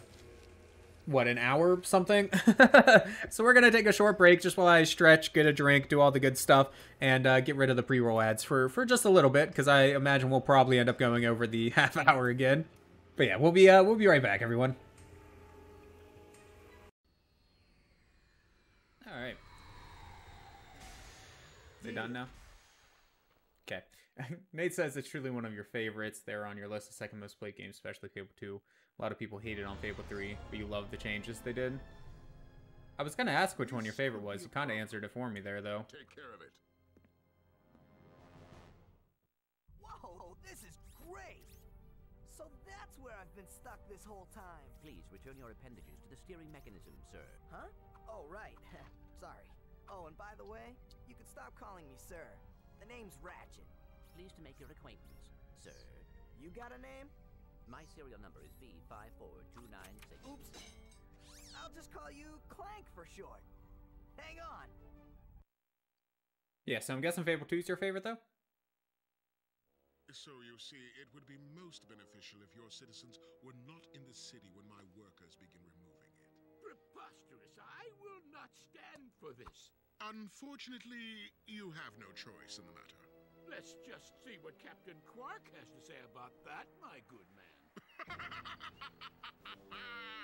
what an hour something. <laughs> so we're gonna take a short break just while I stretch, get a drink, do all the good stuff, and uh, get rid of the pre-roll ads for for just a little bit because I imagine we'll probably end up going over the <laughs> half hour again. But yeah, we'll be uh, we'll be right back, everyone. All right. They done now? Okay. <laughs> Nate says it's truly one of your favorites. They're on your list of second most played games, especially Fable 2. A lot of people hated on Fable 3, but you love the changes they did. I was gonna ask which one your favorite was. You kind of answered it for me there, though. Take care of it. Whoa, this is great! So that's where I've been stuck this whole time. Please return your appendages to the steering mechanism, sir. Huh? Oh, right. <laughs> Sorry. Oh, and by the way, you can stop calling me sir. The name's Ratchet. Pleased to make your acquaintance, sir. You got a name? My serial number is V54296. Oops. I'll just call you Clank for short. Hang on. Yeah, so I'm guessing Fable 2 is your favorite, though? So you see, it would be most beneficial if your citizens were not in the city when my workers begin removing it. Preposterous. I will not stand for this. Unfortunately, you have no choice in the matter. Let's just see what Captain Quark has to say about that, my good man.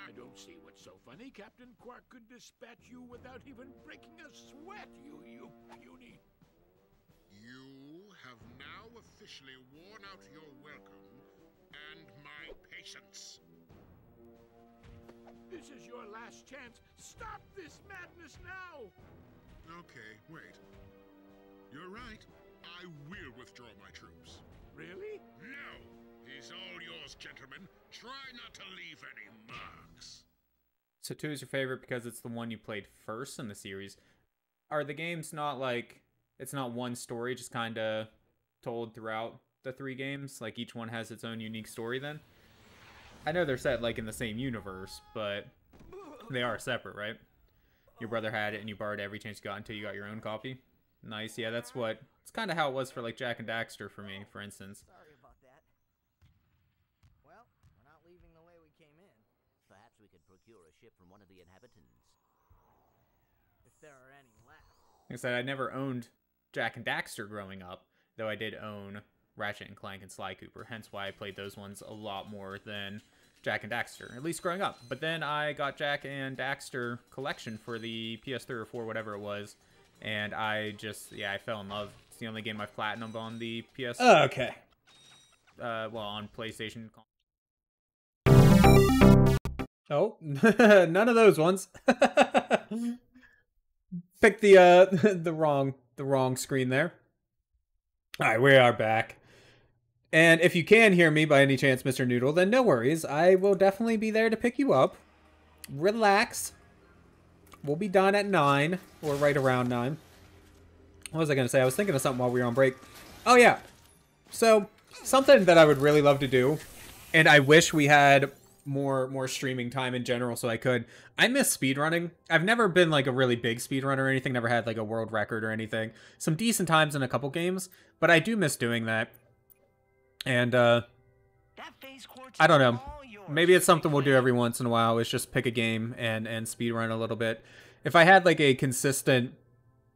I don't see what's so funny. Captain Quark could dispatch you without even breaking a sweat, you, you puny. You have now officially worn out your welcome and my patience. This is your last chance. Stop this madness now! Okay, wait. You're right. I will withdraw my troops. Really? No! He's all yours, gentlemen. Try not to leave any marks. So two is your favorite because it's the one you played first in the series. Are the games not like it's not one story, just kind of told throughout the three games? Like each one has its own unique story. Then I know they're set like in the same universe, but they are separate, right? Your brother had it, and you borrowed every chance you got until you got your own copy. Nice, yeah, that's what. It's kind of how it was for like Jak and Daxter for me, for instance. Sorry about that. Well, we're not leaving the way we came in. Perhaps we could procure a ship from one of the inhabitants. If there are any left. Like I said, I never owned Jak and Daxter growing up, though I did own Ratchet and Clank and Sly Cooper, hence why I played those ones a lot more than Jak and Daxter, at least growing up. But then I got Jak and Daxter collection for the PS3 or 4, whatever it was, and I just, yeah, I fell in love. It's the only game I've platinumed on the PS. Oh, okay. Uh, well, on PlayStation. Oh, <laughs> none of those ones. <laughs> Pick the uh <laughs> the wrong the wrong screen there. All right, we are back. And if you can hear me by any chance, Mr. Noodle, then no worries. I will definitely be there to pick you up. Relax. We'll be done at 9, or right around 9. What was I going to say? I was thinking of something while we were on break. Oh, yeah. So, something that I would really love to do, and I wish we had more more streaming time in general so I could. I miss speedrunning. I've never been like a really big speedrunner or anything, never had like a world record or anything. Some decent times in a couple games, but I do miss doing that. And uh I don't know. Maybe it's something we'll do every once in a while. Is just pick a game and and speedrun a little bit. If I had like a consistent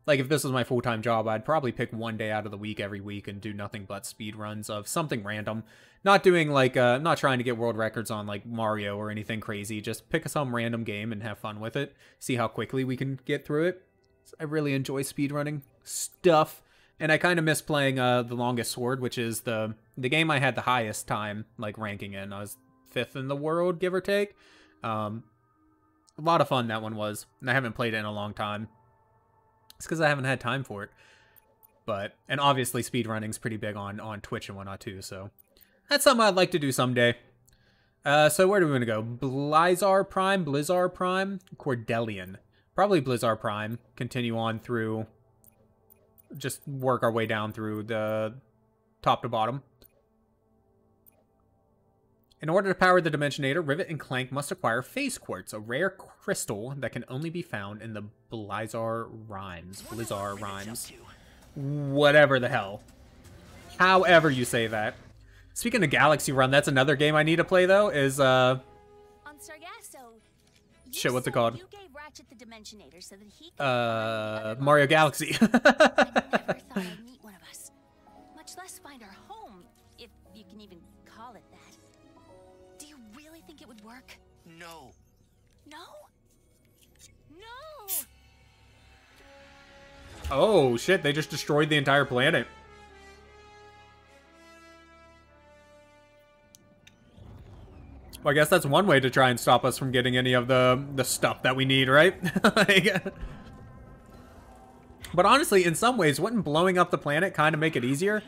like if this was my full-time job, I'd probably pick one day out of the week every week and do nothing but speed runs of something random. Not doing like uh not trying to get world records on like Mario or anything crazy. Just pick some random game and have fun with it. See how quickly we can get through it. I really enjoy speedrunning stuff. And I kind of miss playing uh The Longest Sword, which is the the game I had the highest time like ranking in. I was fifth in the world, give or take. Um a lot of fun that one was. And I haven't played it in a long time. It's because I haven't had time for it. But and obviously speedrunning's pretty big on on Twitch and whatnot too, so that's something I'd like to do someday. Uh, so where do we want to go? Blizar Prime, Blizar Prime, Cordelion. Probably Blizar Prime. Continue on through. Just work our way down through the top to bottom. In order to power the Dimensionator, Rivet and Clank must acquire Phase Quartz, a rare crystal that can only be found in the Blizar Rhymes. Blizar Rhymes. Whatever the hell. However you say that. Speaking of Galaxy Run, that's another game I need to play, though, is, uh... On Sargasso, you Shit, what's it called? You gave Ratchet the Dimensionator so that he could Uh, Mario Galaxy. <laughs> never <laughs> thought I'd meet one of us. Much less find our home, if you can even call it that. Do you really think it would work? No. No? No! oh, shit, they just destroyed the entire planet. Well, I guess that's one way to try and stop us from getting any of the the stuff that we need, right? <laughs> Like- but honestly, in some ways, wouldn't blowing up the planet kind of make it easier?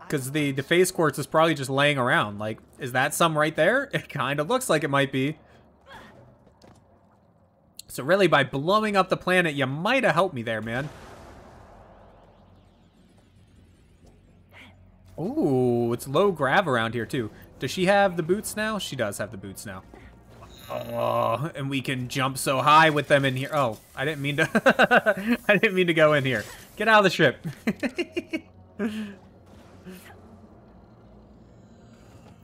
Because the, the phase quartz is probably just laying around. Like, is that some right there? <laughs> It kind of looks like it might be. So really, by blowing up the planet, you might have helped me there, man. Ooh, it's low grav around here, too. Does she have the boots now? She does have the boots now. Oh, and we can jump so high with them in here. Oh, I didn't mean to. <laughs> I didn't mean to go in here. Get out of the ship. <laughs>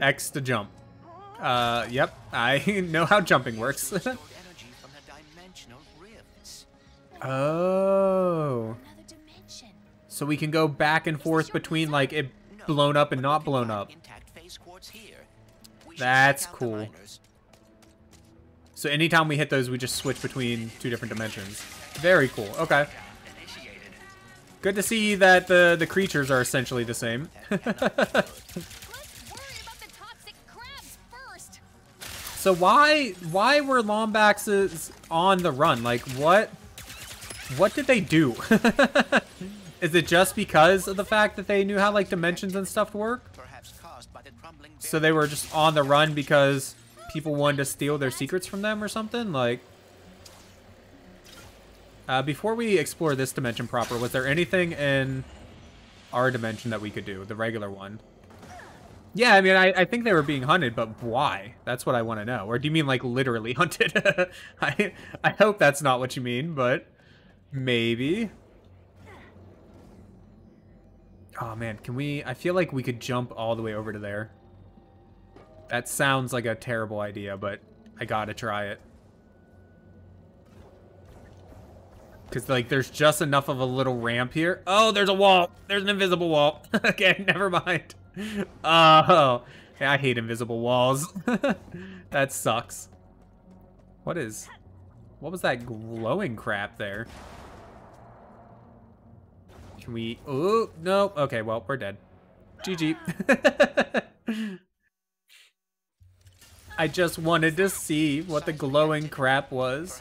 X to jump. Uh, yep. I <laughs> know how jumping works. energy from the dimensional rifts. oh. So we can go back and forth between like it blown up and not blown up. That's cool. So anytime we hit those, we just switch between two different dimensions. Very cool. Okay. Good to see that the the creatures are essentially the same. <laughs> So why why were Lombaxes on the run? Like what what did they do? <laughs> Is it just because of the fact that they knew how like dimensions and stuff work? So they were just on the run because people wanted to steal their secrets from them or something? Like uh, before we explore this dimension proper, was there anything in our dimension that we could do? The regular one? Yeah, I mean, I, I think they were being hunted, but why? That's what I want to know. Or do you mean, like, literally <laughs> hunted? I, I hope that's not what you mean, but maybe. Oh, man, can we... I feel like we could jump all the way over to there. That sounds like a terrible idea, but I gotta try it. Because, like, there's just enough of a little ramp here. Oh, there's a wall. There's an invisible wall. <laughs> okay, never mind. Oh, I hate invisible walls. <laughs> that sucks. What is... What was that glowing crap there? Can we... Oh, no. Okay, well, we're dead. GG. <laughs> I just wanted to see what the glowing crap was.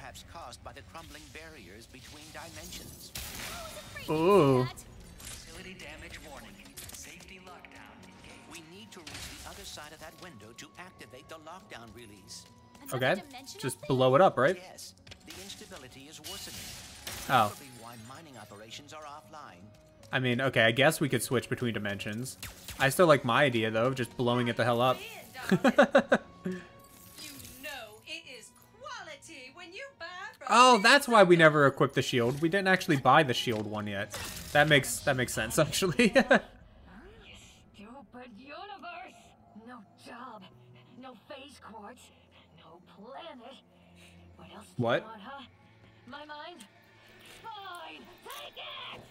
Ooh. Facility damage warning. Safety lockdown. We need to reach the other side of that window to activate the lockdown release. Okay. Just blow it up, right? Yes. The instability is worsening. Oh. Why mining operations are offline. I mean, okay, I guess we could switch between dimensions. I still like my idea, though, of just blowing it the hell up. <laughs> Oh, that's why we never equipped the shield. We didn't actually buy the shield one yet. That makes that makes sense, <laughs> actually. Stupid universe! No job, no phase quartz, no planet. What else do What? you want, huh? My mind? Fine, take it!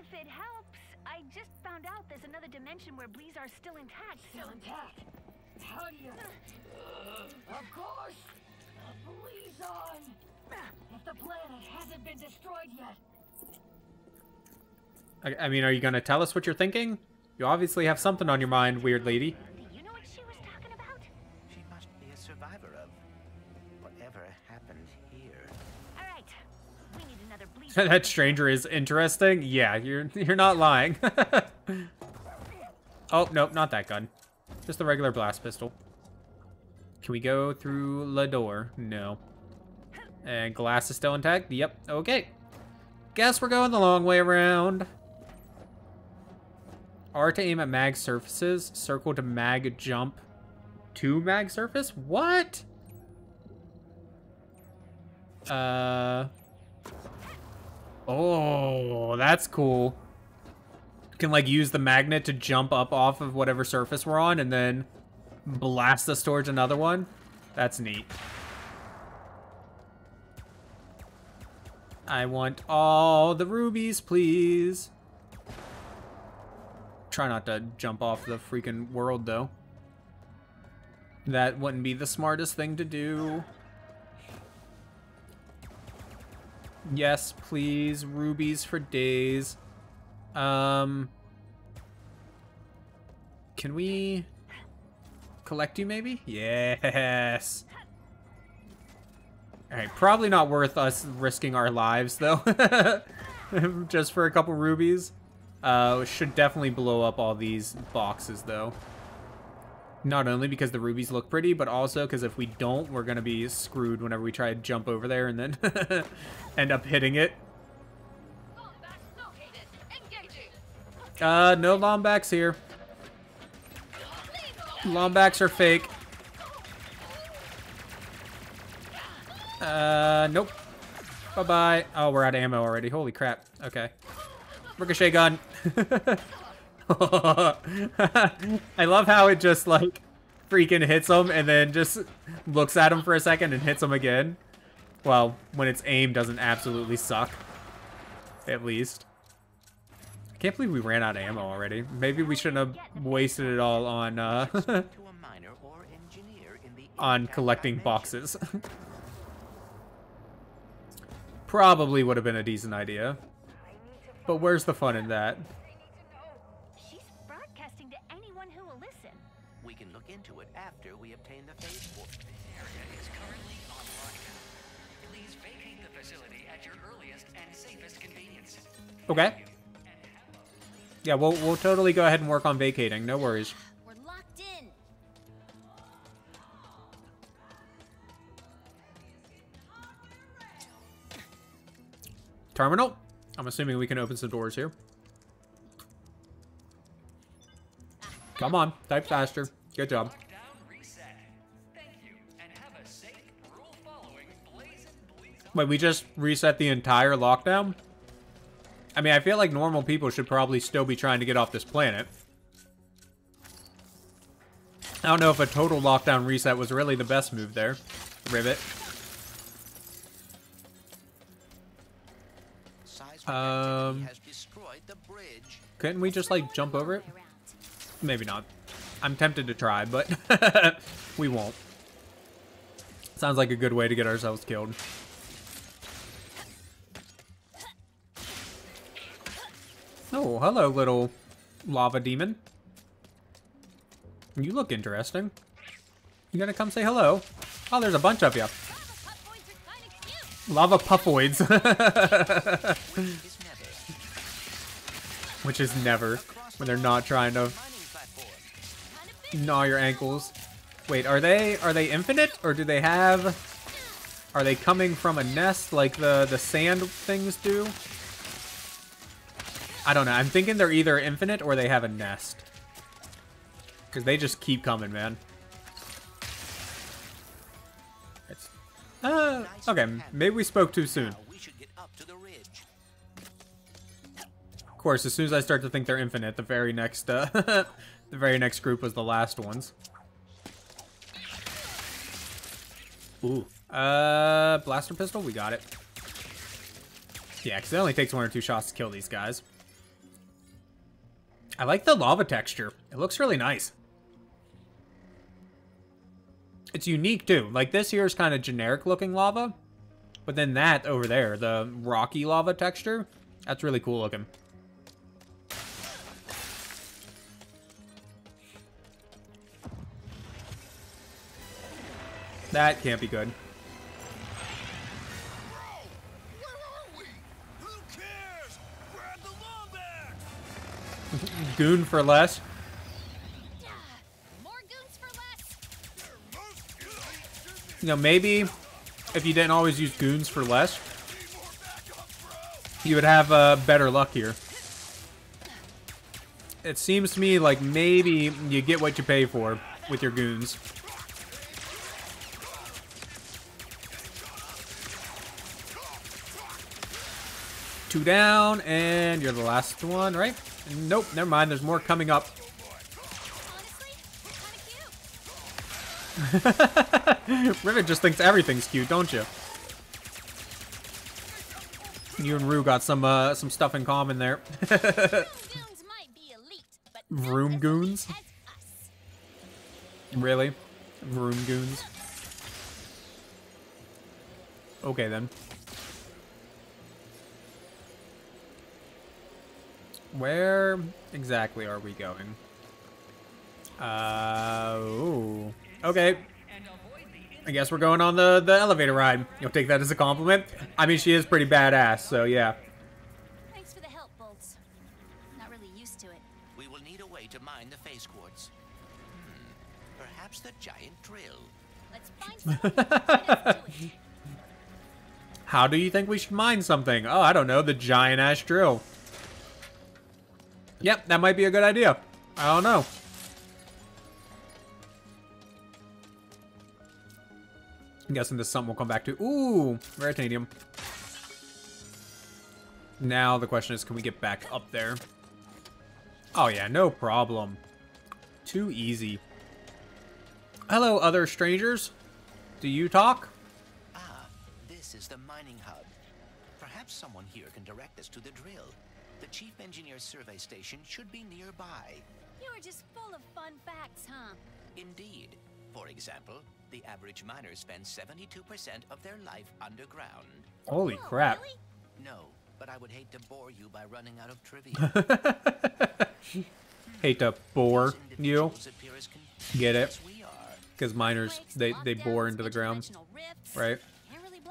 If it helps, I just found out there's another dimension where Bleez are still intact. Still intact? How do you... of course! Please on! If the planet hasn't been destroyed yet. I, I mean, are you gonna tell us what you're thinking? You obviously have something on your mind, weird lady. She must be a survivor of whatever happened here. All right, we need another Bleez. <laughs> that stranger is interesting. Yeah, you're you're not lying. <laughs> oh nope, not that gun. Just the regular blast pistol. Can we go through the door? No. And glass is still intact? Yep. Okay. Guess we're going the long way around. R to aim at mag surfaces. Circle to mag jump to mag surface? What? Uh... Oh, that's cool. You can, like, use the magnet to jump up off of whatever surface we're on and then blast us towards another one. That's neat. I want all the rubies, please. Try not to jump off the freaking world, though. That wouldn't be the smartest thing to do. Yes, please. Rubies for days. Um... Can we collect you, maybe? Yes. Alright, probably not worth us risking our lives, though. <laughs> Just for a couple rubies. Uh, should definitely blow up all these boxes, though. Not only because the rubies look pretty, but also because if we don't, we're going to be screwed whenever we try to jump over there and then <laughs> end up hitting it. Uh, no Lombax here. Lombax are fake. Uh, nope. Bye-bye. Oh, we're out of ammo already. Holy crap. Okay. Ricochet gun. <laughs> I love how it just, like, freaking hits him and then just looks at him for a second and hits him again. Well, when it's aimed doesn't absolutely suck. At least. I can't believe we ran out of ammo already. Maybe we shouldn't have wasted it all on, uh... <laughs> on collecting boxes. <laughs> Probably would have been a decent idea. But where's the fun in that? She's broadcasting to anyone who will listen. We can look look into it after we obtain the phase quartz. area is currently on lockdown. Please vacate the facility at your earliest and safest convenience. Okay. Yeah, we'll we'll totally go ahead and work on vacating. No worries. We're locked in. Terminal. I'm assuming we can open some doors here. Come on, type faster. Good job. Wait, we just reset the entire lockdown? I mean, I feel like normal people should probably still be trying to get off this planet. I don't know if a total lockdown reset was really the best move there. Rivet. Um, has destroyed the bridge. couldn't we just like jump over it? Maybe not. I'm tempted to try, but <laughs> we won't. Sounds like a good way to get ourselves killed. Oh, hello, little lava demon. You look interesting. You gonna come say hello? Oh, there's a bunch of you. Lava puffoids. <laughs> Which is never. When they're not trying to gnaw your ankles. Wait, are they are they infinite or do they have are they coming from a nest like the the sand things do? I don't know. I'm thinking they're either infinite or they have a nest. Cuz they just keep coming, man. It's uh, okay, maybe we spoke too soon. We should get up to the ridge. Of course, as soon as I start to think they're infinite, the very next uh, <laughs> the very next group was the last ones. Ooh. Uh, blaster pistol, we got it. Yeah, because it only takes one or two shots to kill these guys. I like the lava texture. It looks really nice. It's unique, too. Like, this here is kind of generic-looking lava. But then that over there, the rocky lava texture, that's really cool looking. That can't be good. <laughs> Goon for less. You know, maybe if you didn't always use goons for less, you would have uh, better luck here. It seems to me like maybe you get what you pay for with your goons. Two down, and you're the last one, right? Nope, never mind. There's more coming up. <laughs> Rivet just thinks everything's cute, don't you? You and Rue got some uh, some stuff in common there. <laughs> Vroom goons? Really? Vroom goons? Okay then. Where exactly are we going? Uh, ooh. Okay. I guess we're going on the, the elevator ride. You'll take that as a compliment? I mean, she is pretty badass, so yeah. Thanks for the help, Bolts. Not really used to it. We will need a way to mine the phase quartz. Hmm, perhaps the giant drill. Let's find <laughs> <laughs> How do you think we should mine something? Oh, I don't know, the giant ash drill. Yep, that might be a good idea. I don't know. I'm guessing this something we'll come back to. Ooh, Raritanium. Now the question is, can we get back up there? Oh yeah, no problem. Too easy. Hello, other strangers. Do you talk? Ah, this is the mining hub. Perhaps someone here can direct us to the drill. The chief engineer's survey station should be nearby. You are just full of fun facts, huh? Indeed. For example, the average miner spends 72% of their life underground. Holy oh, crap. No, but I would hate to bore you by running out of trivia. <laughs> Hate to bore you. Get it? Because miners, they, they bore into the ground. Right?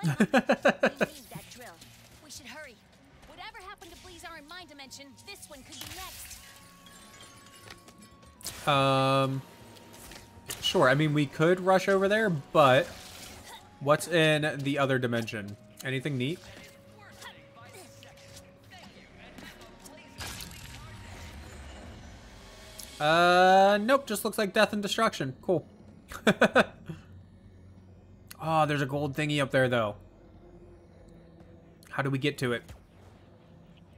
<laughs> Um, sure. I mean, we could rush over there, but what's in the other dimension? Anything neat? Uh, nope. Just looks like death and destruction. Cool. oh, <laughs> there's a gold thingy up there, though. How do we get to it?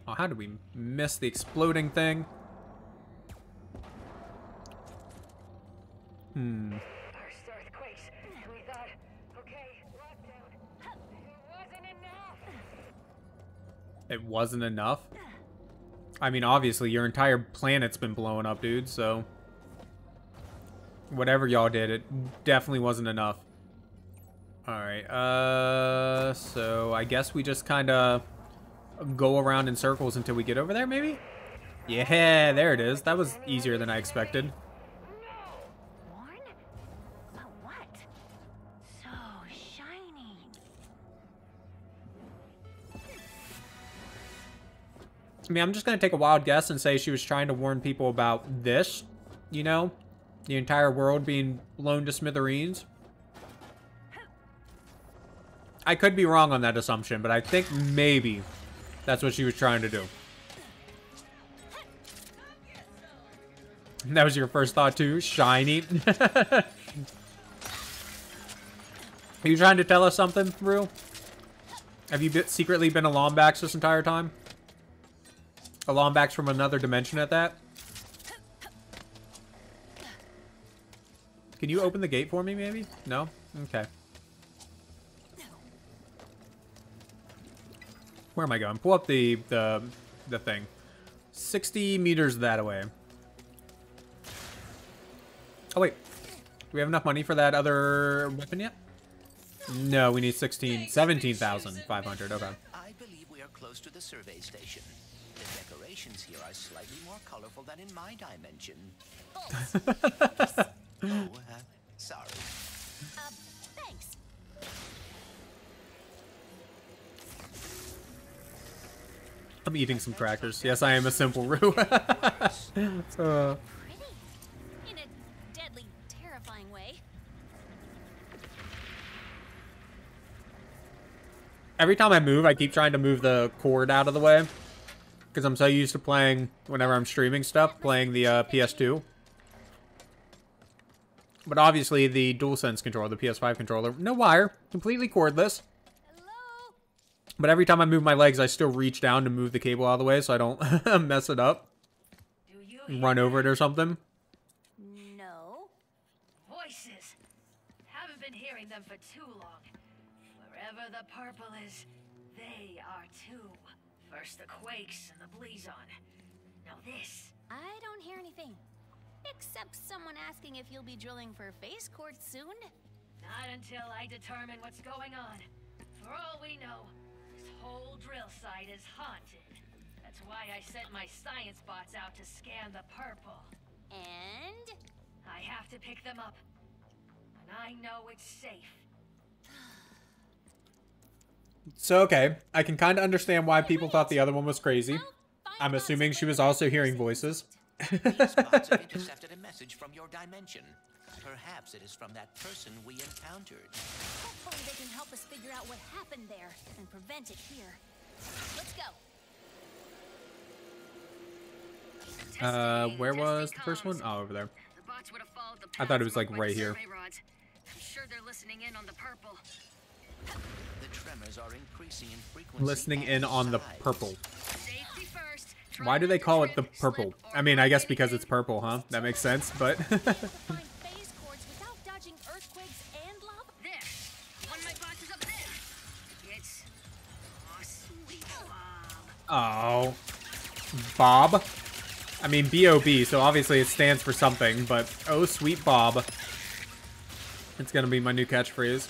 Oh, how did we miss the exploding thing? Hmm. First earthquakes, and we thought, okay, lockdown. It wasn't enough. It wasn't enough? I mean, obviously, your entire planet's been blowing up, dude, so... Whatever y'all did, it definitely wasn't enough. Alright, uh... So, I guess we just kind of go around in circles until we get over there, maybe? Yeah, there it is. That was easier than I expected. I mean, I'm just going to take a wild guess and say she was trying to warn people about this, you know? The entire world being blown to smithereens. I could be wrong on that assumption, but I think maybe that's what she was trying to do. That was your first thought too? Shiny. <laughs> Are you trying to tell us something, Rue? Have you secretly been a Lombax this entire time? A Lombax from another dimension at that? Can you open the gate for me, maybe? No? Okay. Where am I going? Pull up the, the, the thing. 60 meters that way. Oh, wait. Do we have enough money for that other weapon yet? No, we need 16, 17,500. Okay. I believe we are close to the survey station. The decorations here are slightly more colorful than in my dimension. <laughs> oh, uh, sorry. Uh, thanks. I'm eating some crackers. Yes, I am a simple Roo. uh, <laughs> In a deadly, terrifying way. every time I move, I keep trying to move the cord out of the way. Because I'm so used to playing, whenever I'm streaming stuff, playing the uh, PS2. But obviously, the DualSense controller, the PS5 controller, no wire, completely cordless. But every time I move my legs, I still reach down to move the cable out of the way so I don't <laughs> mess it up. Run over it or something. No. Voices. Haven't been hearing them for too long. Wherever the purple is, they are too. First the quakes and the Blizon. Now this. I don't hear anything. Except someone asking if you'll be drilling for phase quartz soon. Not until I determine what's going on. For all we know, this whole drill site is haunted. That's why I sent my science bots out to scan the purple. And? I have to pick them up. And I know it's safe. So, okay, I can kind of understand why people thought the other one was crazy. I'm assuming she was also hearing voices. These bots have intercepted a message from your dimension. Perhaps it is from that person we encountered. Hopefully they can help us figure out what happened there and prevent it here. Let's go. Uh, where was the first one? Oh, over there. The bots would have followed the I thought it was, like, right here. I'm sure they're listening in on the purple. Listening in and on the purple. First. Why do they call it the purple? I mean, I guess because it's purple, huh? That makes sense, but... <laughs> Find phase <laughs> quartz without dodging earthquakes and lava. There. One of my bots is up there. It's oh, sweet Bob. oh. Bob? I mean, B-O-B, so obviously it stands for something, but oh, sweet Bob. It's gonna be my new catchphrase.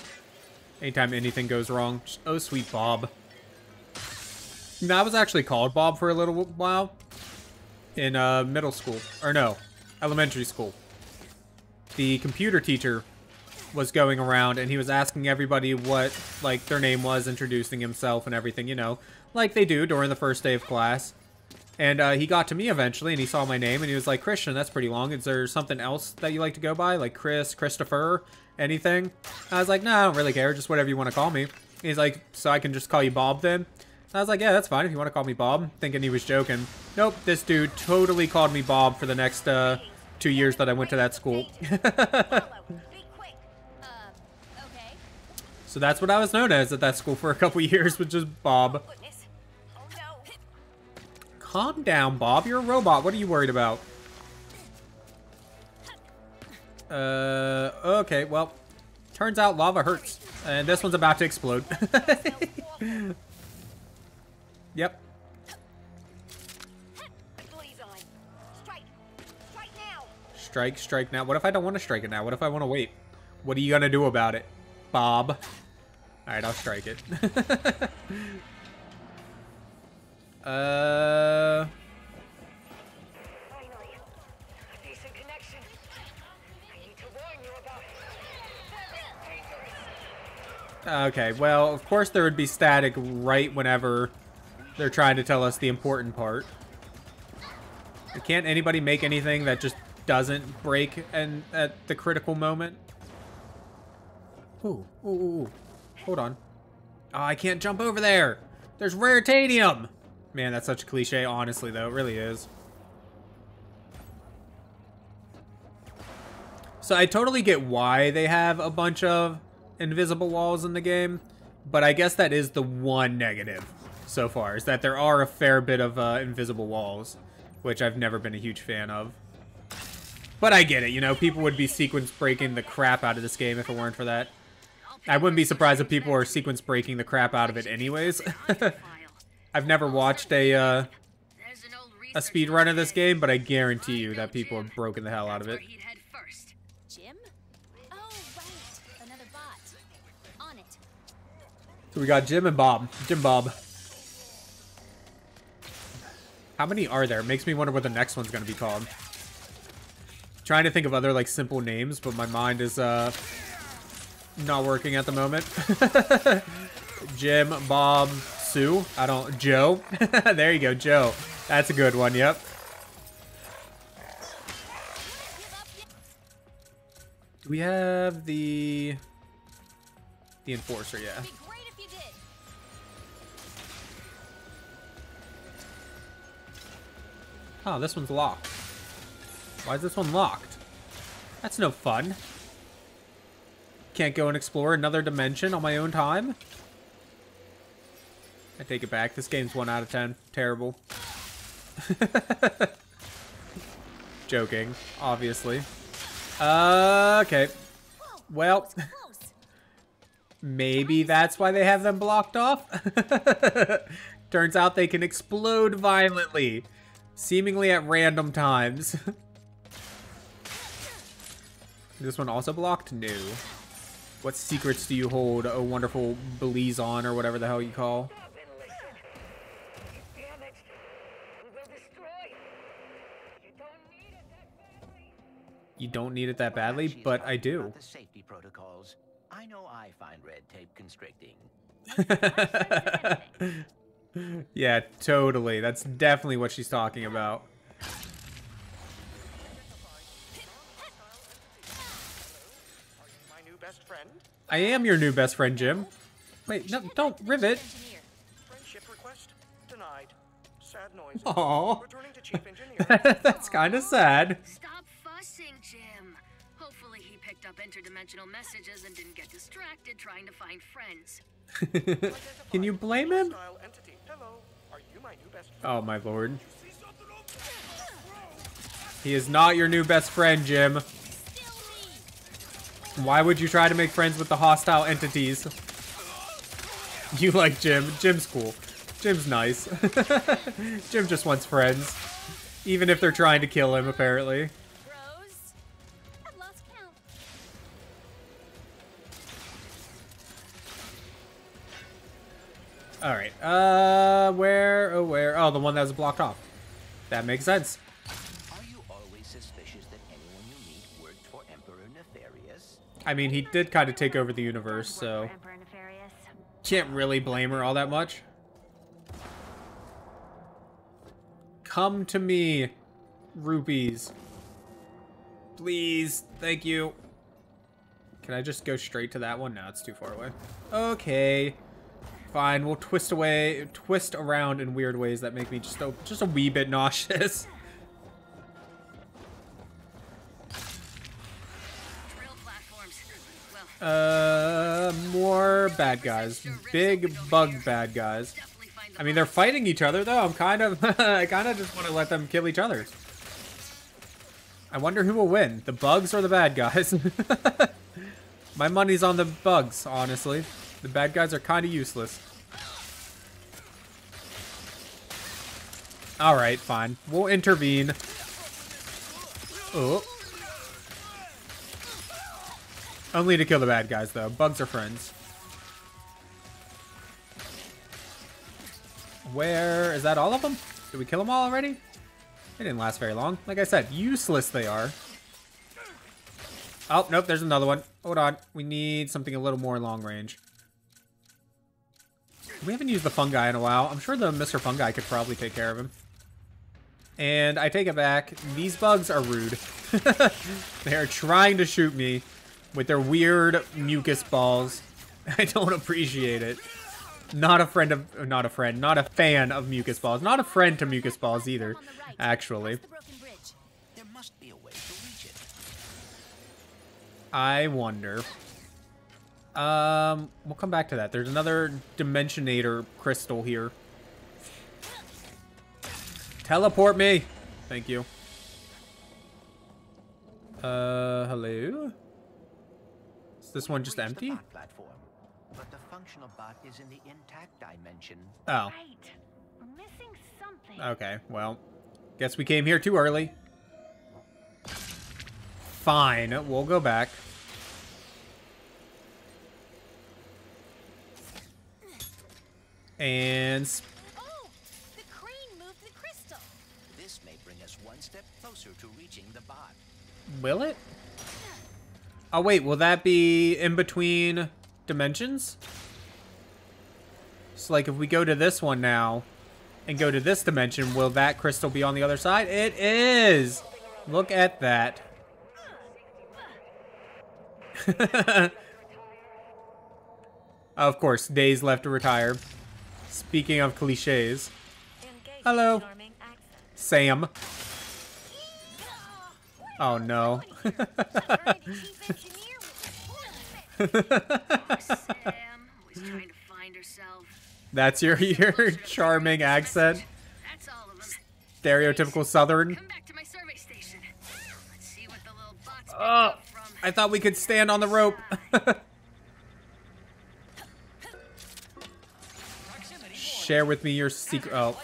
Anytime anything goes wrong, just, oh, sweet Bob. No, I was actually called Bob for a little while. In, uh, middle school. Or no, elementary school. the computer teacher was going around and he was asking everybody what like their name was, introducing himself and everything, you know, like they do during the first day of class. And uh, he got to me eventually and he saw my name and he was like, Christian, that's pretty long. Is there something else that you like to go by? Like Chris, Christopher, anything? I was like, no, I don't really care. Just whatever you want to call me. He's like, so I can just call you Bob then? I was like, yeah, that's fine if you want to call me Bob. Thinking he was joking. Nope, this dude totally called me Bob for the next uh, two years that I went to that school. <laughs> so that's what I was known as at that school for a couple <laughs> years, which is Bob. Calm down, Bob. You're a robot. What are you worried about? Uh, okay, well, turns out lava hurts. And this one's about to explode. <laughs> yep. Strike, strike now. What if I don't want to strike it now? What if I want to wait? What are you going to do about it, Bob? Alright, I'll strike it. <laughs> uh... Okay, well, of course there would be static right whenever they're trying to tell us the important part. Can't anybody make anything that just doesn't break and at the critical moment? Ooh, ooh, ooh, hold on. Oh, I can't jump over there. There's raritanium. Man, that's such a cliche, honestly, though. It really is. So I totally get why they have a bunch of invisible walls in the game, but I guess that is the one negative so far, is that there are a fair bit of uh, invisible walls, which I've never been a huge fan of. But I get it, you know, people would be sequence breaking the crap out of this game if it weren't for that. I wouldn't be surprised if people are sequence breaking the crap out of it anyways. <laughs> I've never watched a, uh, a speed run of this game, but I guarantee you that people have broken the hell out of it. We got Jim and Bob. Jim Bob. How many are there? Makes me wonder what the next one's going to be called. Trying to think of other, like, simple names, but my mind is, uh, not working at the moment. <laughs> Jim, Bob, Sue. I don't... Joe. <laughs> there you go, Joe. That's a good one, yep. Do we have the... The Enforcer, yeah. Oh, this one's locked. Why is this one locked? That's no fun. Can't go and explore another dimension on my own time? I take it back. This game's 1 out of 10. Terrible. <laughs> Joking, obviously. Uh, okay. Well, <laughs> maybe that's why they have them blocked off. <laughs> Turns out they can explode violently. Seemingly at random times. <laughs> this one also blocked? No. What secrets do you hold, a wonderful Blizon or whatever the hell you call? You don't need it that badly, but I do. The safety protocols. I know I find red tape constricting. <laughs> yeah, totally. That's definitely what she's talking about. I am your new best friend, Jim. Wait, no, don't rivet. Aww. <laughs> That's kind of sad. Stop fussing, Jim. Hopefully he picked up interdimensional messages and didn't get distracted trying to find friends. <laughs> Can you blame him? Oh my lord. He is not your new best friend, Jim. Why would you try to make friends with the hostile entities? <laughs> You like Jim. Jim's cool. Jim's nice. <laughs> Jim just wants friends. Even if they're trying to kill him, apparently. Alright, uh, where, oh, where? Oh, the one that was blocked off. That makes sense. Are you always suspicious that anyone you meet worked for Emperor I mean, he did kind of take over the universe, so can't really blame her all that much. Come to me, rupees. Please, thank you. Can I just go straight to that one? No, it's too far away. Okay. Fine, we'll twist away, twist around in weird ways that make me just a, just a wee bit nauseous. <laughs> Uh, more bad guys. Big bug bad guys. I mean, they're fighting each other, though. I'm kind of, <laughs> I kind of just want to let them kill each other. I wonder who will win, the bugs or the bad guys. <laughs> My money's on the bugs, honestly. The bad guys are kind of useless. Alright, fine. We'll intervene. Oh. Only to kill the bad guys, though. Bugs are friends. Where... Is that all of them? Did we kill them all already? They didn't last very long. Like I said, useless they are. Oh, nope, there's another one. Hold on. We need something a little more long range. We haven't used the fungi in a while. I'm sure the Mr. Fungi could probably take care of him. And I take it back. These bugs are rude. <laughs> they are trying to shoot me with their weird mucus balls. <laughs> I don't appreciate it. Not a friend of, not a friend, not a fan of mucus balls. Not a friend to mucus balls either, actually. I wonder. Um, we'll come back to that. There's another Dimensionator crystal here. Teleport me! Thank you. Uh, hello? Is this one just empty? Platform, but the functional bot is in the intact dimension. Oh. We're missing something. Okay, well, guess we came here too early. Fine, we'll go back. And Oh, the crane moved the crystal. This may bring us one step closer to reaching the bot. will it? Oh wait, will that be in between dimensions? So like if we go to this one now and go to this dimension, will that crystal be on the other side? It is! Look at that. <laughs> of course, days left to retire. Speaking of cliches. Hello. Sam. Oh no. <laughs> <laughs> That's your your charming accent. Stereotypical Southern. Oh, I thought we could stand on the rope. <laughs> share with me your secret. Oh,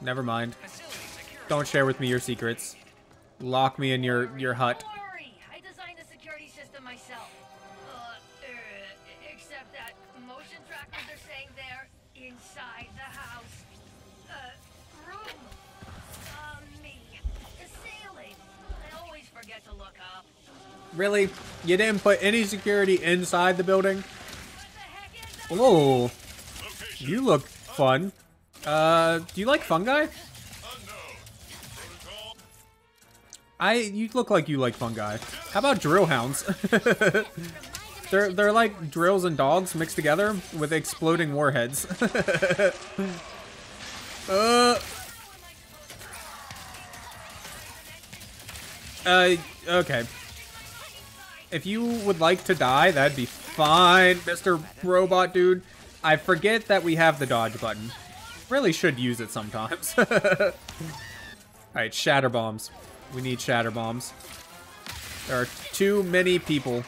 never mind. Don't share with me your secrets. Lock me in your your hut. I designed the security system myself. Uh, except that motion trackers are saying they're inside the house. Uh, room. Me. The ceiling. I always forget to look up. Really? You didn't put any security inside the building? Oh, you look fun. Uh, do you like fungi? I you look like you like fungi. How about drill hounds? <laughs> they're they're like drills and dogs mixed together with exploding warheads. <laughs> uh. Uh, okay. If you would like to die, that'd be fine, Mr. Robot Dude. I forget that we have the dodge button. Really should use it sometimes. <laughs> Alright, shatter bombs. We need shatter bombs. There are too many people.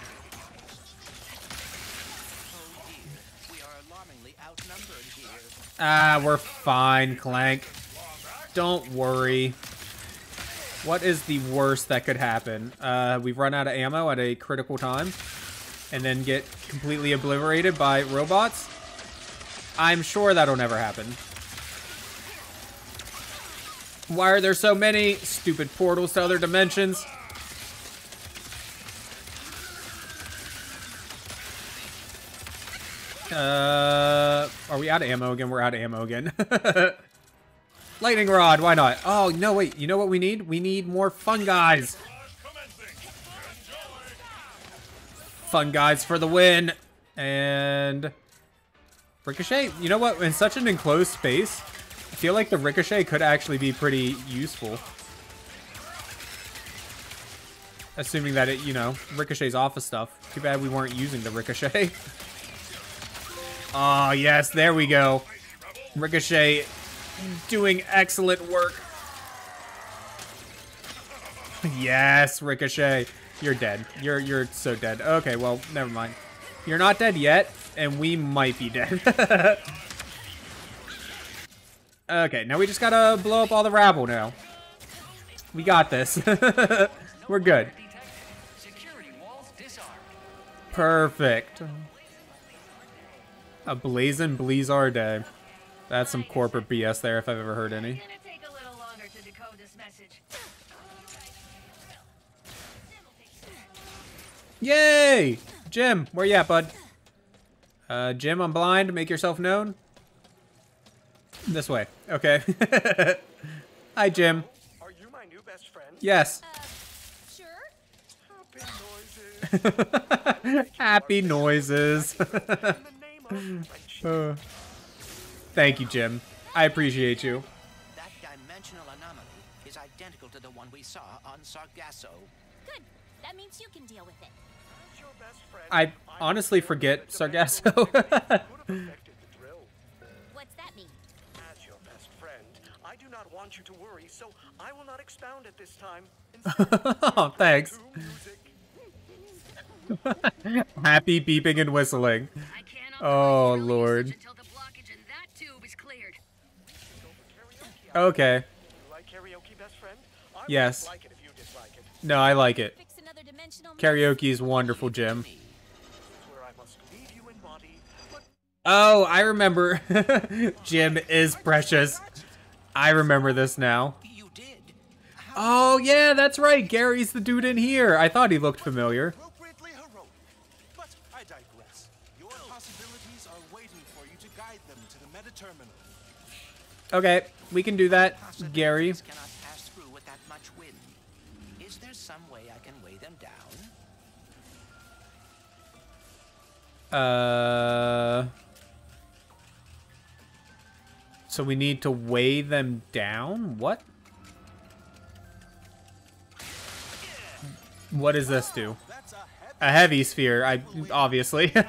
Ah, we're fine, Clank. Don't worry. What is the worst that could happen? Uh, we run out of ammo at a critical time and then get completely obliterated by robots? I'm sure that'll never happen. Why are there so many stupid portals to other dimensions? Uh, are we out of ammo again? We're out of ammo again. <laughs> Lightning rod, why not? Oh, no, wait. You know what we need? We need more fun guys. Fun guys for the win. And Ricochet, you know what? In such an enclosed space, I feel like the Ricochet could actually be pretty useful. Assuming that it, you know, ricochets off of stuff. Too bad we weren't using the Ricochet. oh, <laughs> yes, there we go. Ricochet doing excellent work. <laughs> Yes, Ricochet. You're dead. You're you're so dead. Okay, well, never mind. You're not dead yet, and we might be dead. <laughs> okay, now we just gotta blow up all the rabble now. We got this. <laughs> We're good. Perfect. A blazing Blizar day. That's some corporate BS there if I've ever heard any. Yay! Jim, where you at, bud? Uh, Jim, I'm blind. Make yourself known. This way. Okay. <laughs> Hi, Jim. Are you my new best friend? Yes. Happy noises. <laughs> <laughs> Uh, thank you, Jim. I appreciate you. That dimensional anomaly is identical to the one we saw on Sargasso. Good. That means you can deal with it. I honestly forget Sargasso. <laughs> What's that mean? As your best friend, I do not want you to worry, so I will not expound at this time. <laughs> oh, thanks. <laughs> Happy beeping and whistling. Oh, Lord. Okay. Yes. No, I like it. Karaoke is wonderful, Jim. Oh, I remember. <laughs> Jim is precious. I remember this now. Oh, yeah, that's right. Gary's the dude in here. I thought he looked familiar. But I digress. Your possibilities are waiting for you to guide them to the meta. Okay, we can do that, Gary. Uh... So we need to weigh them down? What? What does this do? A heavy sphere, I obviously. <laughs>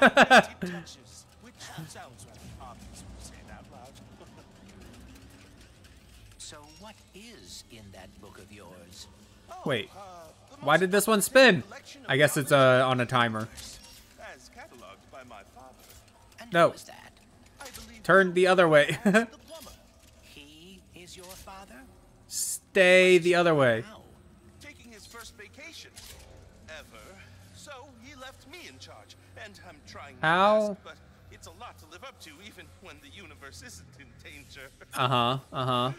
So what is in that book of yours? Wait, why did this one spin? I guess it's uh, on a timer. As cataloged by my father. No. Turn the other way. <laughs> He is your father? Stay the other way. Taking his first vacation ever. So he left me in charge. And I'm trying my How? it's a lot to live up to even when the universe isn't in danger. <laughs> Uh-huh, uh-huh.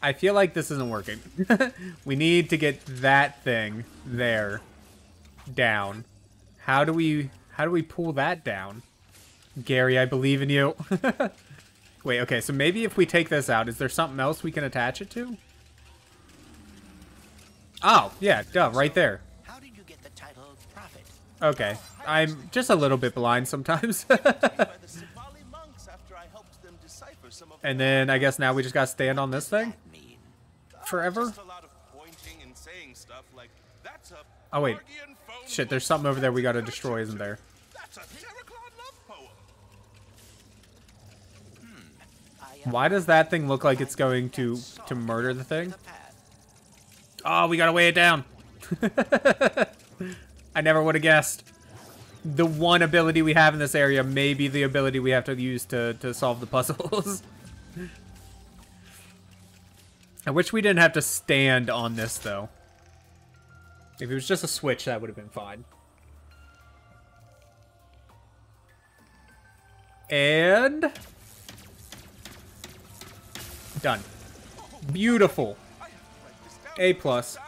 I feel like this isn't working. <laughs> we need to get that thing there down. How do we how do we pull that down? Gary, I believe in you. <laughs> Wait, okay, so maybe if we take this out, is there something else we can attach it to? Oh, yeah, duh, right there. How did you get the title prophet? Okay, I'm just a little bit blind sometimes. <laughs> and then I guess now we just gotta stand on this thing? Forever? Just a lot of pointing and saying stuff like, that's a Oh wait, shit, there's something over there we gotta destroy, isn't there? That's a Terracloud love poem. Why does that thing look like it's going to to murder the thing? Oh, we gotta weigh it down. <laughs> I never would have guessed. The one ability we have in this area may be the ability we have to use to, to solve the puzzles. <laughs> I wish we didn't have to stand on this, though. If it was just a switch, that would have been fine. And... Done. Beautiful. A plus.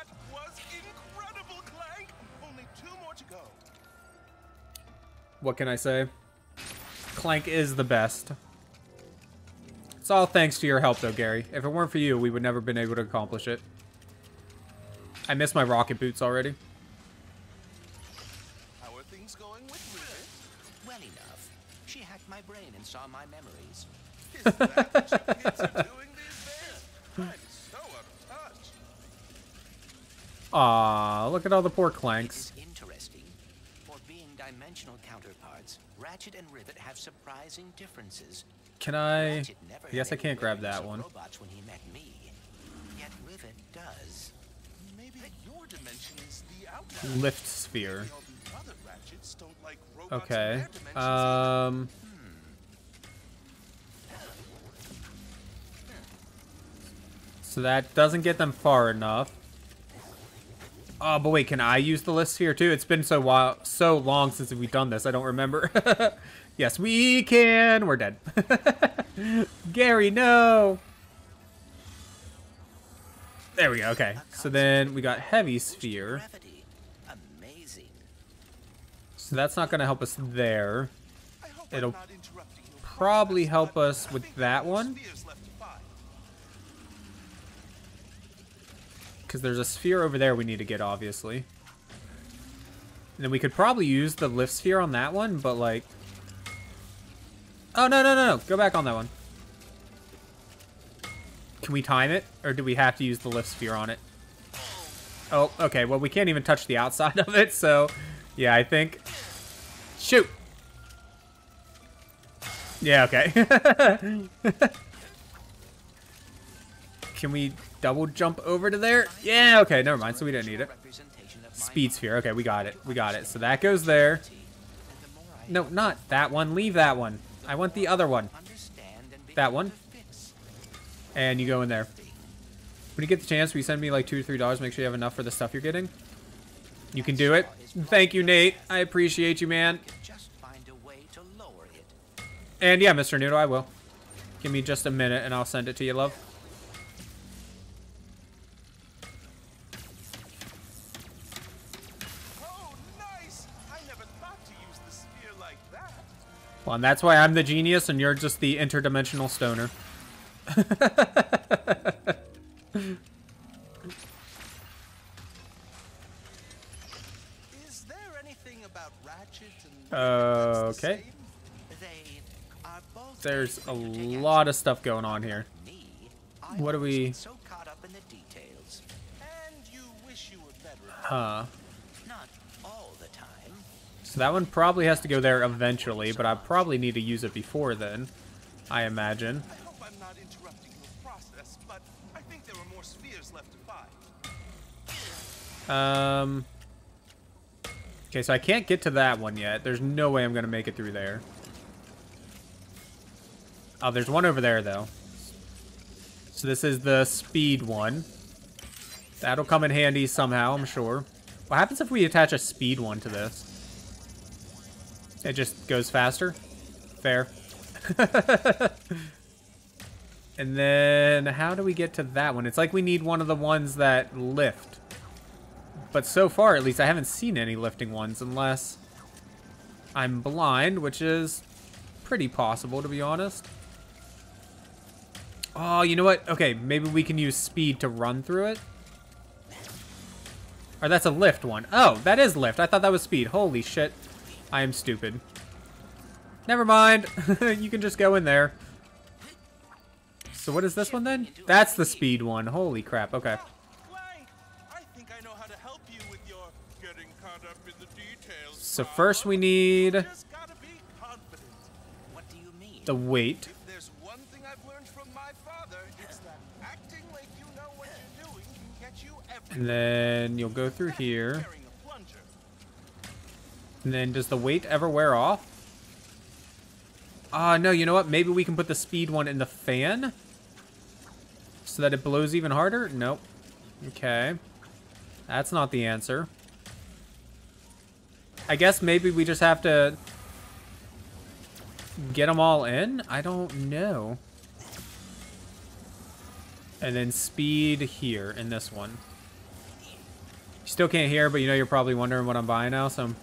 What can I say? Clank is the best. It's all thanks to your help, though, Gary. If it weren't for you, we would never have been able to accomplish it. I miss my rocket boots already. How are things going with Rivet? Well enough. She hacked my brain and saw my memories. Aw, look at all the poor Clanks. Interesting. For being dimensional counterparts, Ratchet and Rivet have surprising differences. Can I... Ratchet never I guess I can't grab that one. Robots when he met me. Yet Rivet does. Maybe your dimension is the outlier. Lift sphere. Other Ratchets don't like robots Okay. Um... So that doesn't get them far enough. Oh, but wait, can I use the lift sphere too? It's been so while, so long since we've done this. I don't remember. <laughs> yes, we can. We're dead. <laughs> Gary, no. There we go. Okay. So then we got heavy sphere. So that's not going to help us there. It'll probably help us with that one. Because there's a sphere over there we need to get, obviously. And then we could probably use the lift sphere on that one, but like... Oh, no, no, no, no. Go back on that one. Can we time it? Or do we have to use the lift sphere on it? Oh, okay. Well, we can't even touch the outside <laughs> of it, so... Yeah, I think... Shoot! Yeah, okay. <laughs> Can we double jump over to there? Yeah, okay, never mind. So we don't need it. Speed sphere. Okay, we got it. We got it. So that goes there. No, not that one. Leave that one. I want the other one. That one. And you go in there. When you get the chance, will you send me like two or three dollars? Make sure you have enough for the stuff you're getting. You can do it. Thank you, Nate. I appreciate you, man. And yeah, Mr. Noodle, I will. Give me just a minute and I'll send it to you, love. Well, and that's why I'm the genius and you're just the interdimensional stoner. Is there anything about Ratchet and uh, okay. They are both There's a lot of stuff going on here. What do we... so So that one probably has to go there eventually, but I probably need to use it before then. I imagine. I hope I'm not interrupting your process, but I think there are more spheres left to find. Um... Okay, so I can't get to that one yet. There's no way I'm going to make it through there. Oh, there's one over there, though. So this is the speed one. That'll come in handy somehow, I'm sure. What happens if we attach a speed one to this? It just goes faster? Fair. <laughs> and then, how do we get to that one? It's like we need one of the ones that lift. But so far, at least, I haven't seen any lifting ones unless I'm blind, which is pretty possible, to be honest. Oh, you know what? Okay, maybe we can use speed to run through it. Or that's a lift one. Oh, that is lift. I thought that was speed. Holy shit. I am stupid. Never mind. <laughs> you can just go in there. So what is this one then? That's the speed one. Holy crap. Okay. So first we need the weight. And then you'll go through here. And then does the weight ever wear off? Ah, uh, no, you know what? Maybe we can put the speed one in the fan? So that it blows even harder? Nope. Okay. That's not the answer. I guess maybe we just have to get them all in? I don't know. And then speed here in this one. You still can't hear, but you know you're probably wondering what I'm buying now, so I'm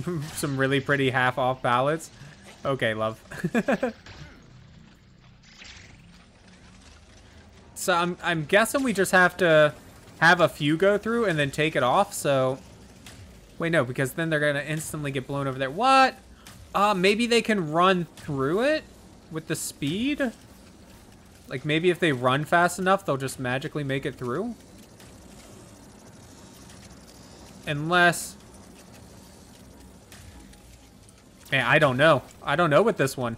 <laughs> some really pretty half off pallets. Okay, love. <laughs> so I'm I'm guessing we just have to have a few go through and then take it off. So wait, no, because then they're gonna instantly get blown over there. What? Uh, maybe they can run through it with the speed. Like maybe if they run fast enough, they'll just magically make it through. Unless Man, I don't know. I don't know with this one.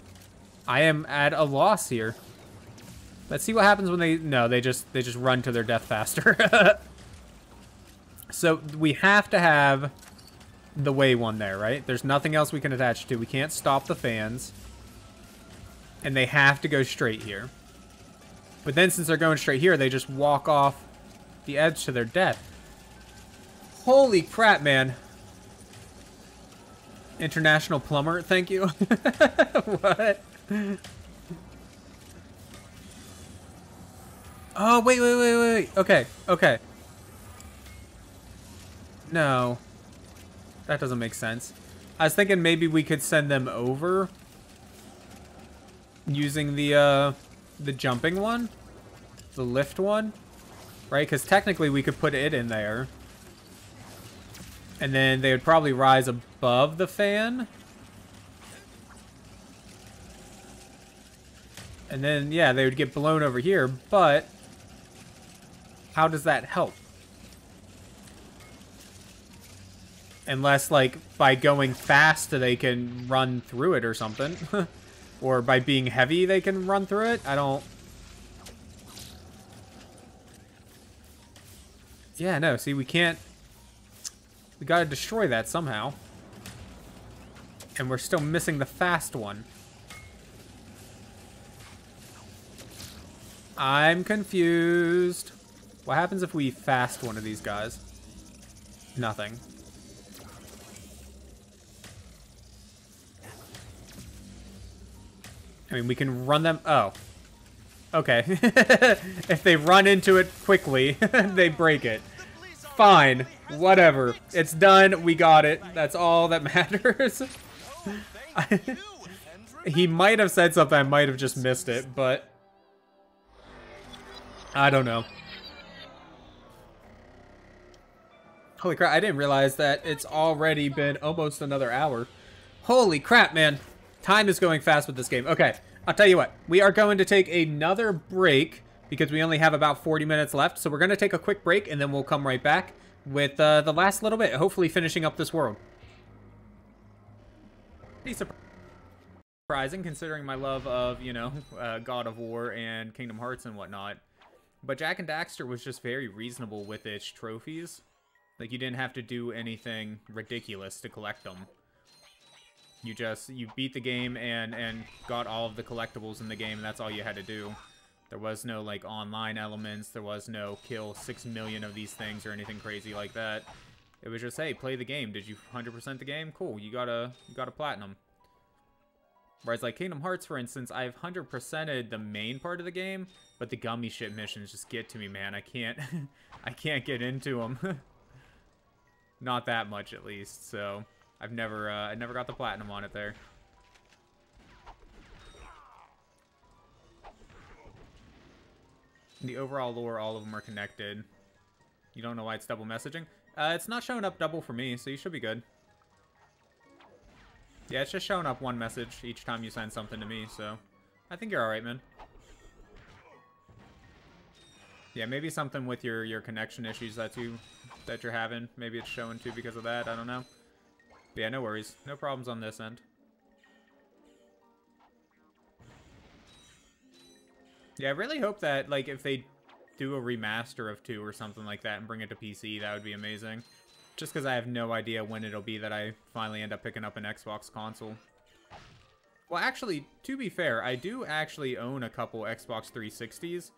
I am at a loss here. Let's see what happens when they... No, they just they just run to their death faster. <laughs> so we have to have the way one there, right? There's nothing else we can attach to. We can't stop the fans. And they have to go straight here. But then since they're going straight here, they just walk off the edge to their death. Holy crap, man. International plumber, thank you. <laughs> what? Oh, wait, wait, wait, wait. Okay, okay. No. That doesn't make sense. I was thinking maybe we could send them over using the, uh, the jumping one. The lift one. Right? Because technically we could put it in there. And then they would probably rise above the fan. And then, yeah, they would get blown over here, but how does that help? Unless, like, by going fast, they can run through it or something. <laughs> or by being heavy, they can run through it. I don't... Yeah, no, see, we can't... We gotta destroy that somehow. And we're still missing the fast one. I'm confused. What happens if we fast one of these guys? Nothing. I mean, we can run them... Oh. Okay. <laughs> if they run into it quickly, <laughs> they break it. Fine. Whatever. It's done. We got it. That's all that <laughs> matters. <laughs> he might have said something. I might have just missed it, but... I don't know. Holy crap, I didn't realize that it's already been almost another hour. Holy crap, man. Time is going fast with this game. Okay, I'll tell you what. We are going to take another break because we only have about 40 minutes left. So we're going to take a quick break and then we'll come right back with uh, the last little bit, hopefully finishing up this world. Pretty surprising considering my love of, you know, <laughs> uh, God of War and Kingdom Hearts and whatnot. But Jak and Daxter was just very reasonable with its trophies. Like, you didn't have to do anything ridiculous to collect them. You just, you beat the game and, and got all of the collectibles in the game, and that's all you had to do. There was no, like, online elements. There was no kill 6 million of these things or anything crazy like that. It was just, hey, play the game. Did you 100% the game? Cool, you got a, you got a platinum. Whereas, like, Kingdom Hearts, for instance, I've 100%ed the main part of the game, but the gummy shit missions just get to me, man. I can't, <laughs> I can't get into them. <laughs> Not that much, at least, so... I've never, uh, I never got the platinum on it there. The overall lore, all of them are connected. You don't know why it's double messaging? Uh, it's not showing up double for me, so you should be good. Yeah, it's just showing up one message each time you send something to me, so... I think you're alright, man. Yeah, maybe something with your, your connection issues that you that you're having. Maybe it's showing too because of that. I don't know. But yeah, no worries. No problems on this end. Yeah, I really hope that, like, if they do a remaster of 2 or something like that and bring it to PC, that would be amazing. Just because I have no idea when it'll be that I finally end up picking up an Xbox console. Well, actually, to be fair, I do actually own a couple Xbox 360s.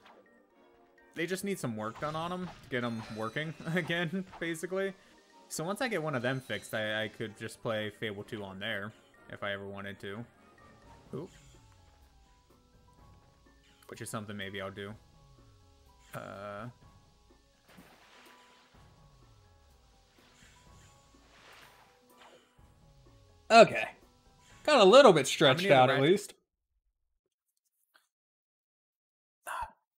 They just need some work done on them to get them working <laughs> again, basically. So once I get one of them fixed, I, I could just play Fable 2 on there, if I ever wanted to. Oop which is something maybe I'll do. Uh, Okay. Got a little bit stretched out at least.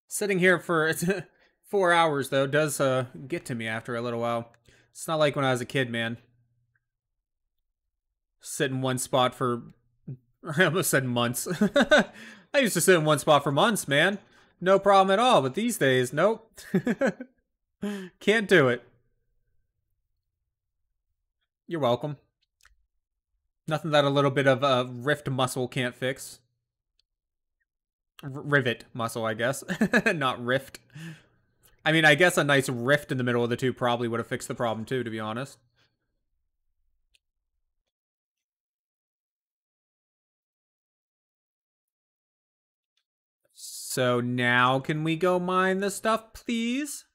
Sitting here for <laughs> four hours though does uh get to me after a little while. It's not like when I was a kid, man. Sit in one spot for <laughs> I almost said months. <laughs> I used to sit in one spot for months, man. No problem at all. But these days, nope. <laughs> Can't do it. You're welcome. Nothing that a little bit of uh, rift muscle can't fix. R- rivet muscle, I guess. <laughs> Not rift. I mean, I guess a nice rift in the middle of the two probably would have fixed the problem too, to be honest. So now can we go mine the stuff, please?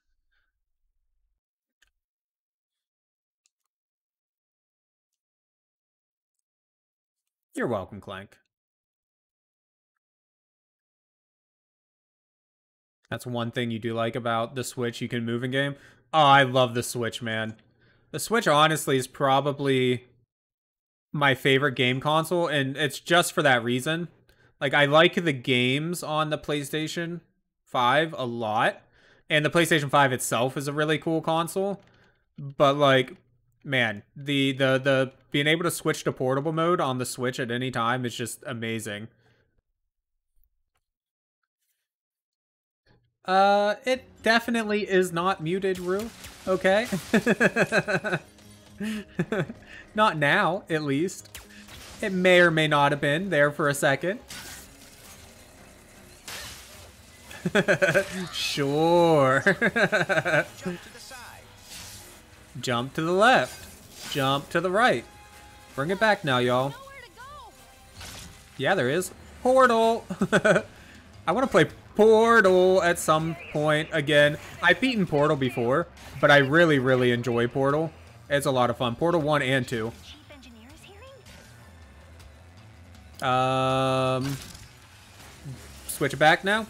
You're welcome, Clank. That's one thing you do like about the Switch. You can move in game. Oh, I love the Switch, man. The Switch, honestly, is probably my favorite game console, and it's just for that reason. Like, I like the games on the PlayStation 5 a lot, and the PlayStation 5 itself is a really cool console. But, like, man, the, the, the being able to switch to portable mode on the Switch at any time is just amazing. Uh, it definitely is not muted, Rue. Okay. <laughs> not now, at least. It may or may not have been there for a second. <laughs> sure. <laughs> Jump to the left. Jump to the right. Bring it back now, y'all. Yeah, there is. Portal. <laughs> I want to play Portal at some point again. I've beaten Portal before, but I really, really enjoy Portal. It's a lot of fun. Portal 1 and 2. Um, switch it back now.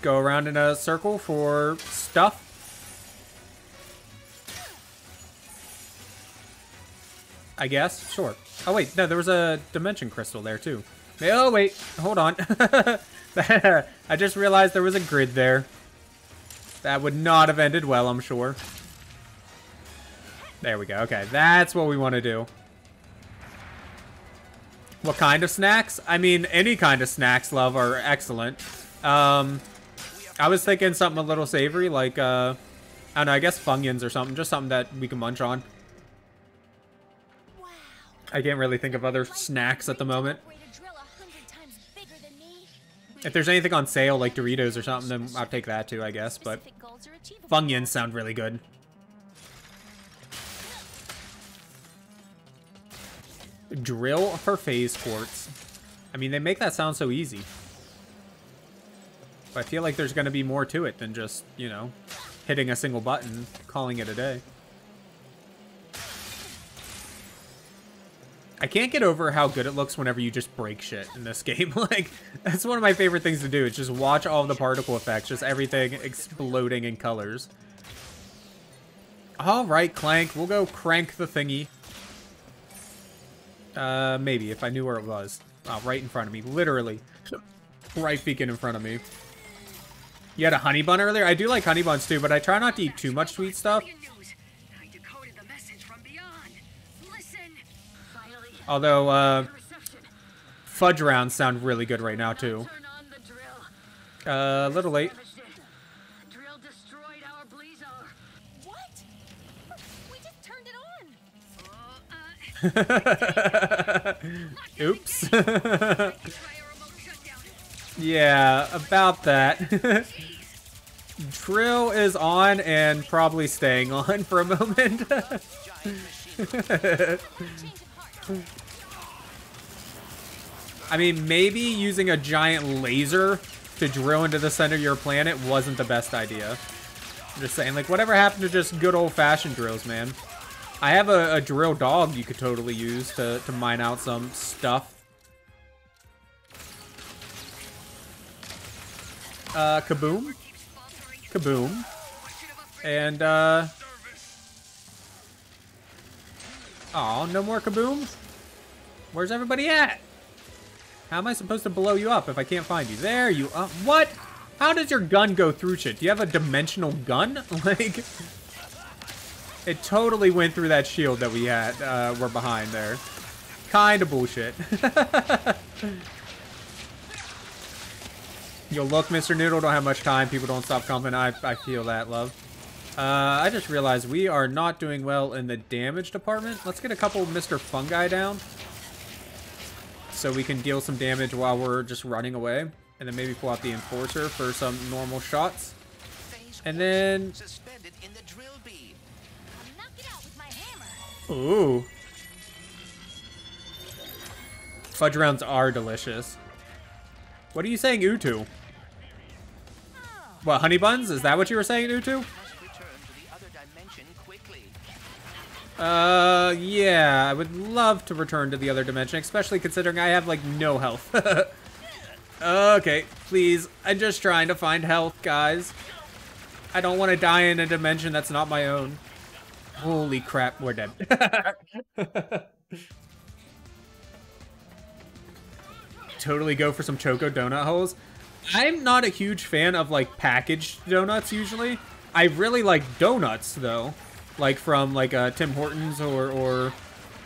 Go around in a circle for stuff. I guess. Sure. Oh, wait. No, there was a dimension crystal there, too. Oh, wait. Hold on. <laughs> I just realized there was a grid there. That would not have ended well, I'm sure. There we go. Okay, that's what we want to do. What kind of snacks? I mean, any kind of snacks, love, are excellent. Um, I was thinking something a little savory, like, uh, I don't know, I guess Funyuns or something. Just something that we can munch on. I can't really think of other snacks at the moment. If there's anything on sale, like Doritos or something, then I'll take that too, I guess. But Funyuns sound really good. Drill for phase quartz. I mean, they make that sound so easy. But I feel like there's going to be more to it than just, you know, hitting a single button, calling it a day. I can't get over how good it looks whenever you just break shit in this <laughs> game. like, that's one of my favorite things to do, is just watch all the particle effects, just everything exploding in colors. Alright, Clank, we'll go crank the thingy. Uh, maybe, if I knew where it was. Oh, right in front of me, literally. Right beacon in front of me. You had a honey bun earlier? I do like honey buns too, but I try not to eat too much sweet stuff. Although, uh, fudge rounds sound really good right now, too. Uh, a little late. <laughs> Oops. <laughs> yeah, about that. <laughs> Drill is on and probably staying on for a moment. I mean, maybe using a giant laser to drill into the center of your planet wasn't the best idea. I'm just saying, like, whatever happened to just good old-fashioned drills, man? I have a, a drill dog you could totally use to, to mine out some stuff. Uh, kaboom. Kaboom. And, uh... Oh, no more kaboom? Where's everybody at? How am I supposed to blow you up if I can't find you? There you are. What? How does your gun go through shit? Do you have a dimensional gun? <laughs> Like, it totally went through that shield that we had, uh, we're behind there. Kinda bullshit. <laughs> Yo, look, Mr. Noodle, don't have much time. People don't stop coming. I, I feel that, love. Uh, I just realized we are not doing well in the damage department. Let's get a couple Mr. Fungi down. So we can deal some damage while we're just running away. And then maybe pull out the Enforcer for some normal shots. And then... Ooh. Fudge rounds are delicious. What are you saying, Utu? What, honey buns? Is that what you were saying, Utu? Uh, yeah, I would love to return to the other dimension, especially considering I have, like, no health. <laughs> okay, please. I'm just trying to find health, guys. I don't want to die in a dimension that's not my own. Holy crap, we're dead. <laughs> totally go for some Choco donut holes. I'm not a huge fan of, like, packaged donuts, usually. I really like donuts, though. Like, from, like, uh, Tim Hortons or, or,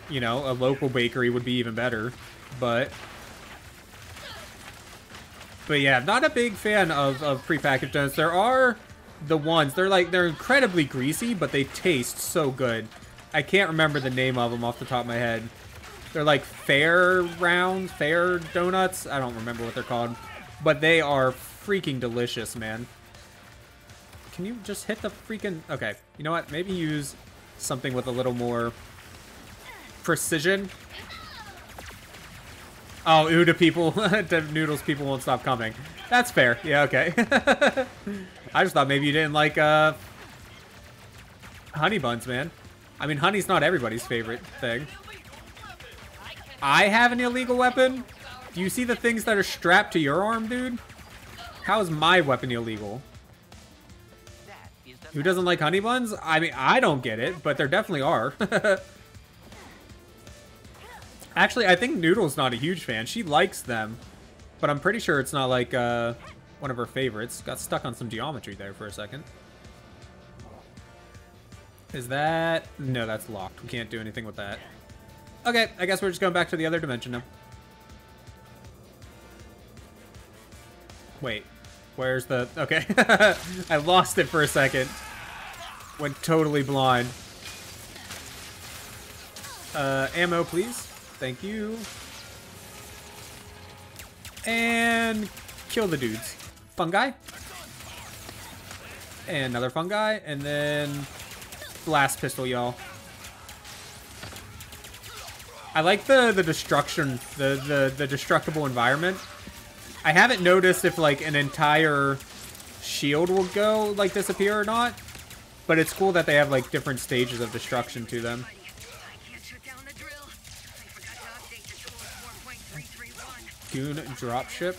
you know, a local bakery would be even better. But... But yeah, not a big fan of, of prepackaged donuts. There are the ones, they're like, they're incredibly greasy, but they taste so good. I can't remember the name of them off the top of my head. They're like fair round, fair donuts. I don't remember what they're called. But they are freaking delicious, man. Can you just hit the freaking... Okay, you know what? Maybe use something with a little more precision. Oh, Uda people, <laughs> noodles people won't stop coming. That's fair. Yeah, okay. <laughs> I just thought maybe you didn't like uh, honey buns, man. I mean, honey's not everybody's favorite thing. I have an illegal weapon? Do you see the things that are strapped to your arm, dude? How is my weapon illegal? Who doesn't like honey buns? I mean, I don't get it, but there definitely are. <laughs> Actually, I think Noodle's not a huge fan. She likes them, but I'm pretty sure it's not like uh, one of her favorites. Got stuck on some geometry there for a second. Is that... No, that's locked. We can't do anything with that. Okay, I guess we're just going back to the other dimension now. Wait, where's the... Okay, <laughs> I lost it for a second. Went totally blind. Uh, ammo, please. Thank you. And kill the dudes. Fungi. And another fungi. And then blast pistol, y'all. I like the, the destruction, the, the, the destructible environment. I haven't noticed if, like, an entire shield will go, like, disappear or not. But it's cool that they have, like, different stages of destruction to them. Goon dropship.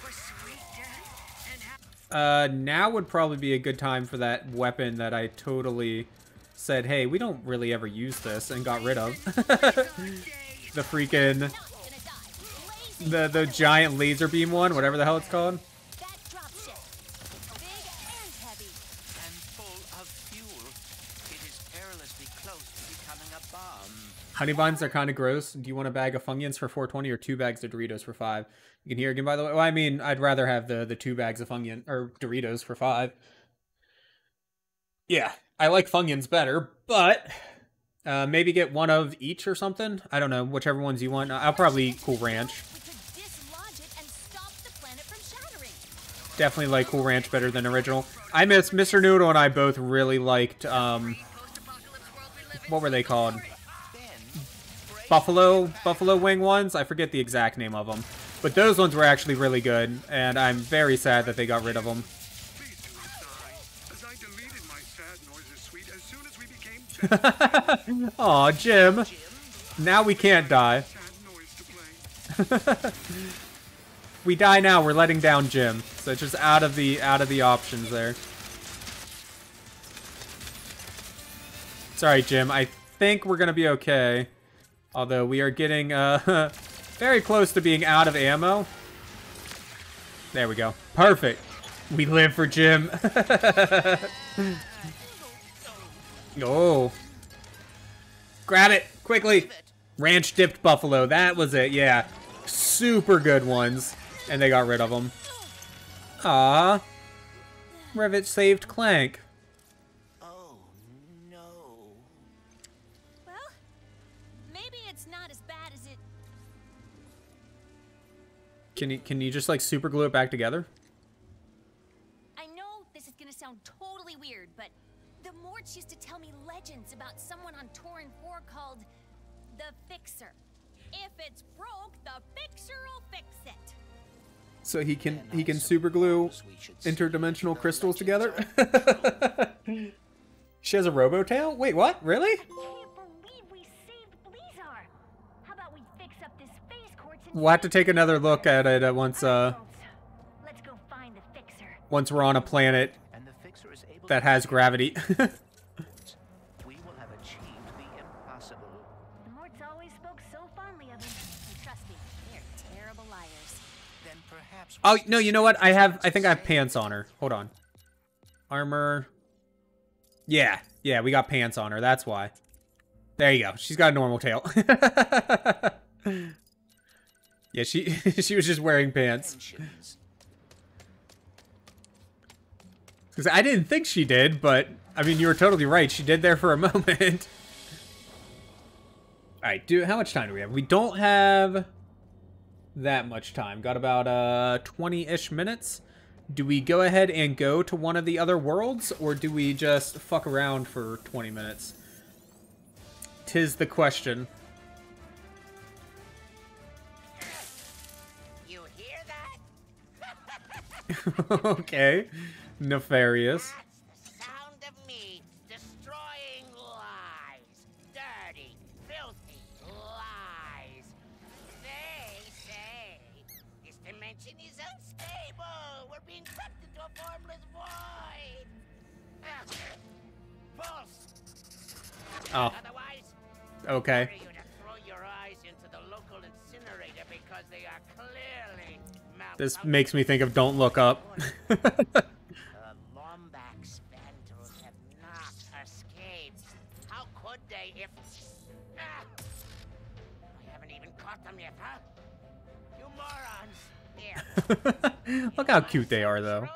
Uh, now would probably be a good time for that weapon that I totally said, hey, we don't really ever use this, and got rid of. <laughs> the freaking... The, the giant laser beam one, whatever the hell it's called. Honey buns are kind of gross. Do you want a bag of Funyuns for 420 or two bags of Doritos for five? You can hear again, by the way. Well, I mean, I'd rather have the the two bags of Funyun or Doritos for five. Yeah, I like Funyuns better, but uh, maybe get one of each or something. I don't know, whichever ones you want. I'll probably eat Cool Ranch. Definitely like Cool Ranch better than original. I miss Mr. Noodle and I both really liked um, what were they called? Buffalo Buffalo Wing ones. I forget the exact name of them. But those ones were actually really good, and I'm very sad that they got rid of them. <laughs> Aw, Jim. Now we can't die. <laughs> we die now, we're letting down Jim. So it's just out of the out of the options there. Sorry, Jim. I think we're gonna be okay. Although we are getting uh, <laughs> very close to being out of ammo. There we go. Perfect. We live for Jim. <laughs> oh. Grab it, quickly. Ranch dipped buffalo, that was it, yeah. Super good ones. And they got rid of them. Ah, Rivet saved Clank. Can you can you just like super glue it back together? I know this is gonna sound totally weird, but the Morts used to tell me legends about someone on Torren 4 called the Fixer. If it's broke, the Fixer will fix it. So he can he can super glue interdimensional crystals together. <laughs> she has a robo tail. Wait, what? Really? We'll have to take another look at it once uh Let's go find the fixer. once we're on a planet that has gravity. <laughs> <laughs> We will have achieved the impossible. The Morts always spoke so fondly of him. And trust me, they're terrible liars. Then perhaps oh no, you know what? I have I think I have pants on her. Hold on. Armor. Yeah, yeah, we got pants on her. That's why. There you go. She's got a normal tail. <laughs> yeah, she <laughs> she was just wearing pants. Because I didn't think she did, but I mean, you were totally right. She did there for a <laughs> moment. All right, do how much time do we have? We don't have that much time. Got about uh 20-ish minutes. Do we go ahead and go to one of the other worlds, or do we just fuck around for 20 minutes? Tis the question. <laughs> Ah, Nefarious. <laughs> Oh. Otherwise, Okay. This makes me think of Don't Look Up. The Lombax Vandals have not escaped. How could they if... I haven't even caught them yet, huh? You morons! Here. Look how cute they are, though.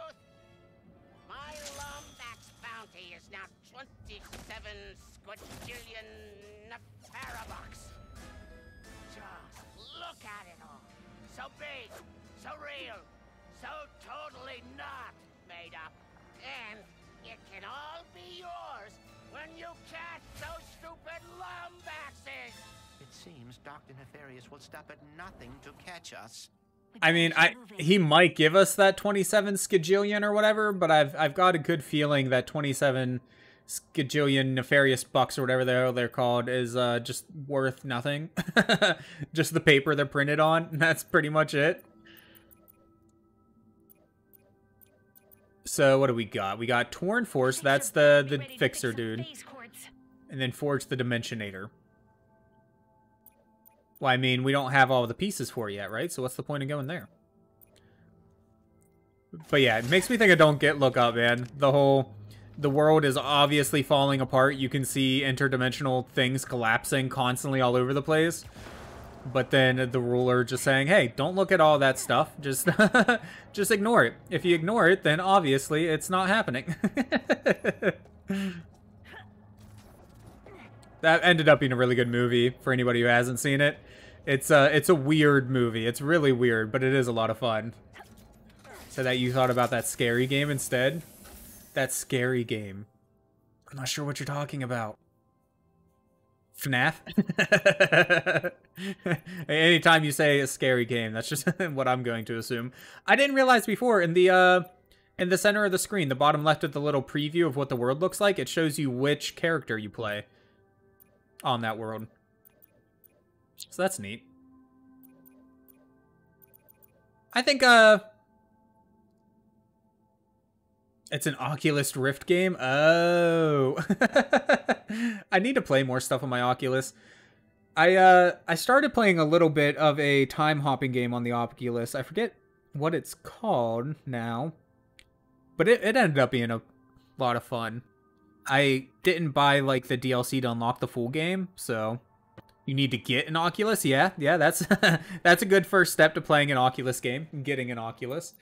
Dr. Nefarious will stop at nothing to catch us. I mean, I he might give us that 27 skajillion or whatever, but I've I've got a good feeling that 27 skajillion nefarious bucks or whatever they're they're called is uh, just worth nothing. <laughs> just the paper they're printed on. and <laughs> That's pretty much it. So what do we got? We got Torren Four. That's the the fixer dude, and then Forge the Dimensionator. Well, I mean, we don't have all the pieces for it yet, right? So what's the point of going there? But yeah, it makes me think I don't get look up, man. The whole the world is obviously falling apart. You can see interdimensional things collapsing constantly all over the place. But then the ruler just saying, "Hey, don't look at all that stuff. Just <laughs> just ignore it. If you ignore it, then obviously it's not happening." <laughs> that ended up being a really good movie for anybody who hasn't seen it. It's a it's a weird movie. It's really weird, but it is a lot of fun. So that you thought about that scary game instead? That scary game. I'm not sure what you're talking about. FNAF? <laughs> Anytime you say a scary game, that's just <laughs> what I'm going to assume. I didn't realize before in the uh in the center of the screen, the bottom left of the little preview of what the world looks like, it shows you which character you play on that world. So that's neat. I think uh it's an Oculus Rift game. Oh. <laughs> I need to play more stuff on my Oculus. I uh I started playing a little bit of a time hopping game on the Oculus. I forget what it's called now. But it, it ended up being a lot of fun. I didn't buy like the DLC to unlock the full game, so you need to get an Oculus. Yeah, yeah, that's <laughs> that's a good first step to playing an Oculus game, getting an Oculus.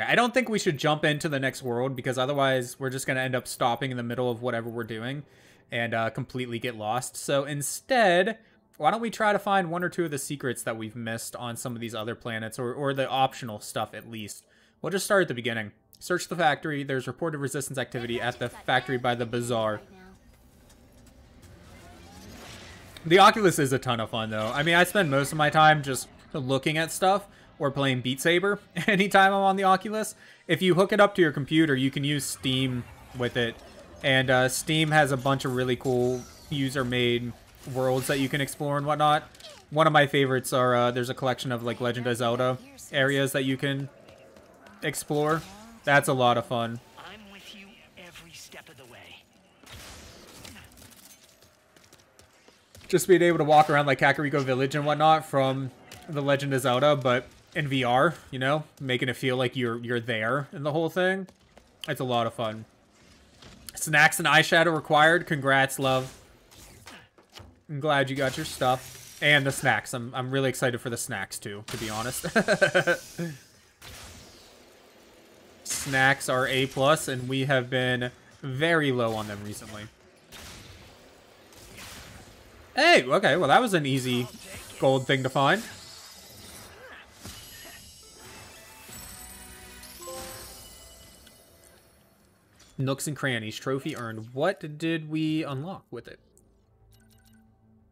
I don't think we should jump into the next world because otherwise we're just gonna end up stopping in the middle of whatever we're doing and uh, completely get lost. So instead, why don't we try to find one or two of the secrets that we've missed on some of these other planets, or, or the optional stuff at least. We'll just start at the beginning. Search the factory. There's reported resistance activity at the factory by the bazaar. The Oculus is a ton of fun, though. I mean, I spend most of my time just looking at stuff or playing Beat Saber <laughs> anytime I'm on the Oculus. If you hook it up to your computer, you can use Steam with it. And uh, Steam has a bunch of really cool user-made worlds that you can explore and whatnot. One of my favorites are, uh, there's a collection of, like, Legend of Zelda areas that you can explore. That's a lot of fun. I'm with you every step of the way. Just being able to walk around, like, Kakariko Village and whatnot from The Legend of Zelda, but in VR, you know? Making it feel like you're you're there in the whole thing. It's a lot of fun. Snacks and eyeshadow required. Congrats, love. I'm glad you got your stuff. And the snacks. I'm, I'm really excited for the snacks, too, to be honest. <laughs> snacks are A+, plus, and we have been very low on them recently. Hey, okay, well that was an easy gold thing to find. Nooks and Crannies, trophy earned. What did we unlock with it?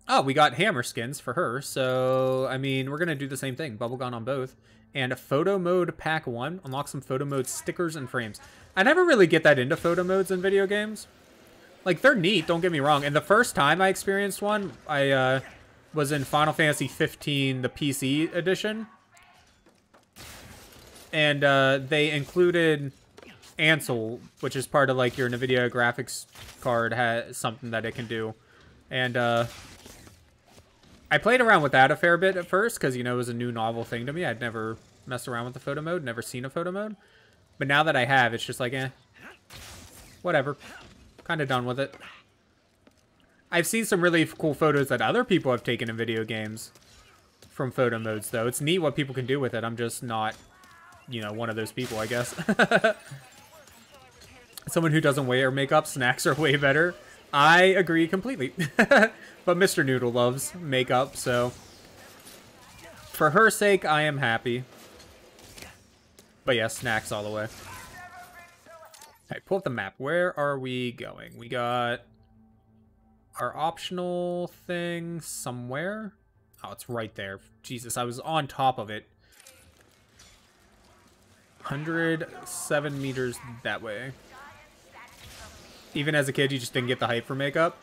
Oh, we got hammer skins for her, so, I mean, we're going to do the same thing. Bubblegum on both. And a photo mode pack one, unlock some photo mode stickers and frames. I never really get that into photo modes in video games. Like, they're neat, don't get me wrong. And the first time I experienced one, I uh, was in Final Fantasy 15, the PC edition. And uh, they included Ansel, which is part of like your NVIDIA graphics card, has something that it can do. And uh, I played around with that a fair bit at first because, you know, it was a new novel thing to me. I'd never messed around with the photo mode, never seen a photo mode. But now that I have, it's just like, eh, whatever. Kind of done with it. I've seen some really cool photos that other people have taken in video games from photo modes, though. It's neat what people can do with it. I'm just not, you know, one of those people, I guess. <laughs> Someone who doesn't wear makeup, snacks are way better. I agree completely. <laughs> but Mr. Noodle loves makeup, so... For her sake, I am happy. But yeah, snacks all the way. Alright, pull up the map. Where are we going? We got our optional thing somewhere. Oh, it's right there. Jesus, I was on top of it. 107 meters that way. Even as a kid, you just didn't get the hype for makeup?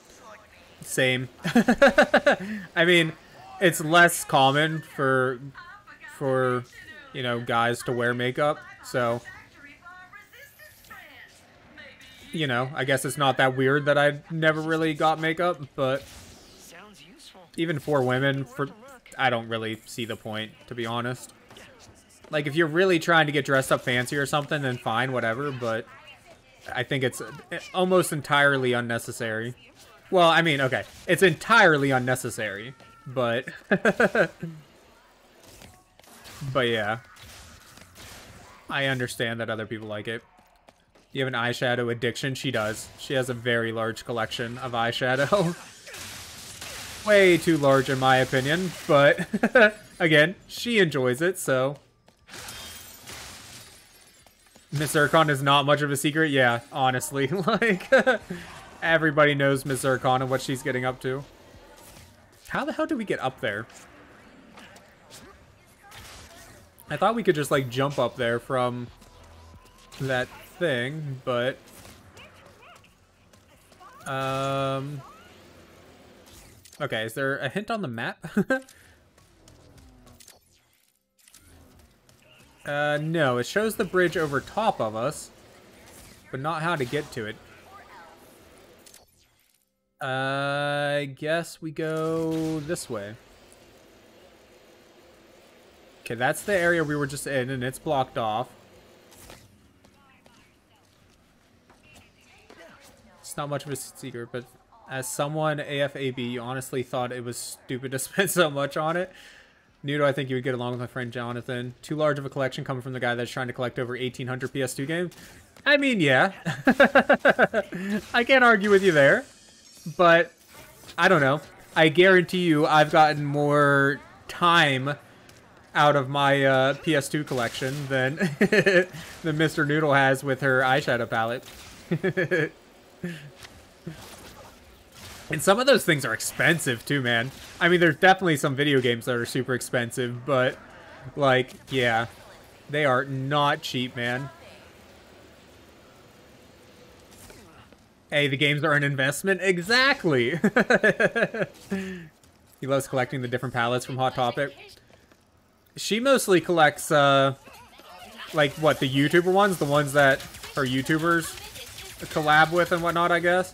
Same. <laughs> I mean, it's less common for, for, you know, guys to wear makeup, so... You know, I guess it's not that weird that I never really got makeup, but... Even for women, for I don't really see the point, to be honest. Like, if you're really trying to get dressed up fancy or something, then fine, whatever, but... I think it's eh, almost entirely unnecessary. Well, I mean, okay, it's entirely unnecessary, but... <laughs> but yeah. I understand that other people like it. You have an eyeshadow addiction? She does. She has a very large collection of eyeshadow. <laughs> Way too large in my opinion, but <laughs> again, she enjoys it, so... Miss Zurkon is not much of a secret. Yeah, honestly. <laughs> like, everybody knows Miss Zurkon and what she's getting up to. How the hell did we get up there? I thought we could just, like, jump up there from that thing, but... Um... Okay, is there a hint on the map? <laughs> Uh, no, it shows the bridge over top of us, but not how to get to it. I guess we go this way. Okay, that's the area we were just in, and it's blocked off. It's not much of a secret, but as someone AFAB, you honestly thought it was stupid to <laughs> spend so much on it. Nudo, I think you would get along with my friend Jonathan. Too large of a collection coming from the guy that's trying to collect over 1,800 PS2 games. I mean, yeah. <laughs> I can't argue with you there. But, I don't know. I guarantee you I've gotten more time out of my uh, PS2 collection than, <laughs> than Mr. Noodle has with her eyeshadow palette. And some of those things are expensive too, man. I mean, there's definitely some video games that are super expensive, but, like, yeah. They are not cheap, man. Hey, the games are an investment? Exactly! <laughs> he loves collecting the different palettes from Hot Topic. She mostly collects, uh, like, what, the YouTuber ones? The ones that her YouTubers collab with and whatnot, I guess?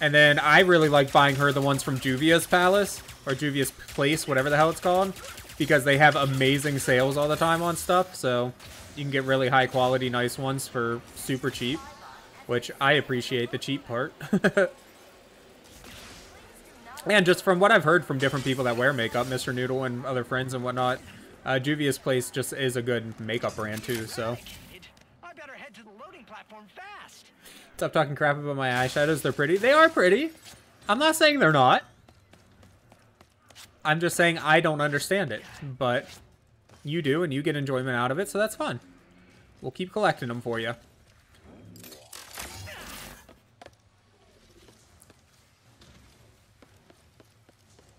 And then I really like buying her the ones from Juvia's Palace, or Juvia's Place, whatever the hell it's called, because they have amazing sales all the time on stuff, so you can get really high quality, nice ones for super cheap, which I appreciate the cheap part. <laughs> and just from what I've heard from different people that wear makeup, Mr. Noodle and other friends and whatnot, uh, Juvia's Place just is a good makeup brand too, so... Stop talking crap about my eyeshadows. They're pretty. They are pretty. I'm not saying they're not. I'm just saying I don't understand it. But you do, and you get enjoyment out of it, so that's fun. We'll keep collecting them for you.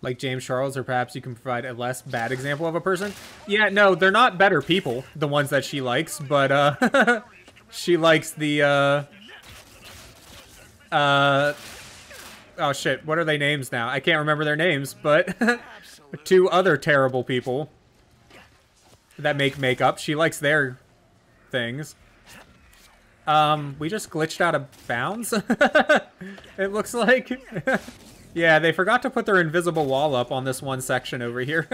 Like James Charles, or perhaps you can provide a less bad example of a person? Yeah, no, they're not better people, the ones that she likes, but, uh... <laughs> she likes the, uh uh, oh shit, what are they names now? I can't remember their names, but <laughs> two other terrible people that make makeup. She likes their things. Um, we just glitched out of bounds, <laughs> it looks like. <laughs> yeah, they forgot to put their invisible wall up on this one section over here. <laughs>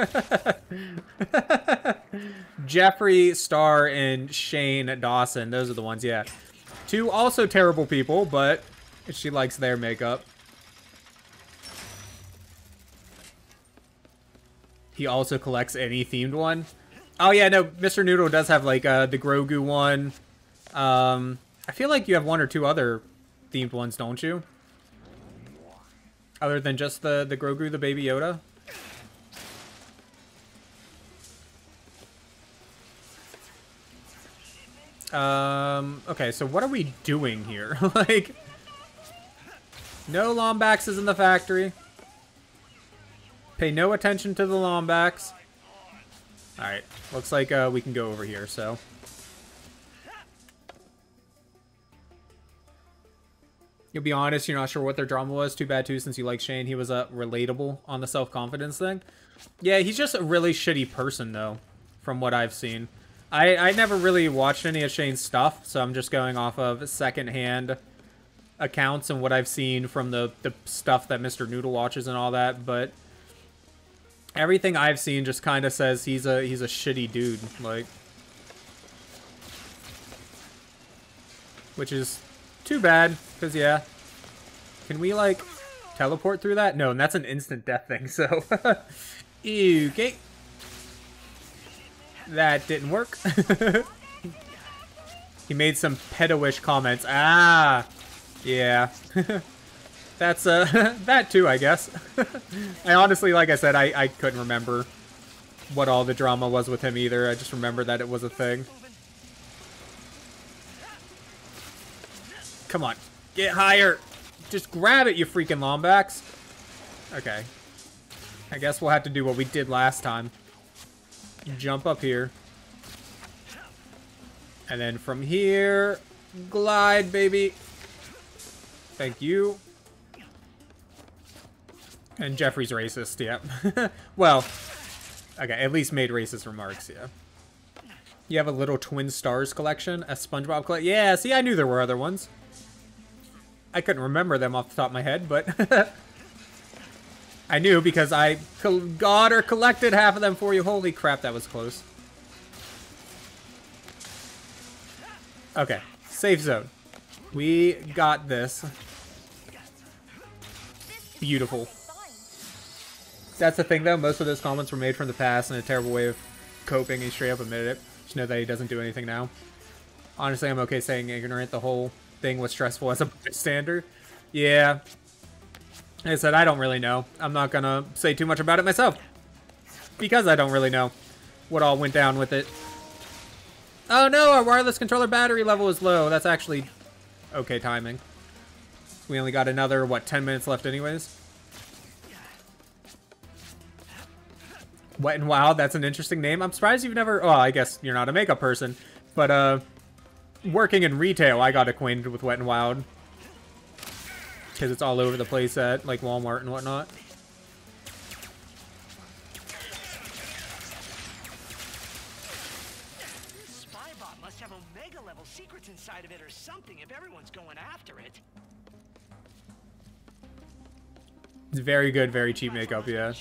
Jeffree, Star, and Shane Dawson, those are the ones, yeah. Two also terrible people, but she likes their makeup. He also collects any themed one. Oh yeah, no, Mr. Noodle does have like uh, the Grogu one. Um, I feel like you have one or two other themed ones, don't you? Other than just the, the Grogu, the Baby Yoda? Um, okay, so what are we doing here? <laughs> like, no Lombaxes in the factory. Pay no attention to the Lombax. Alright, looks like uh, we can go over here, so... You'll be honest, you're not sure what their drama was. Too bad, too, since you like Shane. He was uh, relatable on the self-confidence thing. Yeah, he's just a really shitty person, though, from what I've seen. I, I never really watched any of Shane's stuff, so I'm just going off of secondhand accounts and what I've seen from the, the stuff that Mr. Noodle watches and all that, but everything I've seen just kind of says he's a he's a shitty dude, like which is too bad cuz yeah. Can we like teleport through that? No, and that's an instant death thing. So <laughs> okay. That didn't work. <laughs> he made some pedo-ish comments. Ah, yeah. <laughs> That's, uh, that too, I guess. I honestly, like I said, I, I couldn't remember what all the drama was with him either. I just remember that it was a thing. Come on. Get higher. Just grab it, you freaking Lombax. Okay. I guess we'll have to do what we did last time. Jump up here. And then from here, glide, baby. Thank you. And Jeffree's racist, yeah. <laughs> well, okay, at least made racist remarks, yeah. You have a little Twin Stars collection, a SpongeBob collection. Yeah, see, I knew there were other ones. I couldn't remember them off the top of my head, but <laughs> I knew because I got or collected half of them for you. Holy crap, that was close. Okay, safe zone. We got this. Beautiful. That's the thing, though. Most of those comments were made from the past and a terrible way of coping. He straight up admitted it. Just know that he doesn't do anything now. Honestly, I'm okay saying ignorant. The whole thing was stressful as a bystander. Yeah. Like I said, I don't really know. I'm not gonna say too much about it myself. Because I don't really know what all went down with it. Oh no, our wireless controller battery level is low. That's actually okay timing. We only got another, what, 10 minutes left anyways? Wet and Wild, that's an interesting name. I'm surprised you've never... Oh, I guess you're not a makeup person. But, uh, working in retail, I got acquainted with Wet and Wild. Because it's all over the place at, like, Walmart and whatnot. Spybot must have Omega level secrets inside of it or something if everyone's going after it. It's very good, very cheap makeup, yeah.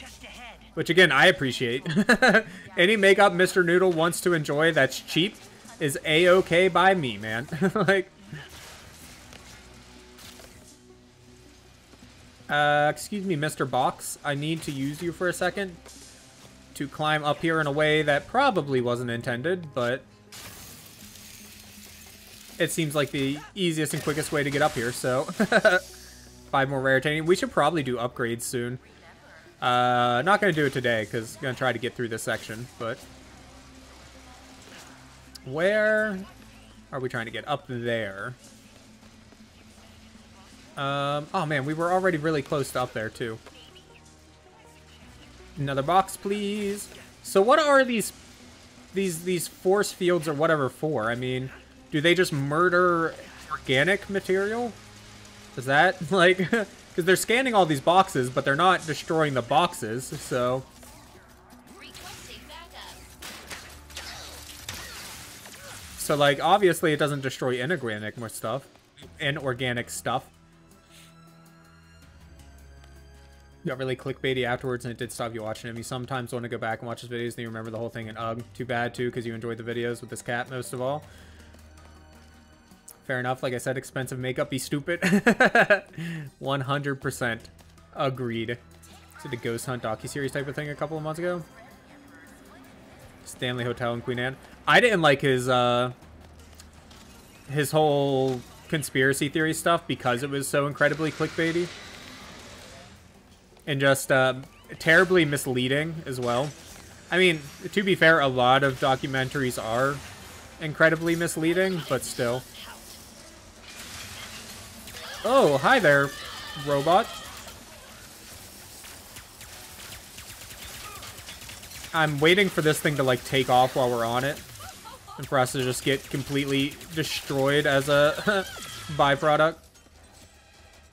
Which, again, I appreciate. <laughs> Any makeup Mr. Noodle wants to enjoy that's cheap is a-okay by me, man. <laughs> like... Uh, excuse me, Mr. Box. I need to use you for a second to climb up here in a way that probably wasn't intended, but it seems like the easiest and quickest way to get up here, so <laughs> five more Raritanium. We should probably do upgrades soon. Uh, not going to do it today, because going to try to get through this section, but... Where are we trying to get? Up there. Um, oh man, we were already really close to up there, too. Another box, please. So what are these these these force fields or whatever for? I mean, do they just murder organic material? Is that, <laughs> like... Because they're scanning all these boxes, but they're not destroying the boxes, so... So, like, obviously it doesn't destroy inorganic more stuff. Inorganic stuff. Got really clickbaity afterwards, and it did stop you watching him. You sometimes want to go back and watch his videos, and you remember the whole thing, and ugh, too bad, too, because you enjoyed the videos with this cat most of all. Fair enough. Like I said, expensive makeup be stupid. <laughs> 100% agreed. To the Ghost Hunt docu-series type of thing a couple of months ago. Stanley Hotel in Queen Anne. I didn't like his, uh, his whole conspiracy theory stuff because it was so incredibly clickbaity. And just, uh, terribly misleading as well. I mean, to be fair, a lot of documentaries are incredibly misleading, but still. Oh, hi there, robot. I'm waiting for this thing to, like, take off while we're on it. And for us to just get completely destroyed as a <laughs> byproduct.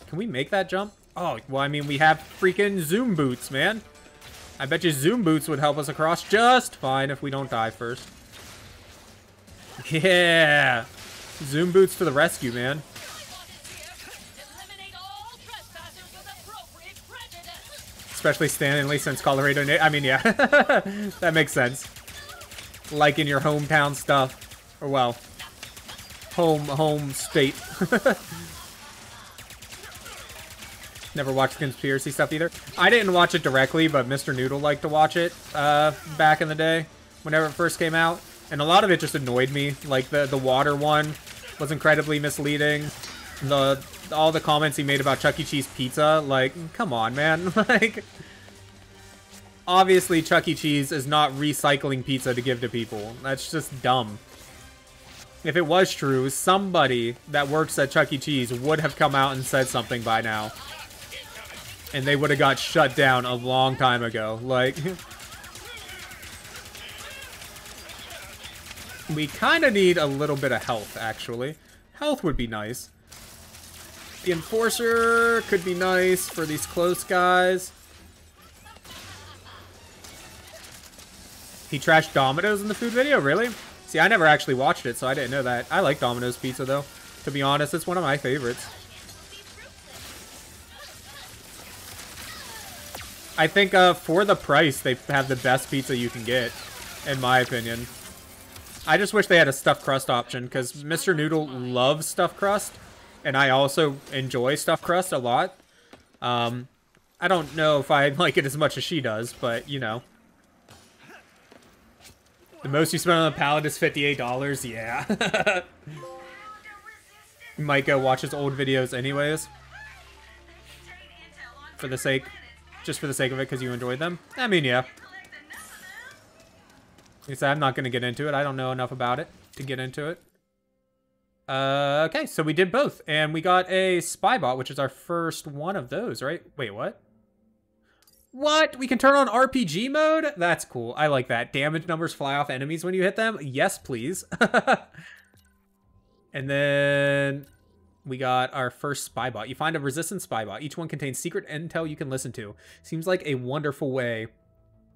Can we make that jump? Oh, well, I mean, we have freaking zoom boots, man. I bet you zoom boots would help us across just fine if we don't die first. Yeah! Zoom boots to the rescue, man. Especially Stanley since Colorado. I mean, yeah. <laughs> that makes sense. Like in your hometown stuff. Or, well, home, home state. <laughs> Never watched conspiracy stuff either. I didn't watch it directly, but Mr. Noodle liked to watch it uh, back in the day. Whenever it first came out. And a lot of it just annoyed me. Like, the, the water one was incredibly misleading. The all the comments he made about Chuck E. Cheese pizza, like, come on, man. <laughs> like, obviously Chuck E. Cheese is not recycling pizza to give to people. That's just dumb. If it was true, somebody that works at Chuck E. Cheese would have come out and said something by now. And they would have got shut down a long time ago. Like... <laughs> we kind of need a little bit of health, actually. Health would be nice. The Enforcer could be nice for these close guys. He trashed Domino's in the food video? Really? See, I never actually watched it, so I didn't know that. I like Domino's pizza, though. To be honest, it's one of my favorites. I think uh, for the price, they have the best pizza you can get, in my opinion. I just wish they had a stuffed crust option, because Mr. Noodle loves stuffed crust, and I also enjoy stuffed crust a lot. Um, I don't know if I <laughs> like it as much as she does, but, you know. The most you spend on a pallet is $58? Yeah. <laughs> you might go watch his old videos anyways. For the sake, just for the sake of it, because you enjoyed them. I mean, yeah. I said, I'm not going to get into it. I don't know enough about it to get into it. Uh, okay, so we did both, and we got a Spybot, which is our first one of those, right? Wait, what? What? We can turn on RPG mode? That's cool. I like that. Damage numbers fly off enemies when you hit them? Yes, please. <laughs> and then we got our first Spybot. You find a resistant Spybot. Each one contains secret intel you can listen to. Seems like a wonderful way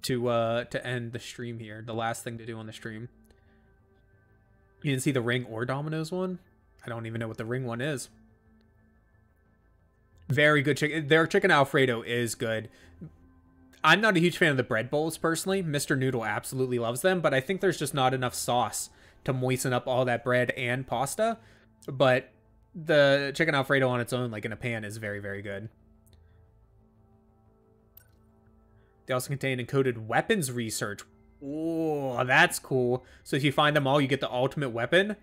to uh to end the stream here. The last thing to do on the stream. You didn't see the ring or Domino's one? I don't even know what the ring one is. Very good chicken. Their chicken Alfredo is good. I'm not a huge fan of the bread bowls personally. Mr. Noodle absolutely loves them, but I think there's just not enough sauce to moisten up all that bread and pasta. But the chicken Alfredo on its own, like in a pan, is very, very good. They also contain encoded weapons research. Oh, that's cool. So if you find them all, you get the ultimate weapon.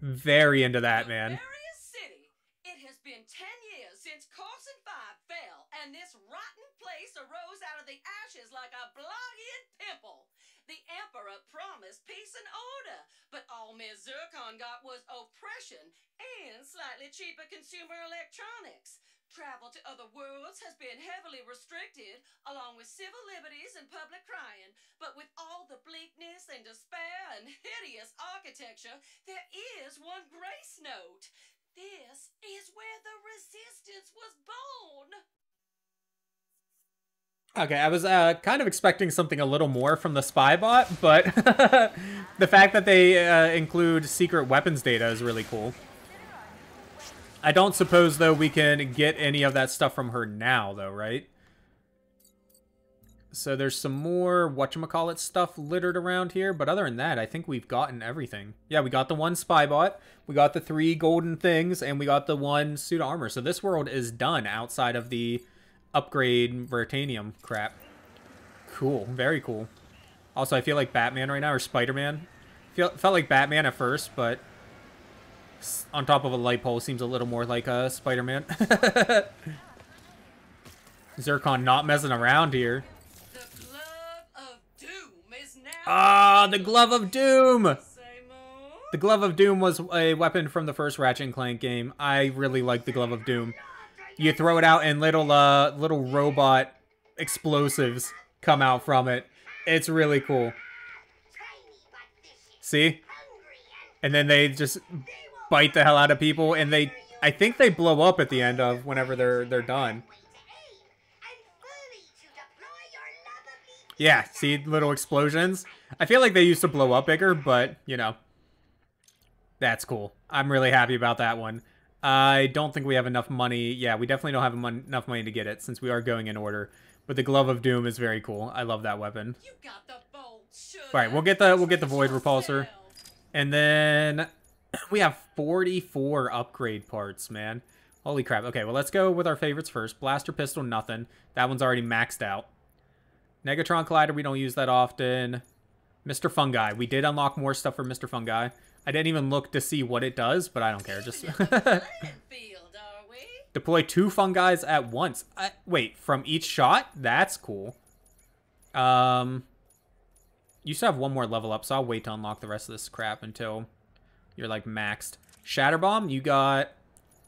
Very into that, man. City. It has been ten years since Corson 5 fell, and this rotten place arose out of the ashes like a blood-eared pimple. The Emperor promised peace and order, but all Ms. Zircon got was oppression and slightly cheaper consumer electronics. Travel to other worlds has been heavily restricted, along with civil liberties and public crying. But with all the bleakness and despair and hideous architecture, there is one grace note. This is where the resistance was born. Okay, I was uh, kind of expecting something a little more from the spy bot, but <laughs> the fact that they uh, include secret weapons data is really cool. I don't suppose, though, we can get any of that stuff from her now, though, right? So there's some more whatchamacallit stuff littered around here, but other than that, I think we've gotten everything. Yeah, we got the one spy bot, we got the three golden things, and we got the one suit armor. So this world is done outside of the upgrade Raritanium crap. Cool, very cool. Also, I feel like Batman right now, or Spider-Man. Feel, felt like Batman at first, but on top of a light pole seems a little more like a uh, Spider-Man. <laughs> Zurkon not messing around here. Ah, the Glove of Doom! The Glove of Doom was a weapon from the first Ratchet and Clank game. I really like the Glove of Doom. You throw it out and little uh little robot explosives come out from it. It's really cool. See? And then they just bite the hell out of people, and they, I think they blow up at the end of whenever they're they're done. Yeah, see little explosions. I feel like they used to blow up bigger, but you know, that's cool. I'm really happy about that one. I don't think we have enough money. Yeah, we definitely don't have enough money to get it since we are going in order. But the Glove of Doom is very cool. I love that weapon. All right, we'll get the we'll get the Void Repulsor, and then <clears throat> we have 44 upgrade parts, man. Holy crap. Okay, well, let's go with our favorites first. Blaster Pistol, nothing. That one's already maxed out. Negatron Collider, we don't use that often. Mr. Fungi. We did unlock more stuff for Mr. Fungi. I didn't even look to see what it does, but I don't care. Just <laughs> Deploy two fungis at once. I, wait, from each shot? That's cool. Um, you still have one more level up, so I'll wait to unlock the rest of this crap until you're like maxed. Shatter Bomb, you got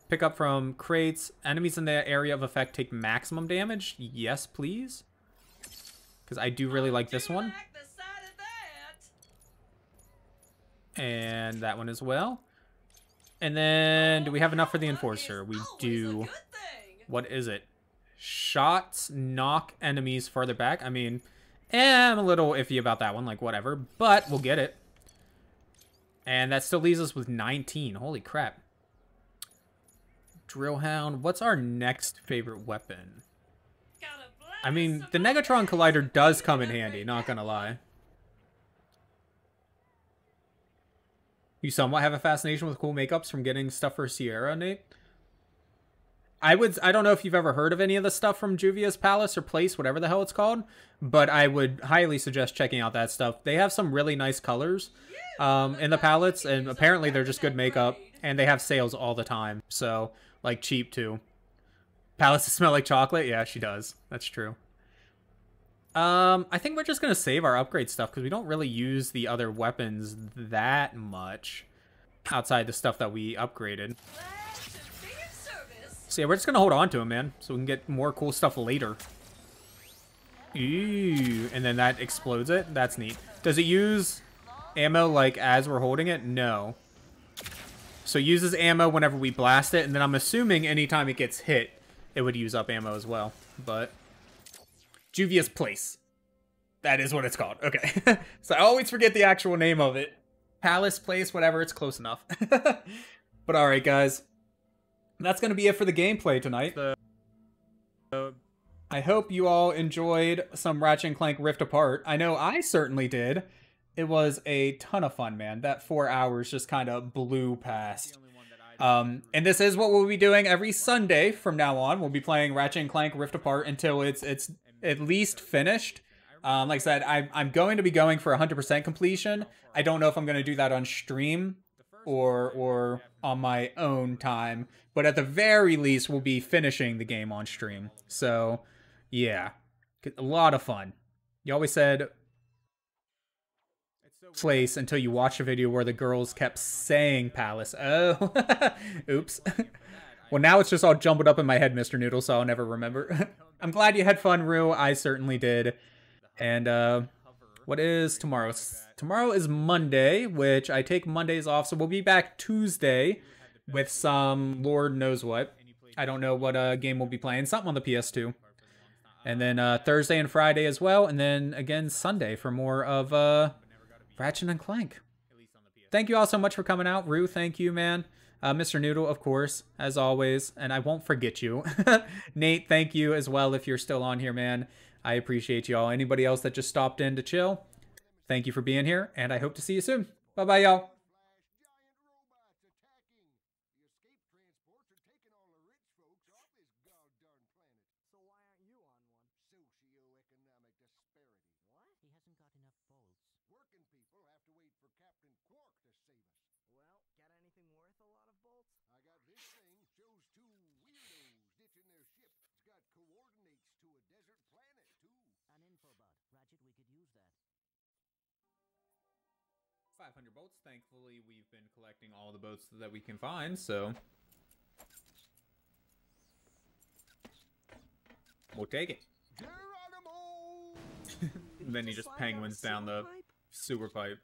pick up from crates. Enemies in the area of effect take maximum damage. Yes, please. Because I do really like this one. And that one as well. And then, do we have enough for the Enforcer? We do. What is it? Shots knock enemies farther back. I mean, eh, I'm a little iffy about that one. Like, whatever. But we'll get it. And that still leaves us with 19. Holy crap. Drill Hound. What's our next favorite weapon? I mean, the Negatron Collider does come in handy, not gonna lie. You somewhat have a fascination with cool makeups from getting stuff for Sierra, Nate? I would I don't know if you've ever heard of any of the stuff from Juvia's Palace or Place, whatever the hell it's called, but I would highly suggest checking out that stuff. They have some really nice colors um, in the palettes, and apparently they're just good makeup, and they have sales all the time, so like cheap too. Palaces smell like chocolate? Yeah, she does. That's true. Um, I think we're just gonna save our upgrade stuff because we don't really use the other weapons that much outside the stuff that we upgraded. So yeah, we're just gonna hold on to him, man, so we can get more cool stuff later. Ooh, and then that explodes it. That's neat. Does it use ammo like as we're holding it? No. So it uses ammo whenever we blast it, and then I'm assuming anytime it gets hit, it would use up ammo as well. But Juvia's Place. That is what it's called. Okay. <laughs> so I always forget the actual name of it. Palace Place, whatever, it's close enough. <laughs> but alright, guys. That's going to be it for the gameplay tonight. I hope you all enjoyed some Ratchet and Clank Rift Apart. I know I certainly did. It was a ton of fun, man. That four hours just kind of blew past. Um, and this is what we'll be doing every Sunday from now on. We'll be playing Ratchet and Clank Rift Apart until it's it's at least finished. Um, like I said, I'm, I'm going to be going for 100% completion. I don't know if I'm going to do that on stream or or on my own time, but at the very least, we'll be finishing the game on stream. So, yeah, a lot of fun. You always said place until you watch a video where the girls kept saying palace. Oh, <laughs> oops. <laughs> well, now it's just all jumbled up in my head, Mr. Noodle, so I'll never remember. <laughs> I'm glad you had fun, Rue. I certainly did. And uh, what is tomorrow? Tomorrow is Monday, which I take Mondays off, so we'll be back Tuesday with some Lord knows what. I don't know what uh, game we'll be playing. Something on the PS2. And then uh, Thursday and Friday as well. And then again Sunday for more of uh, Ratchet and Clank. Thank you all so much for coming out. Rue, thank you, man. Uh, Mr. Noodle, of course, as always. And I won't forget you. <laughs> Nate, thank you as well if you're still on here, man. I appreciate you all. Anybody else that just stopped in to chill, thank you for being here. And I hope to see you soon. Bye-bye, y'all. Boats. Thankfully, we've been collecting all the boats that we can find, so... We'll take it. <laughs> then he just penguins down the sewer pipe.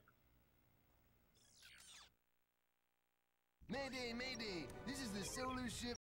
Mayday, mayday! This is the solar ship